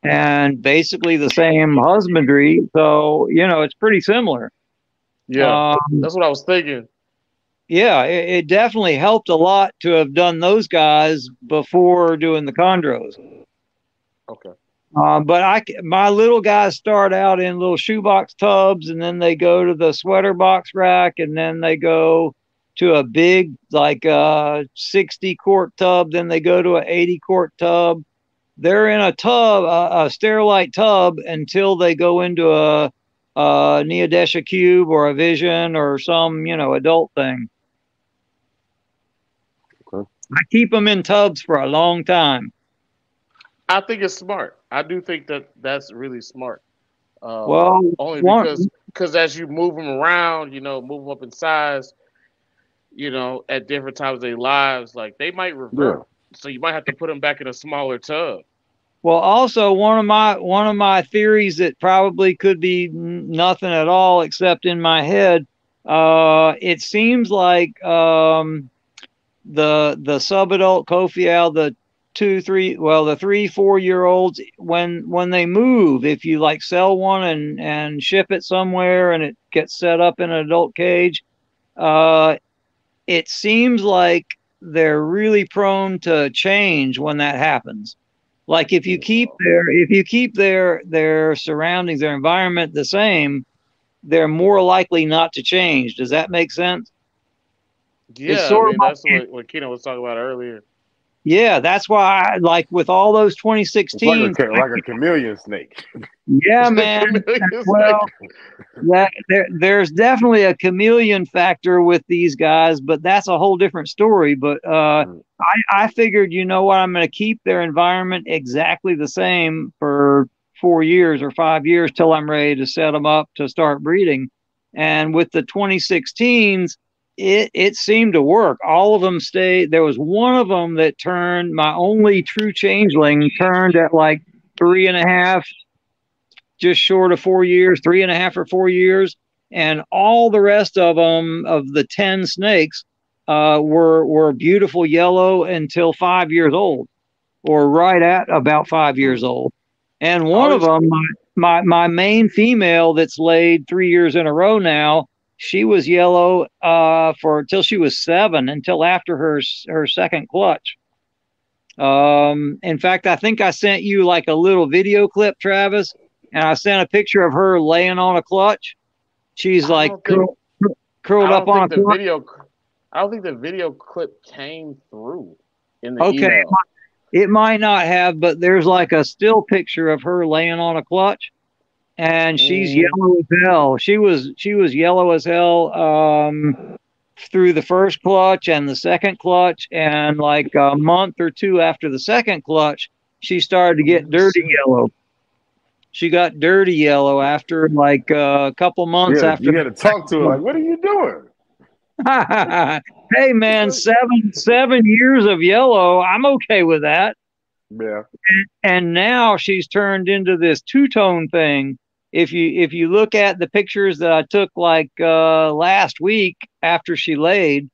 and basically the same husbandry. So you know it's pretty similar. Yeah, um, that's what I was thinking. Yeah, it, it definitely helped a lot to have done those guys before doing the chondros. Okay. Uh, but I, my little guys start out in little shoebox tubs, and then they go to the sweater box rack, and then they go to a big like uh 60 quart tub. Then they go to an 80 quart tub. They're in a tub, a, a sterilite tub, until they go into a, a Neodesha cube or a Vision or some you know adult thing. Okay. I keep them in tubs for a long time. I think it's smart. I do think that that's really smart. Uh, well, only because because as you move them around, you know, move them up in size, you know, at different times of their lives, like they might revert. Yeah. So you might have to put them back in a smaller tub. Well, also one of my one of my theories that probably could be nothing at all except in my head. Uh, it seems like um, the the subadult Kofiau, the two, three, well, the three, four year olds, when when they move, if you like sell one and and ship it somewhere and it gets set up in an adult cage, uh, it seems like they're really prone to change when that happens. Like if you keep their if you keep their their surroundings, their environment the same, they're more likely not to change. Does that make sense? Yeah, I mean, that's what, what Keno was talking about earlier. Yeah, that's why, I, like with all those 2016, like a, like a chameleon snake. Yeah, man. well, that, there, there's definitely a chameleon factor with these guys, but that's a whole different story. But uh, mm. I, I figured, you know what, I'm going to keep their environment exactly the same for four years or five years till I'm ready to set them up to start breeding. And with the 2016s, it it seemed to work. All of them stayed. There was one of them that turned. My only true changeling turned at like three and a half, just short of four years, three and a half or four years, and all the rest of them of the ten snakes uh, were were beautiful yellow until five years old, or right at about five years old. And one of them, my, my my main female that's laid three years in a row now, she was yellow uh, for until she was seven, until after her her second clutch. Um, in fact, I think I sent you like a little video clip, Travis, and I sent a picture of her laying on a clutch. She's like curl, curled up on a the clutch. video. I don't think the video clip came through in the okay. email. It might not have, but there's like a still picture of her laying on a clutch, and she's mm. yellow as hell. She was she was yellow as hell um, through the first clutch and the second clutch, and like a month or two after the second clutch, she started to get dirty yellow. She got dirty yellow after like uh, a couple months yeah, after. You got to talk to her. Like, what are you doing? hey man, seven seven years of yellow. I'm okay with that. Yeah. And, and now she's turned into this two tone thing. If you if you look at the pictures that I took like uh, last week after she laid,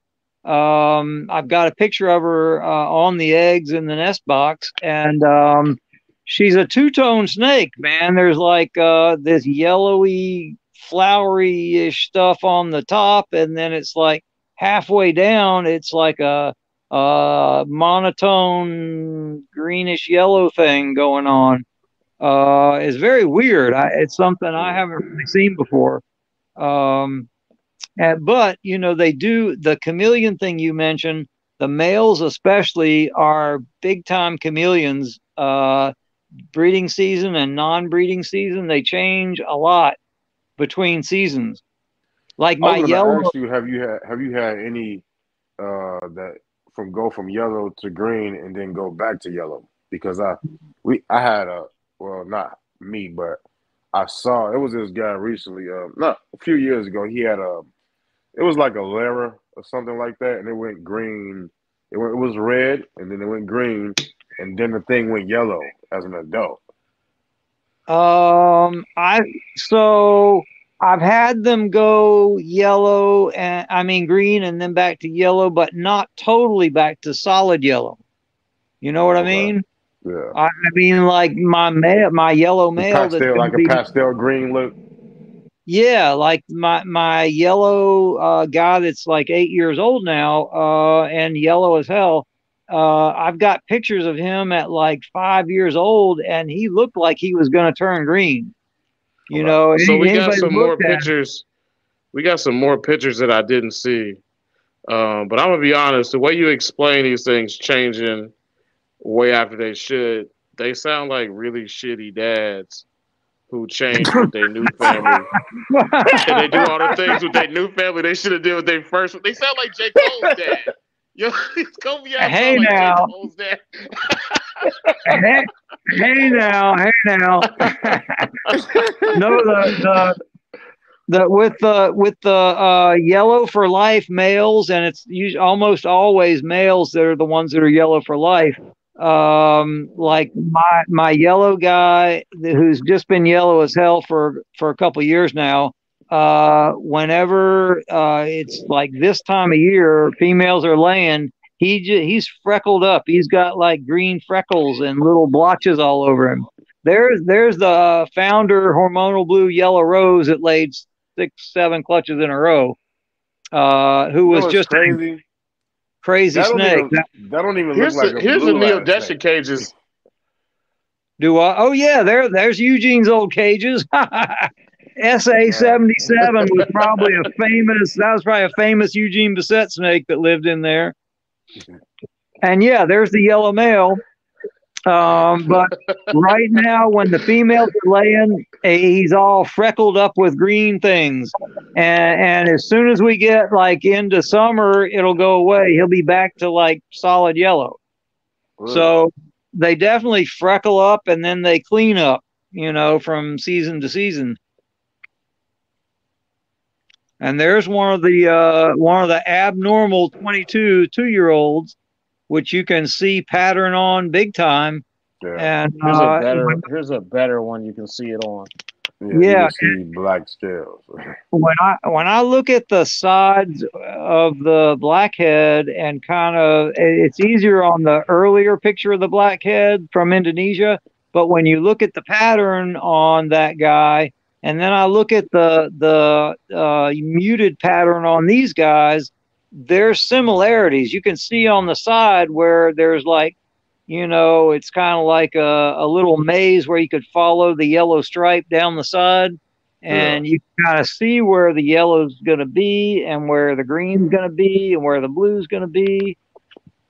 um, I've got a picture of her uh, on the eggs in the nest box, and um, she's a two tone snake. Man, there's like uh, this yellowy flowery-ish stuff on the top, and then it's like halfway down, it's like a, a monotone greenish yellow thing going on. Uh, it's very weird. I, it's something I haven't really seen before. Um, and, but you know, they do the chameleon thing you mentioned. The males, especially, are big time chameleons. Uh, breeding season and non-breeding season, they change a lot between seasons. Like my yellow. Ask you, have you had have you had any uh, that from go from yellow to green and then go back to yellow? Because I we I had a well not me but I saw it was this guy recently uh not a few years ago he had a it was like a Lara or something like that and it went green it, went, it was red and then it went green and then the thing went yellow as an adult um, I so I've had them go yellow and I mean green and then back to yellow, but not totally back to solid yellow. You know what. I mean? Yeah. I, I mean, like my male, my yellow male, pastel, like be, a pastel green look. Yeah, like my my yellow uh, guy that's like eight years old now, uh, and yellow as hell uh, I've got pictures of him at like five years old, and he looked like he was going to turn green. You know, so we got some more pictures. We got some more pictures that I didn't see. Um, but I'm gonna be honest, the way you explain these things changing way after they should, they sound like really shitty dads who changed with their new family. and they do all the things with their new family they should have did with their first. one. They sound like J. Cole's dad. Yo, Kobe hey now. hey, hey now, hey now. no, the, the the with the with the uh, yellow for life males, and it's usually, almost always males that are the ones that are yellow for life. Um, like my my yellow guy who's just been yellow as hell for for a couple years now uh, whenever uh, it's like this time of year, females are laying. He j- he's freckled up. He's got like green freckles and little blotches all over him. There's there's the founder hormonal blue yellow rose that laid six seven clutches in a row. Uh, who was just crazy, crazy that snake. Even, that, that, don't even here's look the, like here's the Neodesha cages. Do I? Oh yeah, there there's Eugene's old cages. SA seventy seven was probably a famous. That was probably a famous Eugene Bessette snake that lived in there. And yeah, there's the yellow male. Um, but right now, when the females are laying, eh, he's all freckled up with green things. And, and as soon as we get like into summer, it'll go away. He'll be back to like solid yellow. Really? So they definitely freckle up and then they clean up, you know, from season to season. And there's one of the uh, one of the abnormal 22 two year olds, which you can see pattern on big time. Yeah, And Here's uh, a better. Here's a better one. You can see it on. yeah. Yeah. black scales. when I when I look at the sides of the blackhead and kind of it's easier on the earlier picture of the blackhead from Indonesia, but when you look at the pattern on that guy, and then I look at the the uh, muted pattern on these guys, there's similarities. You can see on the side where there's like, you know, it's kind of like a, a little maze where you could follow the yellow stripe down the side and you kind of see where the yellow's going to be and where the green's going to be and where the blue's going to be.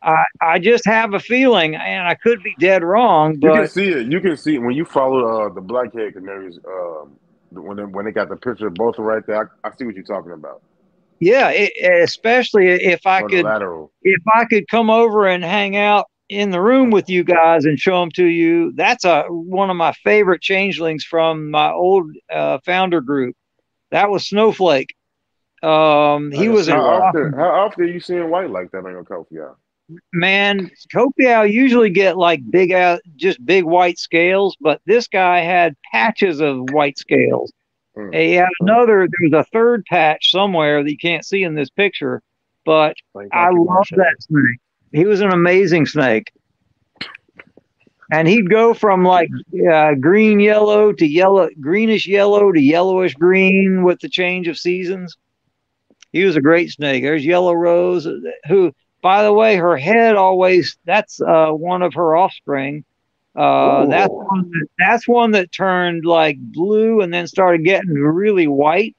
I I just have a feeling, and I could be dead wrong, But You can see it. You can see it when you follow uh, the blackhead canaries. Um, when they, when they got the picture of both right there, I, I see what you're talking about. Yeah, it, especially if I could lateral. if I could come over and hang out in the room with you guys and show them to you, that's a one of my favorite changelings from my old uh, founder group. That was Snowflake. Um, he was how often, how often are you seeing white like that on your? Yeah. man, Kofiau usually get like big out, just big white scales, but this guy had patches of white scales. He had another. There was a third patch somewhere that you can't see in this picture, but I love that snake. He was an amazing snake. And he'd go from like uh, green yellow to yellow, greenish yellow to yellowish green with the change of seasons. He was a great snake. There's Yellow Rose, uh, who, by the way, her head always, that's uh, one of her offspring. Uh, that's, one that, that's one that turned like blue and then started getting really white.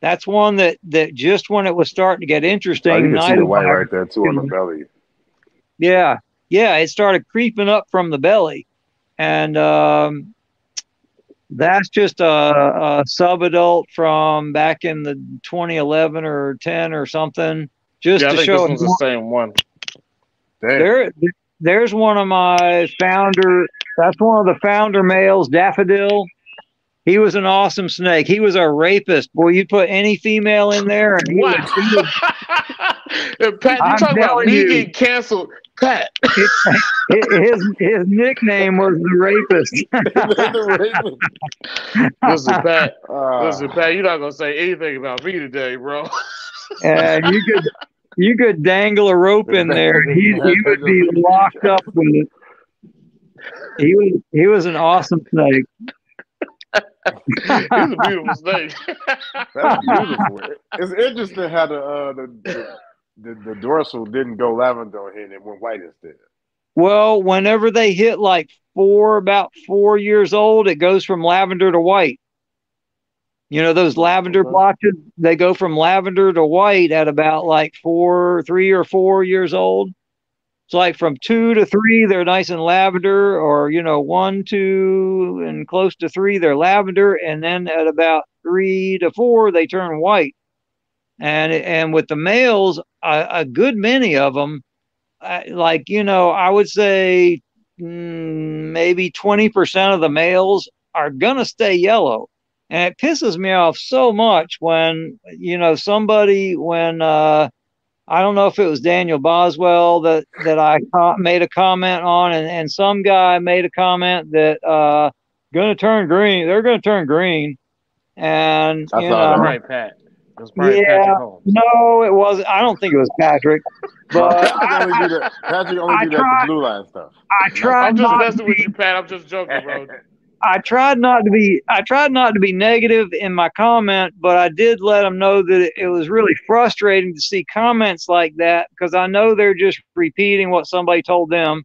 That's one that, that just when it was starting to get interesting, Oh, you can see the white Fire- right there too on the belly. yeah, yeah, it started creeping up from the belly, and um, that's just a, a sub-adult from back in the 2011 or 10 or something. Just Yeah, I to think show this it was the same one. Damn. there, there's one of my founder. That's one of the founder males, Daffodil. He was an awesome snake. He was a rapist. Boy, you put any female in there, and he What? would, he would Pat, you I'm talking about me you. getting canceled? Pat, his his nickname was the rapist. listen, Pat, Ah. listen, Pat. You're not gonna say anything about me today, bro. and you could you could dangle a rope in there and he, he would be locked up with it. He was he was an awesome snake. He's a beautiful snake. That's beautiful. It's interesting how the, uh, the, the the the dorsal didn't go lavender on here and it went white instead. Well, whenever they hit like four, about four years old, it goes from lavender to white. You know, those lavender blotches, they go from lavender to white at about like four, three or four years old. It's like from two to three, they're nice and lavender, or, you know, one, two, and close to three, they're lavender. And then at about three to four, they turn white. And, and with the males, a, a good many of them, I, like you know i would say mm, maybe 20% of the males are gonna stay yellow and it pisses me off so much when you know somebody when uh i don't know if it was daniel boswell that that i made a comment on and, and some guy made a comment that uh gonna turn green they're gonna turn green and I you saw know All right, Pat. It was probably Yeah. Patrick no it wasn't i don't think it was patrick but Patrick only do that. Patrick only I do that tried- to blue line stuff. i tried I'm just messing with you, Pat. I'm just joking, bro. I tried not to be I tried not to be negative in my comment, but I did let them know that it, was really frustrating to see comments like that because I know they're just repeating what somebody told them.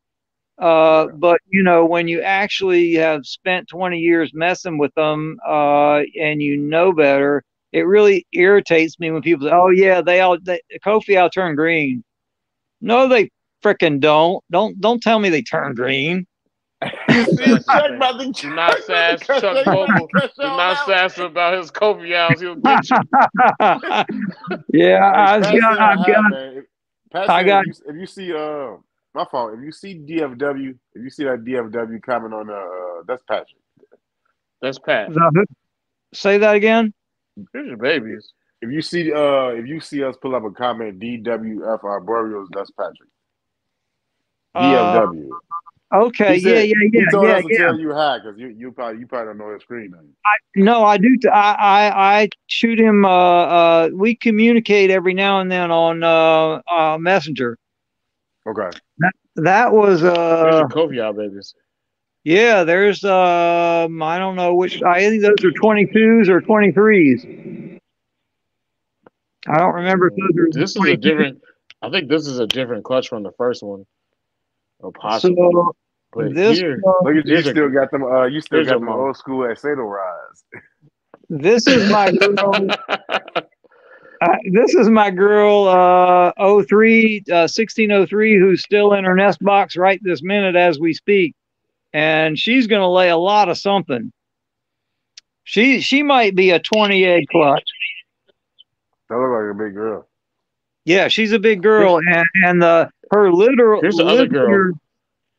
Uh, but you know, when you actually have spent 20 years messing with them uh, and you know better, it really irritates me when people say, "Oh yeah, they all they, Kofiau turn green." No, they frickin' don't. Don't don't tell me they turn green. You see, Chuck about to Do not sass Chuck Vogel. Do not sass about his Kobe owls. He'll get you. yeah, I've got, I've got, Pat I got- if, you, if you see uh my fault, if you see DFW, if you see that DFW comment on uh, uh that's Patrick. That's Pat. say that again. Here's your babies. If you see uh if you see us pull up a comment DWF Arboreals, that's Patrick. Uh, DFW. Okay, said- yeah, yeah, He yeah, told yeah, us to yeah. tell you hi because you you probably you probably don't know his screen name. I, No, I do. T- I, I I shoot him. Uh, uh, we communicate every now and then on uh, uh Messenger. Okay. That that was uh, Kofiau babies. yeah. There's um, I don't know which. I think those are twenty twos or twenty threes. I don't remember if those are. This is a different. I think this is a different clutch from the first one, or possibly. So but this here, Look at you, you Here's a- still got them. Uh, you still got a them moment. old school Aceto rides. this is my girl. Uh, this is my girl, uh, 03, uh, 1603, who's still in her nest box right this minute as we speak. And she's going to lay a lot of something. She, she might be a 20 egg clutch. That look like a big girl. Yeah, she's a big girl. And, and the, her literal, Here's the other girl.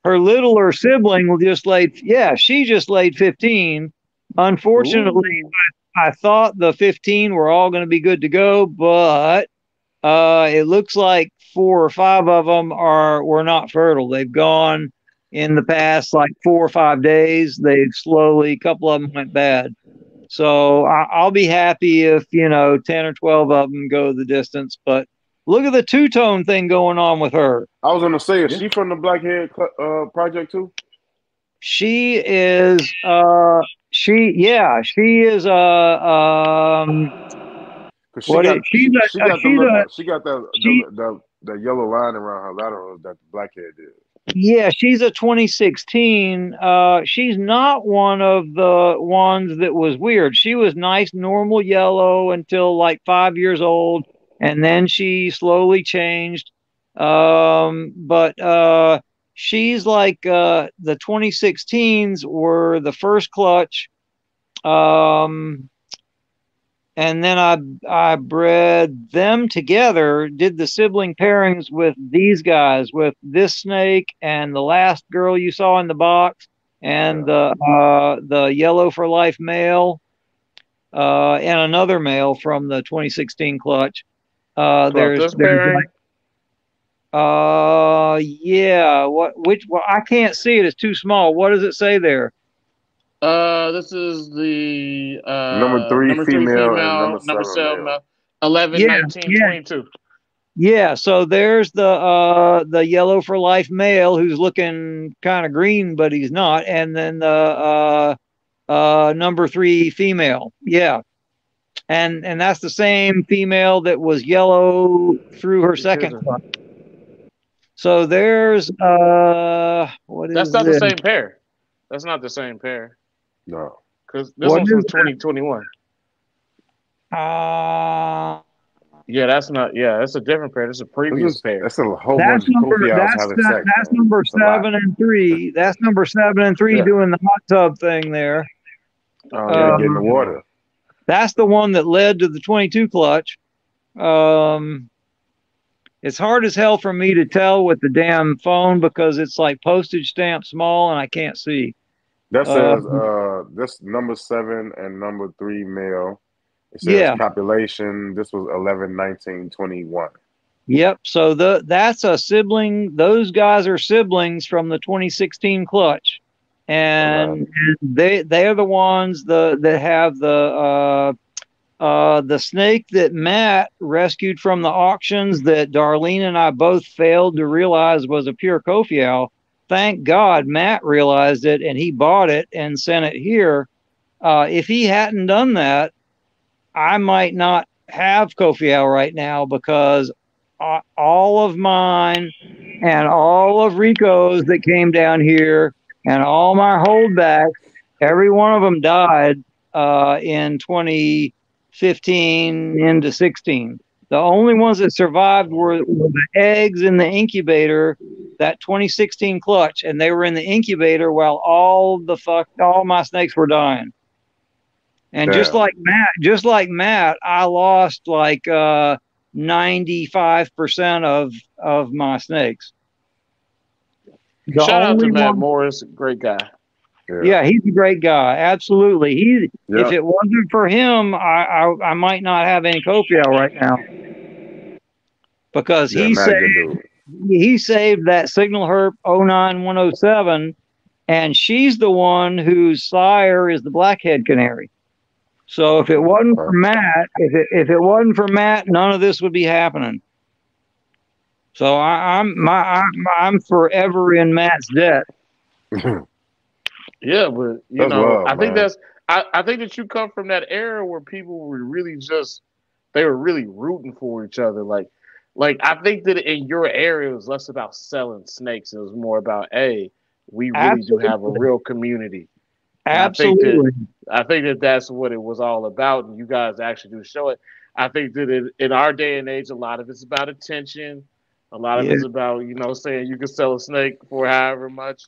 her littler sibling will just laid, yeah, she just laid 15. Unfortunately, I thought the 15 were all going to be good to go, but uh, it looks like four or five of them are were not fertile. They've gone in the past like four or five days. They've slowly, a couple of them went bad. So I, I'll be happy if you know 10 or 12 of them go the distance. But look at the two tone thing going on with her. I was gonna say, is Yeah. she from the Blackhead uh, Project too? She is, uh, she, yeah, she is, uh, um, she What got, is- she's a- she got, the she's little- a- she got the, she- the, the the yellow line around her laterals that the Blackhead did. Yeah, she's a 2016. Uh, she's not one of the ones that was weird. She was nice, normal yellow until like five years old, and then she slowly changed. Um, but uh, she's like uh, the 2016s were the first clutch. Um, and then I I bred them together, did the sibling pairings with these guys, with this snake and the last girl you saw in the box, and the uh, the yellow for life male, uh, and another male from the 2016 clutch. Uh, there's, this there's uh, yeah. What? Which? Well, I can't see it. It's too small. What does it say there? Uh, this is the uh, Number three female and number number seven seven, male. male. 11, Yeah, 19, yeah. 22. Yeah, so there's the uh the yellow for life male who's looking kind of green, but he's not, and then the uh uh number three female. Yeah. And and that's the same female that was yellow through her second Here's clutch. So there's uh what is That's not this? the same pair. That's not the same pair. No. Because this What one's from is 2021. Uh Yeah, that's not. Yeah, that's a different pair. That's a This previous is, pair. that's a whole that's bunch of number Kofi that's having that- sex. that's number It's seven and three. That's number seven and three Yeah. doing the hot tub thing there. Oh, yeah, Um, get in the water. That's the one that led to the 22 clutch. Um, it's hard as hell for me to tell with the damn phone because it's like postage stamp small and I can't see. That uh, says uh, this number seven and number three male. It says Yeah. population. This was 11, 19, 21. Yep. So the that's a sibling. Those guys are siblings from the 2016 clutch, and, and they they are the ones the that have the uh, uh, the snake that Matt rescued from the auctions that Darlene and I both failed to realize was a pure Kofiau. Thank God Matt realized it and he bought it and sent it here. Uh, if he hadn't done that, I might not have Kofiau right now because all of mine and all of Rico's that came down here and all my holdbacks, every one of them died uh, in 2015 into 16. The only ones that survived were, were the eggs in the incubator, that 2016 clutch, and they were in the incubator while all the fuck, all my snakes were dying. And just like Matt, just like Matt, I lost like uh, 95% of of my snakes. The Shout out to Matt one- Morris, great guy. Yeah. Yeah, he's a great guy. Absolutely. He Yeah. if it wasn't for him, I, I I might not have any Kofiau right now. Because Yeah, he Matt, saved he saved that Signal Herp 09107, and she's the one whose sire is the blackhead canary. So if it wasn't for Matt, if it if it wasn't for Matt, none of this would be happening. So I, I'm my I'm, I'm forever in Matt's debt. Yeah, but you That's know, wild, I think that's I, I think that you come from that era where people were really just they were really rooting for each other. Like like I think that in your area it was less about selling snakes. It was more about, hey, we really do have a real community. I think that- Absolutely. I think that that's what it was all about, and you guys actually do show it. I think that in, in our day and age, a lot of it's about attention. A lot of Yeah. it's about you know saying you can sell a snake for however much.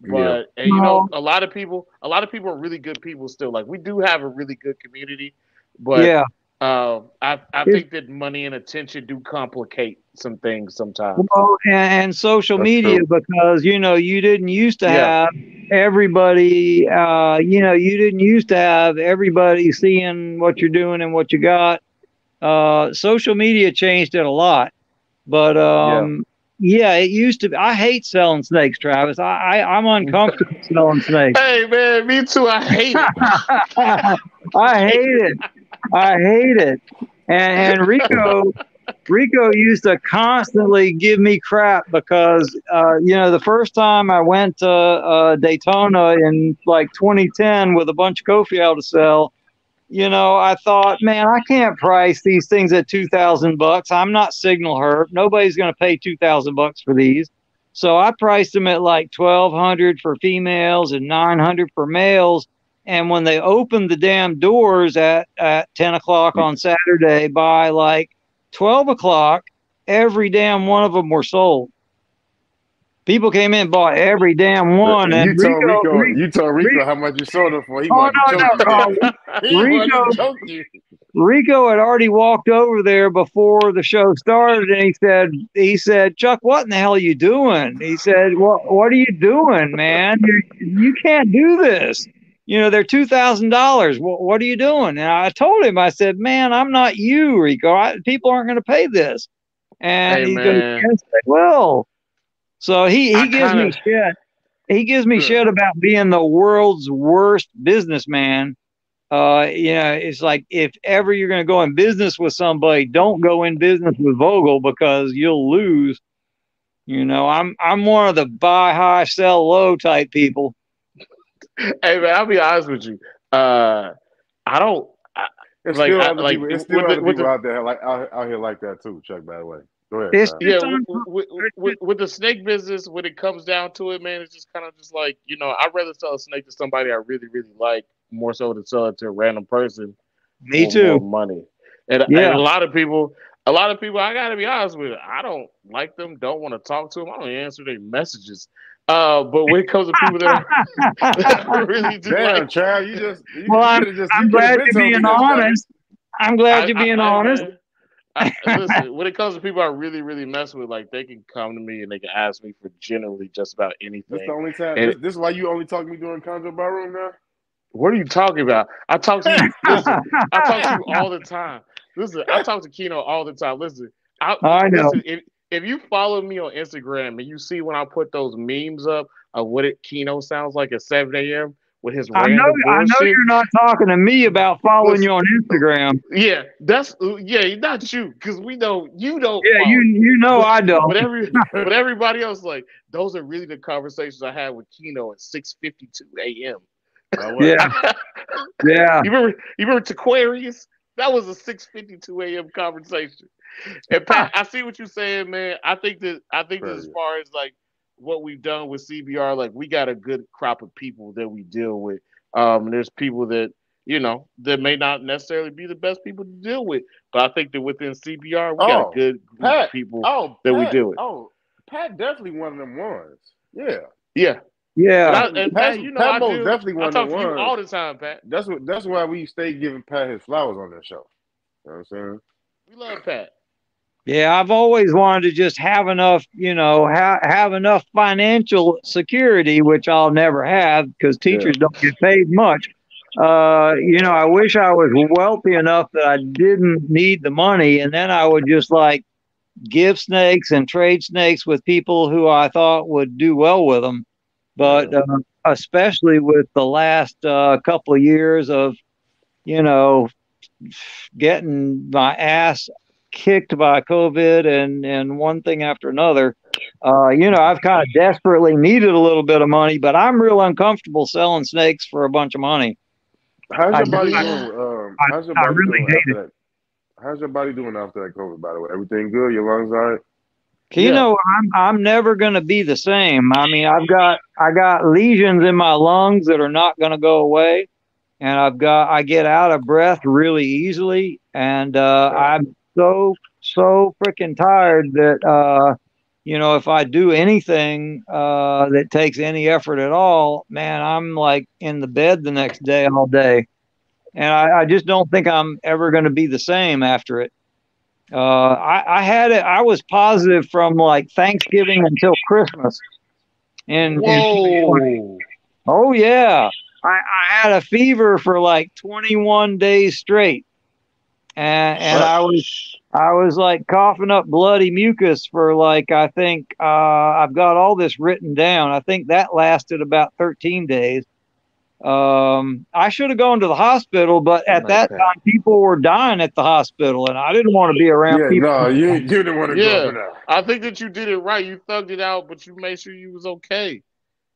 But Yeah. and you know, a lot of people, a lot of people are really good people still. Like we do have a really good community, but yeah. uh, I I It's- think that money and attention do complicate some things sometimes. Well, and, and social That's media true. because you know you didn't used to Yeah. have everybody. Uh, you know you didn't used to have everybody seeing what you're doing and what you got. Uh, social media changed it a lot, but um, yeah. it used to. I hate selling snakes, Travis. I, I I'm uncomfortable selling snakes. Hey man, me too. I hate it. I hate it. I hate it. And, and Rico, Rico used to constantly give me crap because, uh, you know, the first time I went to uh, Daytona in like 2010 with a bunch of Kofiau to sell, you know, I thought, man, I can't price these things at 2000 bucks. I'm not Signal Herp. Nobody's going to pay 2000 bucks for these. So I priced them at like 1200 for females and 900 for males. And when they opened the damn doors at, at 10 o'clock on Saturday, by like 12 o'clock, every damn one of them were sold. People came in and bought every damn one. you And told Rico, Rico, Rico, you told Rico Rico- how much you sold him for. He Oh, wanted to no, choke no, you. no. he Rico- to choke you. Rico had already walked over there before the show started, and he said, "He said, Chuck, what in the hell are you doing?" He said, "What What are you doing, man? You you can't do this. You know they're two thousand dollars. What What are you doing?" And I told him, I said, "Man, I'm not you, Rico. I, people aren't going to pay this." And Hey, he goes, man. "Yes, they will." So he he I gives me kinda- shit. He gives me Yeah. shit about being the world's worst businessman. Uh, you know, it's like if ever you're going to go in business with somebody, don't go in business with Vogel because you'll lose. You know, I'm I'm one of the buy high, sell low type people. hey man, I'll be honest with you. Uh, I don't. It's Like, still I- other like, people. It's still with the- other with people the- out there like out, out here like that too. Chuck, by the way, go ahead. It's- Chuck. Yeah, with, with, with, with the snake business, when it comes down to it, man, it's just kind of just like you know, I'd rather sell a snake to somebody I really, really like more so than sell it to a random person. Me for more too. money, and, and Yeah. a lot of people, a lot of people, I gotta be honest with you, I don't like them, don't want to talk to them, I don't answer their messages. Uh, but when it comes to people that I really do Damn, like, Chad, you just. You, Well, I'm, just, I'm you glad you're being this, Chuck. honest. I'm glad I- you're being I- honest. man, I, listen, when it comes to people I really, really mess with, like they can come to me and they can ask me for generally just about This anything. the only time. And- This, this is why you only talk to me during Chondro Bar Room now. What are you talking about? I talk to you. Listen, I talk to you all the time. Listen, I talk to Keno all the time. Listen, I, I know. Listen, if, if you follow me on Instagram and you see when I put those memes up of what it Keno sounds like at 7 a.m. with his I random know. I know you're not talking to me about following you on Instagram. yeah, that's yeah, not you, because we know you don't. Yeah, follow. you you know I don't. But every but everybody else like those are really the conversations I had with Keno at 6:52 a.m. Yeah. Yeah. You remember you remember Taquarius? That was a 6:52 a.m. conversation. And Pat, I see what you're saying, man. I think that I think that as far as like what we've done with CBR, like we got a good crop of people that we deal with. Um, there's people that you know that may not necessarily be the best people to deal with, but I think that within CBR we got Oh, a good group Pat. of people. Oh, That we Pat- do it. Oh, Pat definitely one of them ones. Yeah, Yeah, Yeah. and, I, and Pat- Pat, you know Pat I most do. definitely one I of talk the to you all the time, Pat. that's what. That's why we stay giving Pat his flowers on that show. You know what I'm saying? We love Pat. Yeah, I've always wanted to just have enough, you know, ha- have enough financial security, which I'll never have because teachers don't get paid much. Uh, you know, I wish I was wealthy enough that I didn't need the money, and then I would just like give snakes and trade snakes with people who I thought would do well with them. But uh, especially with the last uh, couple of years of, you know, getting my ass kicked by COVID and and one thing after another. Uh, you know, I've kind of desperately needed a little bit of money, but I'm real uncomfortable selling snakes for a bunch of money. How's your I- body I- doing? Um, how's your I body really doing after that? How's your body doing after that COVID? By the way, everything good? Your lungs all right? You Yeah. know, I'm I'm never going to be the same. I mean, I've got I got lesions in my lungs that are not going to go away, and I've got I get out of breath really easily, and uh, I'm so so freaking tired that uh, you know if I do anything uh, that takes any effort at all, man, I'm like in the bed the next day all day, and I, I just don't think I'm ever going to be the same after it. Uh, I, I had it. I was positive from like Thanksgiving until Christmas. And, and Whoa. oh yeah, I, I had a fever for like 21 days straight, and and I was I was like coughing up bloody mucus for like I think uh, I've got all this written down. I think that lasted about 13 days. Um, I should have gone to the hospital, but at that Okay. time people were dying at the hospital, and I didn't want to be around Yeah, people. no, you you didn't want to Yeah. go for. I think that you did it right. You thugged it out, but you made sure you was okay.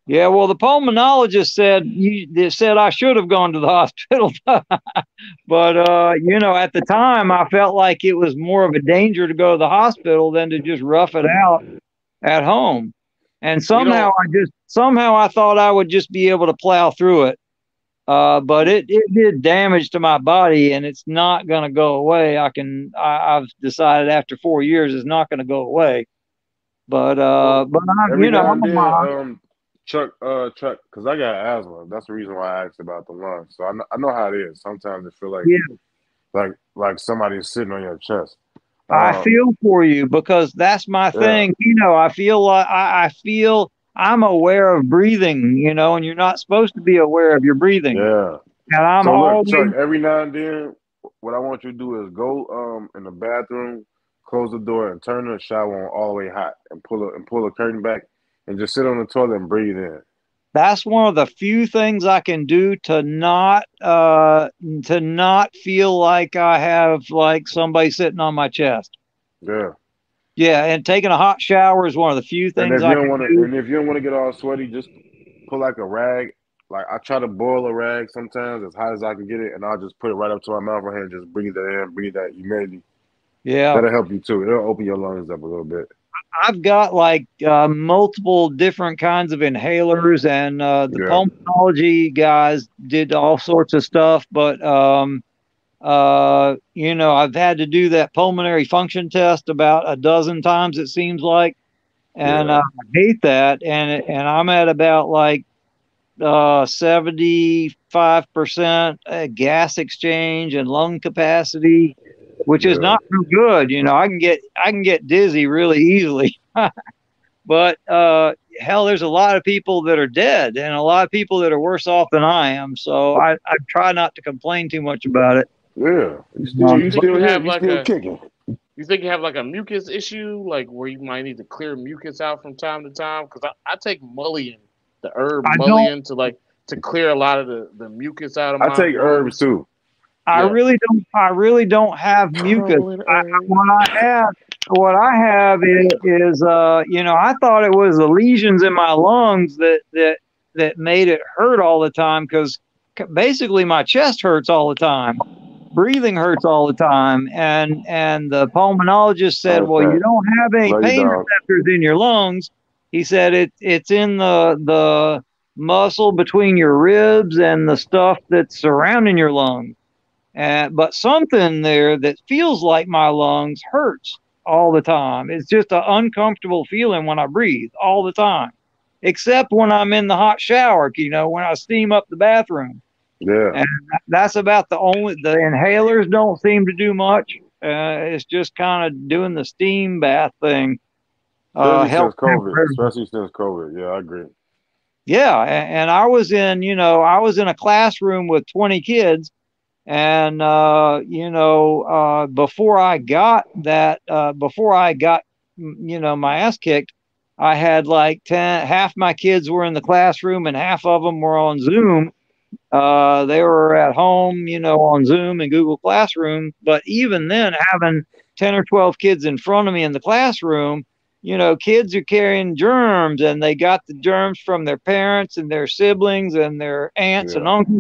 Yeah, well, the pulmonologist said you said I should have gone to the hospital, but uh, you know, at the time, I felt like it was more of a danger to go to the hospital than to just rough it out at home. And somehow, I just somehow I thought I would just be able to plow through it. Uh, but it, it did damage to my body, and it's not going to go away. I can I, I've decided after four years it's not going to go away. But uh, but I'm you know I'm a mom. um, Chuck, uh, Chuck, because I got asthma. That's the reason why I asked about the lungs. So I know, I know how it is. Sometimes it feel like Yeah. like like somebody's sitting on your chest. I Um, feel for you because that's my Yeah. thing. You know, I feel like I, I feel I'm aware of breathing, you know, and you're not supposed to be aware of your breathing. Yeah. And I'm so look, always Chuck, every now and then, what I want you to do is go um in the bathroom, close the door, and turn the shower on all the way hot, and pull a and pull the curtain back, and just sit on the toilet and breathe in. that's one of the few things I can do to not uh to not feel like I have like somebody sitting on my chest. Yeah. Yeah, and taking a hot shower is one of the few things. And if you I don't can want to, do. and if you don't want to get all sweaty, just pull like a rag. Like I try to boil a rag sometimes as hot as I can get it, and I'll just put it right up to my mouth right here and just breathe that in, breathe that humidity. Yeah. That'll help you too. It'll open your lungs up a little bit. I've got like uh, multiple different kinds of inhalers, and uh, the Yeah. pulmonology guys did all sorts of stuff. But um, uh, you know, I've had to do that pulmonary function test about a dozen times. It seems like, and Yeah. uh, I hate that. And and I'm at about like uh, seventy five percent gas exchange and lung capacity which is Yeah. not real good. You know, I can get I can get dizzy really easily. but uh, hell, there's a lot of people that are dead, and a lot of people that are worse off than I am. So I, I try not to complain too much about it. Yeah, you still, Um, you still you have you like still a- kicking. You think you have like a mucus issue, like where you might need to clear mucus out from time to time? Because I, I take mullein, the herb I don't- mullein, to like to clear a lot of the, the mucus out of my I take herbs too. I Yeah. really don't. I really don't have mucus. Mullein I, what I have, what I have is, is, uh, you know, I thought it was the lesions in my lungs that that that made it hurt all the time because basically my chest hurts all the time, breathing hurts all the time, and and the pulmonologist said, well, you don't have any Lay pain receptors in your lungs. He said it it's in the the muscle between your ribs and the stuff that's surrounding your lungs. Uh, but something there that feels like my lungs hurts all the time. It's just an uncomfortable feeling when I breathe all the time, except when I'm in the hot shower, you know, when I steam up the bathroom. Yeah, That's about the only, the inhalers don't seem to do much. Uh, it's just kind of doing the steam bath thing. Uh, especially since COVID. Especially since COVID. Yeah, I agree. Yeah, a- and I was in, you know, I was in a classroom with 20 kids, And uh, you know, uh, before I got that, uh, before I got, you know, my ass kicked, I had like ten. Half my kids were in the classroom, and half of them were on Zoom. Uh, they were at home, you know, on Zoom and Google Classroom. But even then, having ten or twelve kids in front of me in the classroom, you know, kids are carrying germs, and they got the germs from their parents and their siblings and their aunts and uncles.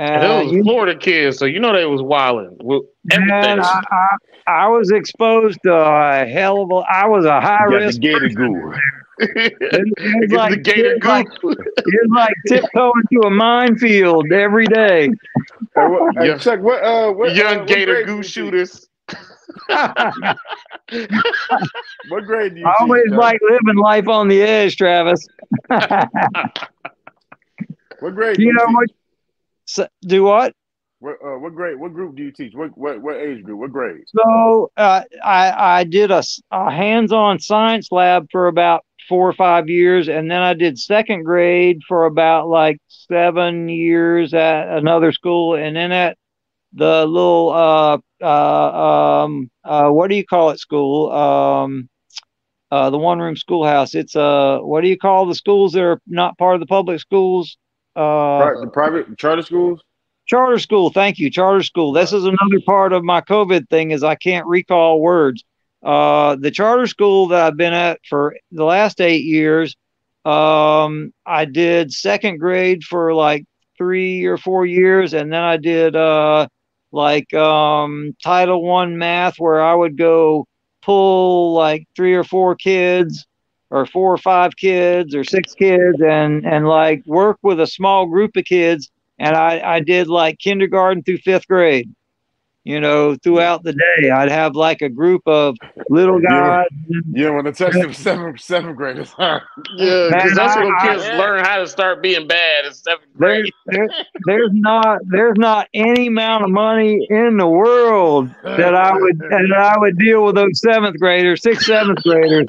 And Uh, it was you Florida kids, so you know they was wilding with everything. Man, I, I, I was exposed to a hell of a. I was a high You got the risk. gator goo. It, it was like the gator it was like, goo. it was like tiptoeing to a minefield every day. Hey, what, hey, Chuck, what, uh, what, uh, Young what gator grade goo shooters. What grade do you I always teach? Chuck? like living life on the edge, Travis. what grade do you you know teach? what? So, do what? What, uh, what grade? What group do you teach? What what what age group? What grade? So uh, I I did a, a hands-on science lab for about four or five years, and then I did second grade for about like seven years at another school, and then at the little uh uh um uh what do you call it school um uh the one room schoolhouse it's uh what do you call the schools that are not part of the public schools uh the private charter schools? Charter school, thank you. Charter school. This is another part of my COVID thing is I can't recall words. Uh, the charter school that I've been at for the last eight years, um, I did second grade for like three or four years, and then I did uh, like um, Title One math, where I would go pull like three or four kids, or four or five kids, or six kids, and and like work with a small group of kids and I, I did like kindergarten through fifth grade. You know, throughout the day, I'd have like a group of little guys. You don't want to touch them seventh seventh graders, huh? Yeah, Man, because that's when kids I- learn how to start being bad in seventh There, grade. there, there's not there's not any amount of money in the world that I would that I would deal with those seventh graders, sixth, seventh graders.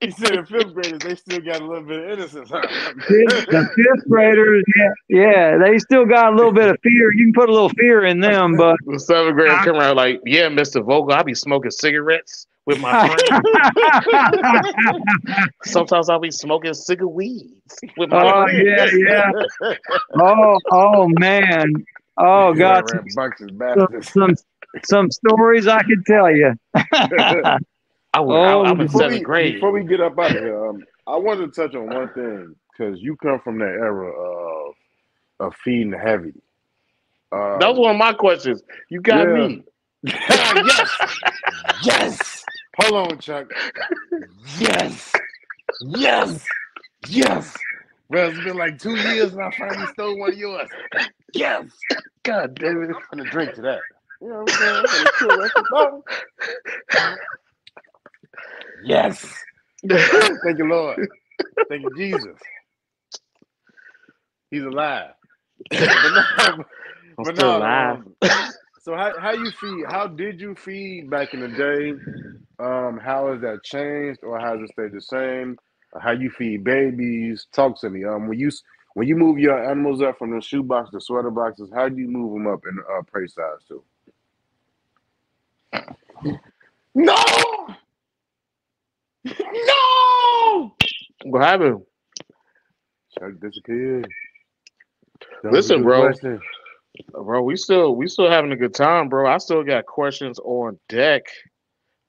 He said the fifth graders, they still got a little bit of innocence, huh? Fifth- The fifth graders, yeah, yeah, they still got a little bit of fear. You can put a little fear in them, but The seventh grade come around like, yeah, Mr. Vogel, I be smoking cigarettes with my friends. Sometimes I'll be smoking cigar weeds with my oh friends. yeah, yeah. Oh, oh man. Oh God, some, some, some some stories I could tell you. I was, Oh, I, I'm before, seventh we, grade. before we get up out of here, um, I wanted to touch on one thing because you come from that era of of feeding the heavy. Uh, that was one of my questions. You got Yeah. me. yes, yes. Hold on, Chuck. Yes, yes, yes. Well, it's been like two years and I finally stole one of yours. Yes. God damn it. I'm gonna drink to that. You know what I'm saying? I'm gonna chill that. Yes. Thank you, Lord. Thank you, Jesus. He's alive. But no, I'm but still no, alive. um, so how how you feed? How did you feed back in the day? Um, how has that changed, or has it stayed the same? How you feed babies? Talk to me. Um, when you when you move your animals up from the shoebox to sweater boxes, how do you move them up in uh, prey size too? No, no. What happened? Chuck disappeared. Listen, bro. question. Bro, we still we still having a good time, bro. I still got questions on deck.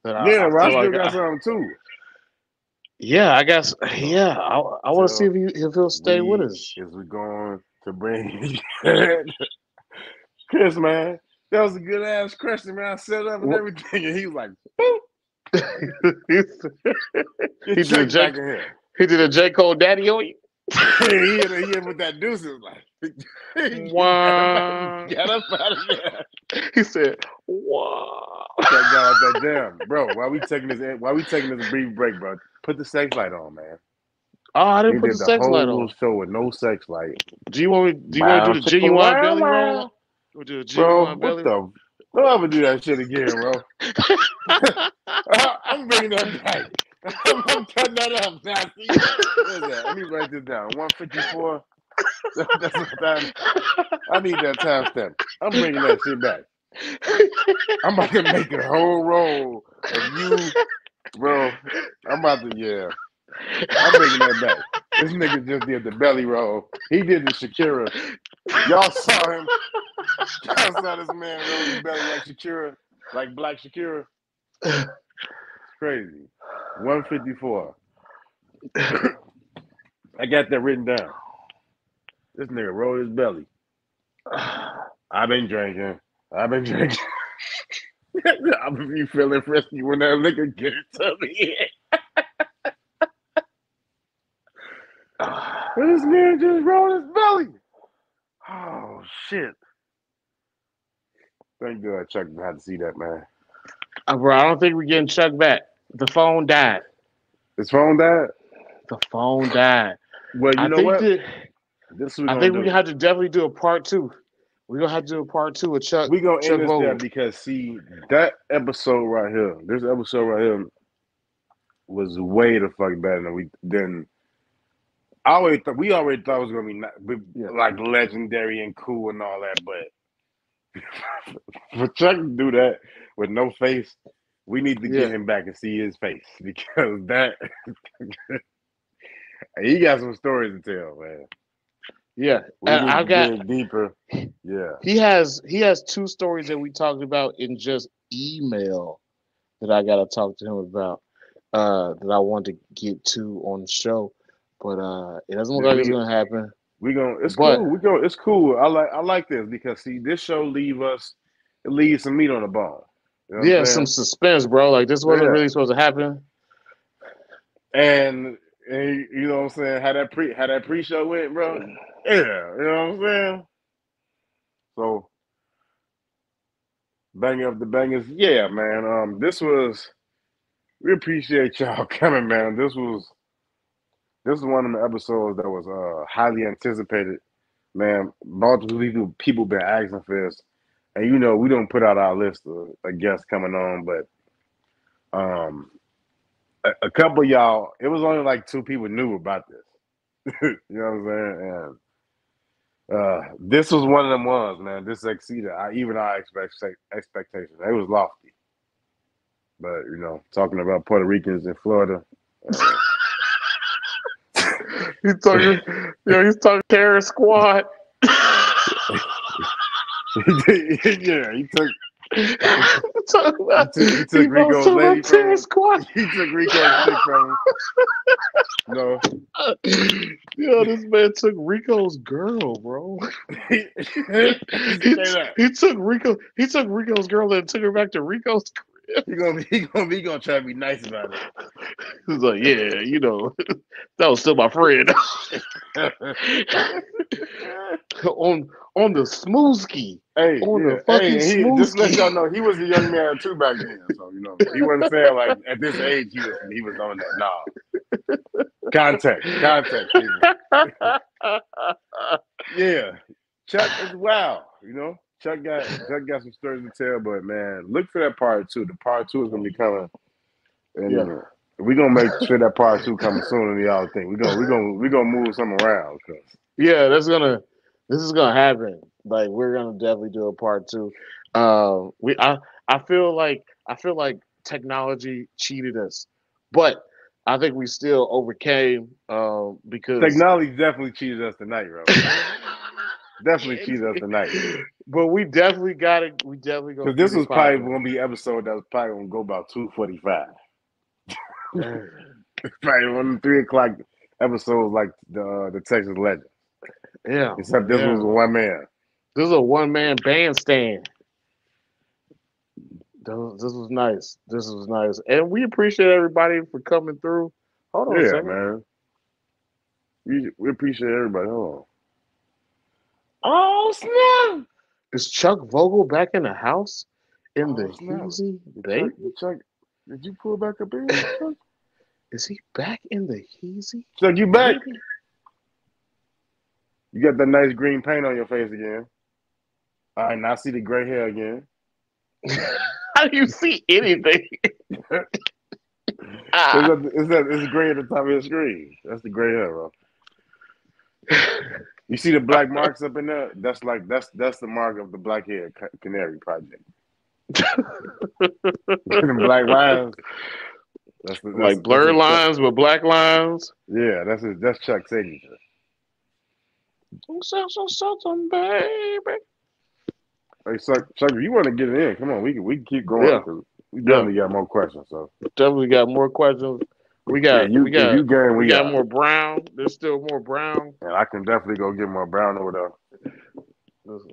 That I, Yeah, I bro, I still got I- some too. yeah, I guess. Yeah, I, I want to So, see if, he, if he'll stay we, with us. Is we going to bring Chris, man? That was a good ass question, man. I set up and What- everything, and he was like, he did Chuck Jack- back in here." did a J Cole daddy on you. he hit, he hit with that deuce. It was like, Wow. get up out of there. He said, "Wow." Chuck got out that jam, bro. Why we taking this? Why we taking this brief break, bro? Put the sex light on, man. Oh, I He didn't put did the the sex whole light on. show with no sex light. Do you want me? Do you want to do the genuine Wow, belly wow. roll? Or do a Bro, genuine what belly the? roll? Don't ever do that shit again, bro. I'm bringing that back. I'm, I'm cutting that up now. See, what is that? Let me write this down. 154. That's time. I need that time stamp. I'm bringing that shit back. I'm about to make a whole roll of you, bro. I'm about to, yeah. I'm bringing that back. This nigga just did the belly roll. He did the Shakira. Y'all saw him. Y'all saw this man roll his belly like Shakira, like Black Shakira. It's crazy. 154. I got that written down. This nigga rolled his belly. I've been drinking. I've been drinking. I'm be feeling frisky when that liquor gets to me. This man just rolled his belly. Oh shit. Thank God Chuck had to see that man. Uh, bro, I don't think we're getting Chuck back. The phone died. His phone died. The phone died. Well, you I know think what? that, this is I think gonna we do. have to definitely do a part two. We're gonna have to do a part two of Chuck. We're gonna Chuck end this there because see that episode right here, this episode right here was way the fuck better than we than I always thought we already thought it was gonna be not, be Yeah. like legendary and cool and all that, but for Chuck to do that with no face, we need to Yeah. get him back and see his face because that he got some stories to tell, man. Yeah, I to got- deeper. Yeah. he has he has two stories that we talked about in just email that I gotta talk to him about. Uh, that I want to get to on the show, but uh, it doesn't look Yeah, like it's gonna happen. We gonna it's But- cool. We go it's cool. I like I like this because see this show leave us it leaves some meat on the bone. You know yeah, some suspense, bro. Like this wasn't Yeah. really supposed to happen. and, and you know what I'm saying, how that pre how that pre show went, bro. Yeah, you know what I'm saying? So banging up the bangers, yeah, man. Um this was we appreciate y'all coming, man. This was this is one of the episodes that was uh highly anticipated. Man, multiple people people been asking for this. And you know, we don't put out our list of, of guests coming on, but um a, a couple of y'all, it was only like two people knew about this. you know what I'm saying? And uh this was one of them ones, man. This exceeded I, even our expect, expectations. It was lofty. But you know, talking about Puerto Ricans in Florida. uh, He's talking, yo, he's talking terror squad. yeah, he took about, He took- he took he Rico's lady from him. squad. he took Rico's chick from him. No, Yo, this man took Rico's girl, bro. he, He, he took Rico. He took Rico's girl and took her back to Rico's. he gonna be he gonna be gonna try to be nice about it. He's like, yeah, you know, that was still my friend on on the smooski. Hey, On the fucking hey, he, just let y'all know he was a young man too back then. So you know he wasn't saying like at this age he was he was on that. Nah, context, context. people. Yeah, Chuck is wild. You know, Chuck got Chuck got some stories to tell, but man, look for that part two. The part two is gonna be coming, and Yeah. uh, we gonna make sure that part two comes sooner than y'all think. We gonna we gonna we gonna move some around because yeah, that's gonna. This is gonna happen. Like we're gonna definitely do a part two. Um, we I I feel like I feel like technology cheated us, but I think we still overcame. Um, because technology definitely cheated us tonight, bro. definitely cheated us tonight. But we definitely got it. We definitely go. Because this was probably gonna be episode that was probably gonna go about two forty five. Probably one the three o'clock episodes like the uh, the Texas Legend. yeah. Except this Yeah. was one man. This is a one man bandstand. This was, this was nice. This was nice, and we appreciate everybody for coming through. Hold on Yeah, man. We we appreciate everybody. Hold Oh snap! Is Chuck Vogel back in the house in Oh, the snap. Heezy. Bay? Chuck, Chuck, did you pull back up in? Chuck, Is he back in the Heezy? Chuck you back? You got that nice green paint on your face again. All right, now I see the gray hair again. How do you see anything? It's, Ah, that, it's, that, it's gray at the top of the screen. That's the gray hair, bro. You see the black marks up in there? That's like that's that's the mark of the black hair canary project. black lines. That's, the, that's like blurred that's lines with black lines. Yeah, that's his, that's Chuck's signature. Something, baby. Hey, Chuck, Chuck, if you want to get it in, come on, we can we can keep going. Yeah. We definitely yeah. got more questions. So definitely got more questions. We got yeah, you, we got you game, we, we got, got, more brown. There's still more brown. And I can definitely go get more brown over there. Listen,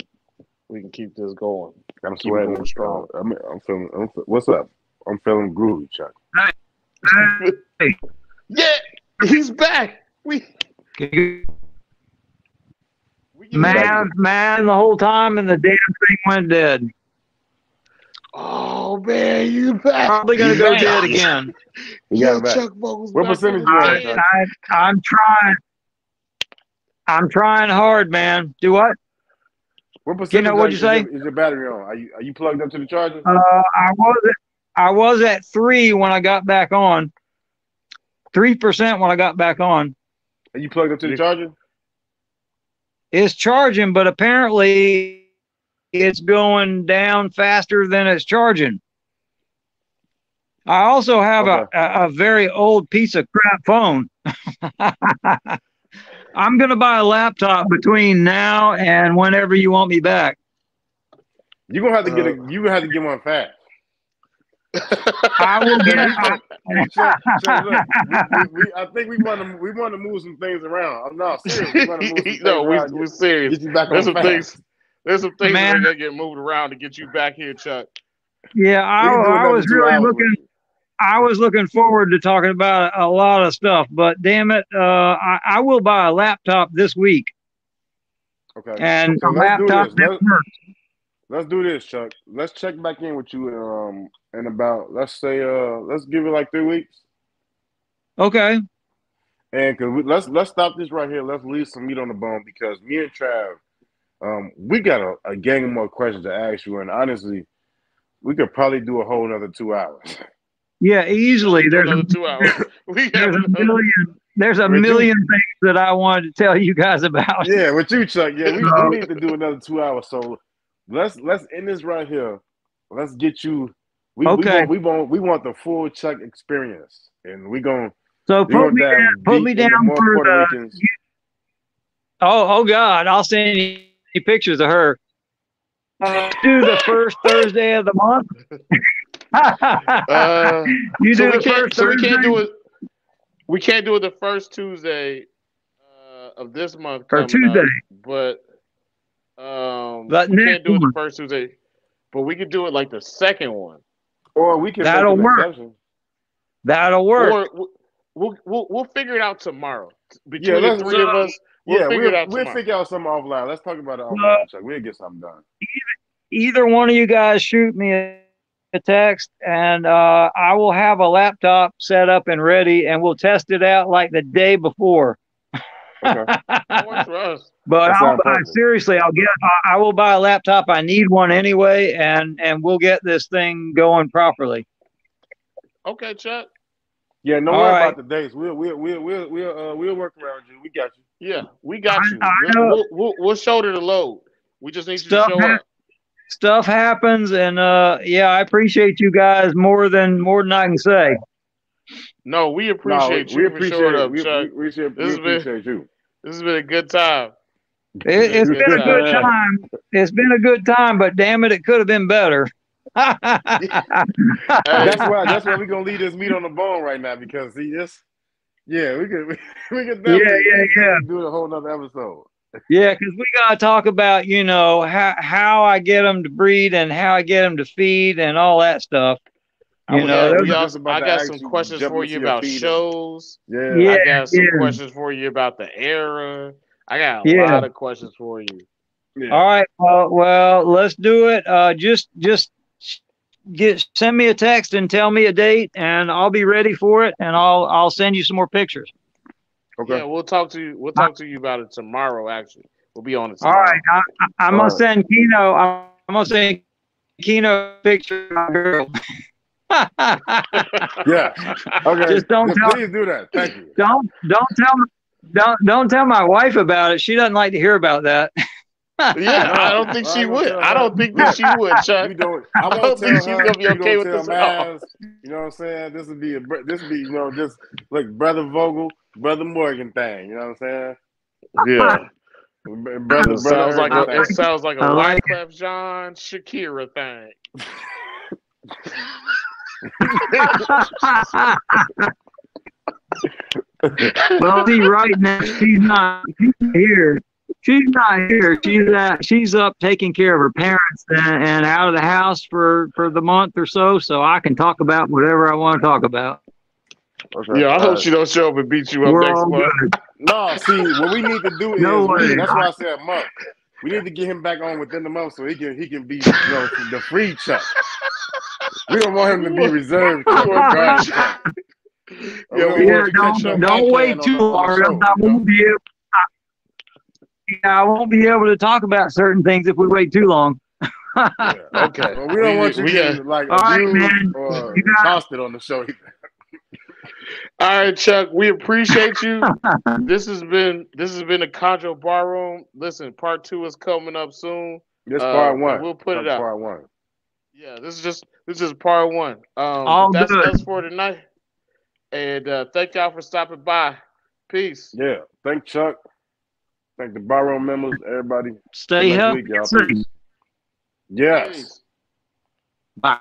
we can keep this going. I'm keep sweating. strong. I'm, I'm feeling. I'm, what's up? I'm feeling groovy, Chuck. Hey. yeah, he's back. We. Man, man, the whole time, and the damn thing went dead. Oh man, you back? Probably gonna go dead again. Yeah, Chuck What percentage? I, I, I'm trying. I'm trying hard, man. Do what? What percentage? You know what you say? Is your battery on? Are you are you plugged up to the charger? Uh, I was at, I was at three when I got back on. Three percent when I got back on. Are you plugged up to the charger? It's charging, but apparently it's going down faster than it's charging. I also have okay. a, a, very old piece of crap phone. I'm going to buy a laptop between now and whenever you want me back. You're going to have to get a, uh. you have to get one fast. I will get. so, so look, we, we, I think we want to we want to move some things around. I'm not serious. We no, we, we're serious. Get you There's some fast. things. There's some things Man. that get moved around to get you back here, Chuck. Yeah, I, I was really looking. I was looking forward to talking about a lot of stuff, but damn it, uh, I, I, will buy a laptop this week. Okay. And so a laptop let's, let's, do this, Chuck. Let's check back in with you um in about let's say uh let's give it like three weeks. Okay. And cause we, let's let's stop this right here. Let's leave some meat on the bone because me and Trav um, we got a, a gang of more questions to ask you, and honestly, we could probably do a whole another two hours. Yeah, easily. There's a, two hours. there's a million. There's a million you, things that I wanted to tell you guys about. Yeah, with you, Chuck. Yeah, we, we need to do another two hours. So let's let's end this right here. Let's get you. We, okay. We want, we want we want the full Chuck experience, and we're gonna. so put me down. Put me down for the. Oh, oh God! I'll send you pictures of her. do the first Thursday of the month. uh, you do so the first so Thursday? we can't do it. We can't do it the first Tuesday uh, of this month or Tuesday, up, but um, but we can't do it the first Tuesday. But we could do it like the second one, or we can. That'll work. That'll work. Or we'll, we'll we'll figure it out tomorrow between yeah, the three of us. We'll yeah, figure we'll, we'll figure out something offline. Let's talk about it offline. Uh, we'll get something done. Either, either one of you guys shoot me a, a text, and uh, I will have a laptop set up and ready, and we'll test it out like the day before. Okay. but I'll, I, seriously, I'll get. I, I will buy a laptop. I need one anyway, and and we'll get this thing going properly. Okay, Chuck. Yeah, no worry right. about the dates. We'll we'll we'll we'll we'll, uh, we'll work around you. We got you. Yeah, we got you. We'll, we'll, we'll, we'll, shoulder the load. We just need stuff you to show ha- up. Stuff happens, and uh, yeah, I appreciate you guys more than more than I can say. No, we appreciate no, you we appreciate for showing up, we, Chuck. We, we, we, this appreciate been, you. This has been a good time. It, has been, been a good time. time. It's been a good time, but damn it, it could have been better. That's why. That's why we're gonna leave this meat on the bone right now because see this. Yeah, we could. We, we could definitely yeah, yeah, yeah. do a whole nother episode. Yeah, because we gotta talk about you know how how I get them to breed and how I get them to feed and all that stuff. You know, also, I got some questions for you about shows. Yeah. yeah, I got some yeah. questions for you about the era. I got a yeah. lot of questions for you. Yeah. All right. Well, well, let's do it. Uh, just just get send me a text and tell me a date, and I'll be ready for it, and I'll I'll send you some more pictures. Okay. Yeah, we'll talk to you. We'll talk to you about it tomorrow. Actually, we'll be on it. Tomorrow. All right. I, am gonna right. send Keno. I'm gonna send Keno picture of my girl. yeah. Okay. Just don't yeah, tell. Please do that. Thank you. Don't don't tell don't don't tell my wife about it. She doesn't like to hear about that. Yeah, I don't think I she would. tell I don't think that she would, Chuck. You don't. I don't won't think tell she's gonna be okay with this at all. Maz. You know what I'm saying? This would be a. br- This would be you know just like brother Vogel, brother Morgan thing. You know what I'm saying? Yeah, Br- Brother, it sounds like a, it sounds like a like Wyclef Jean Shakira thing. well, see, right now she's not she's not here. She's not here. She's at, she's up taking care of her parents and, and out of the house for for the month or so. So I can talk about whatever I want to talk about. Okay, Yeah, I hope right. she don't show up and beat you up We're next all month. good. No, see, what we need to do is No we- way. that's why I said a month. We need to get him back on within the month so he can he can be you know the free Chuck. We don't want him to be reserved. Chuck or guard Yeah, we we Yeah, don't don't wait too on the- on long. the else show, I won't be able. Yeah, I won't be able to talk about certain things if we wait too long. Yeah. Okay. Well, we don't want you we getting like All right, abused man. or You got- accosted on the show. All right, Chuck. We appreciate you. this has been this has been a Chondro Bar Room. Listen, part two is coming up soon. This Uh, part one. we'll put it out. Part one. Yeah, this is just this is part one. Um, All that's good. us for tonight. And uh, thank y'all for stopping by. Peace. Yeah. Thank Chuck. Thank the barroom members, everybody. Stay healthy. y'all. and safe. Peace. Yes. Bye.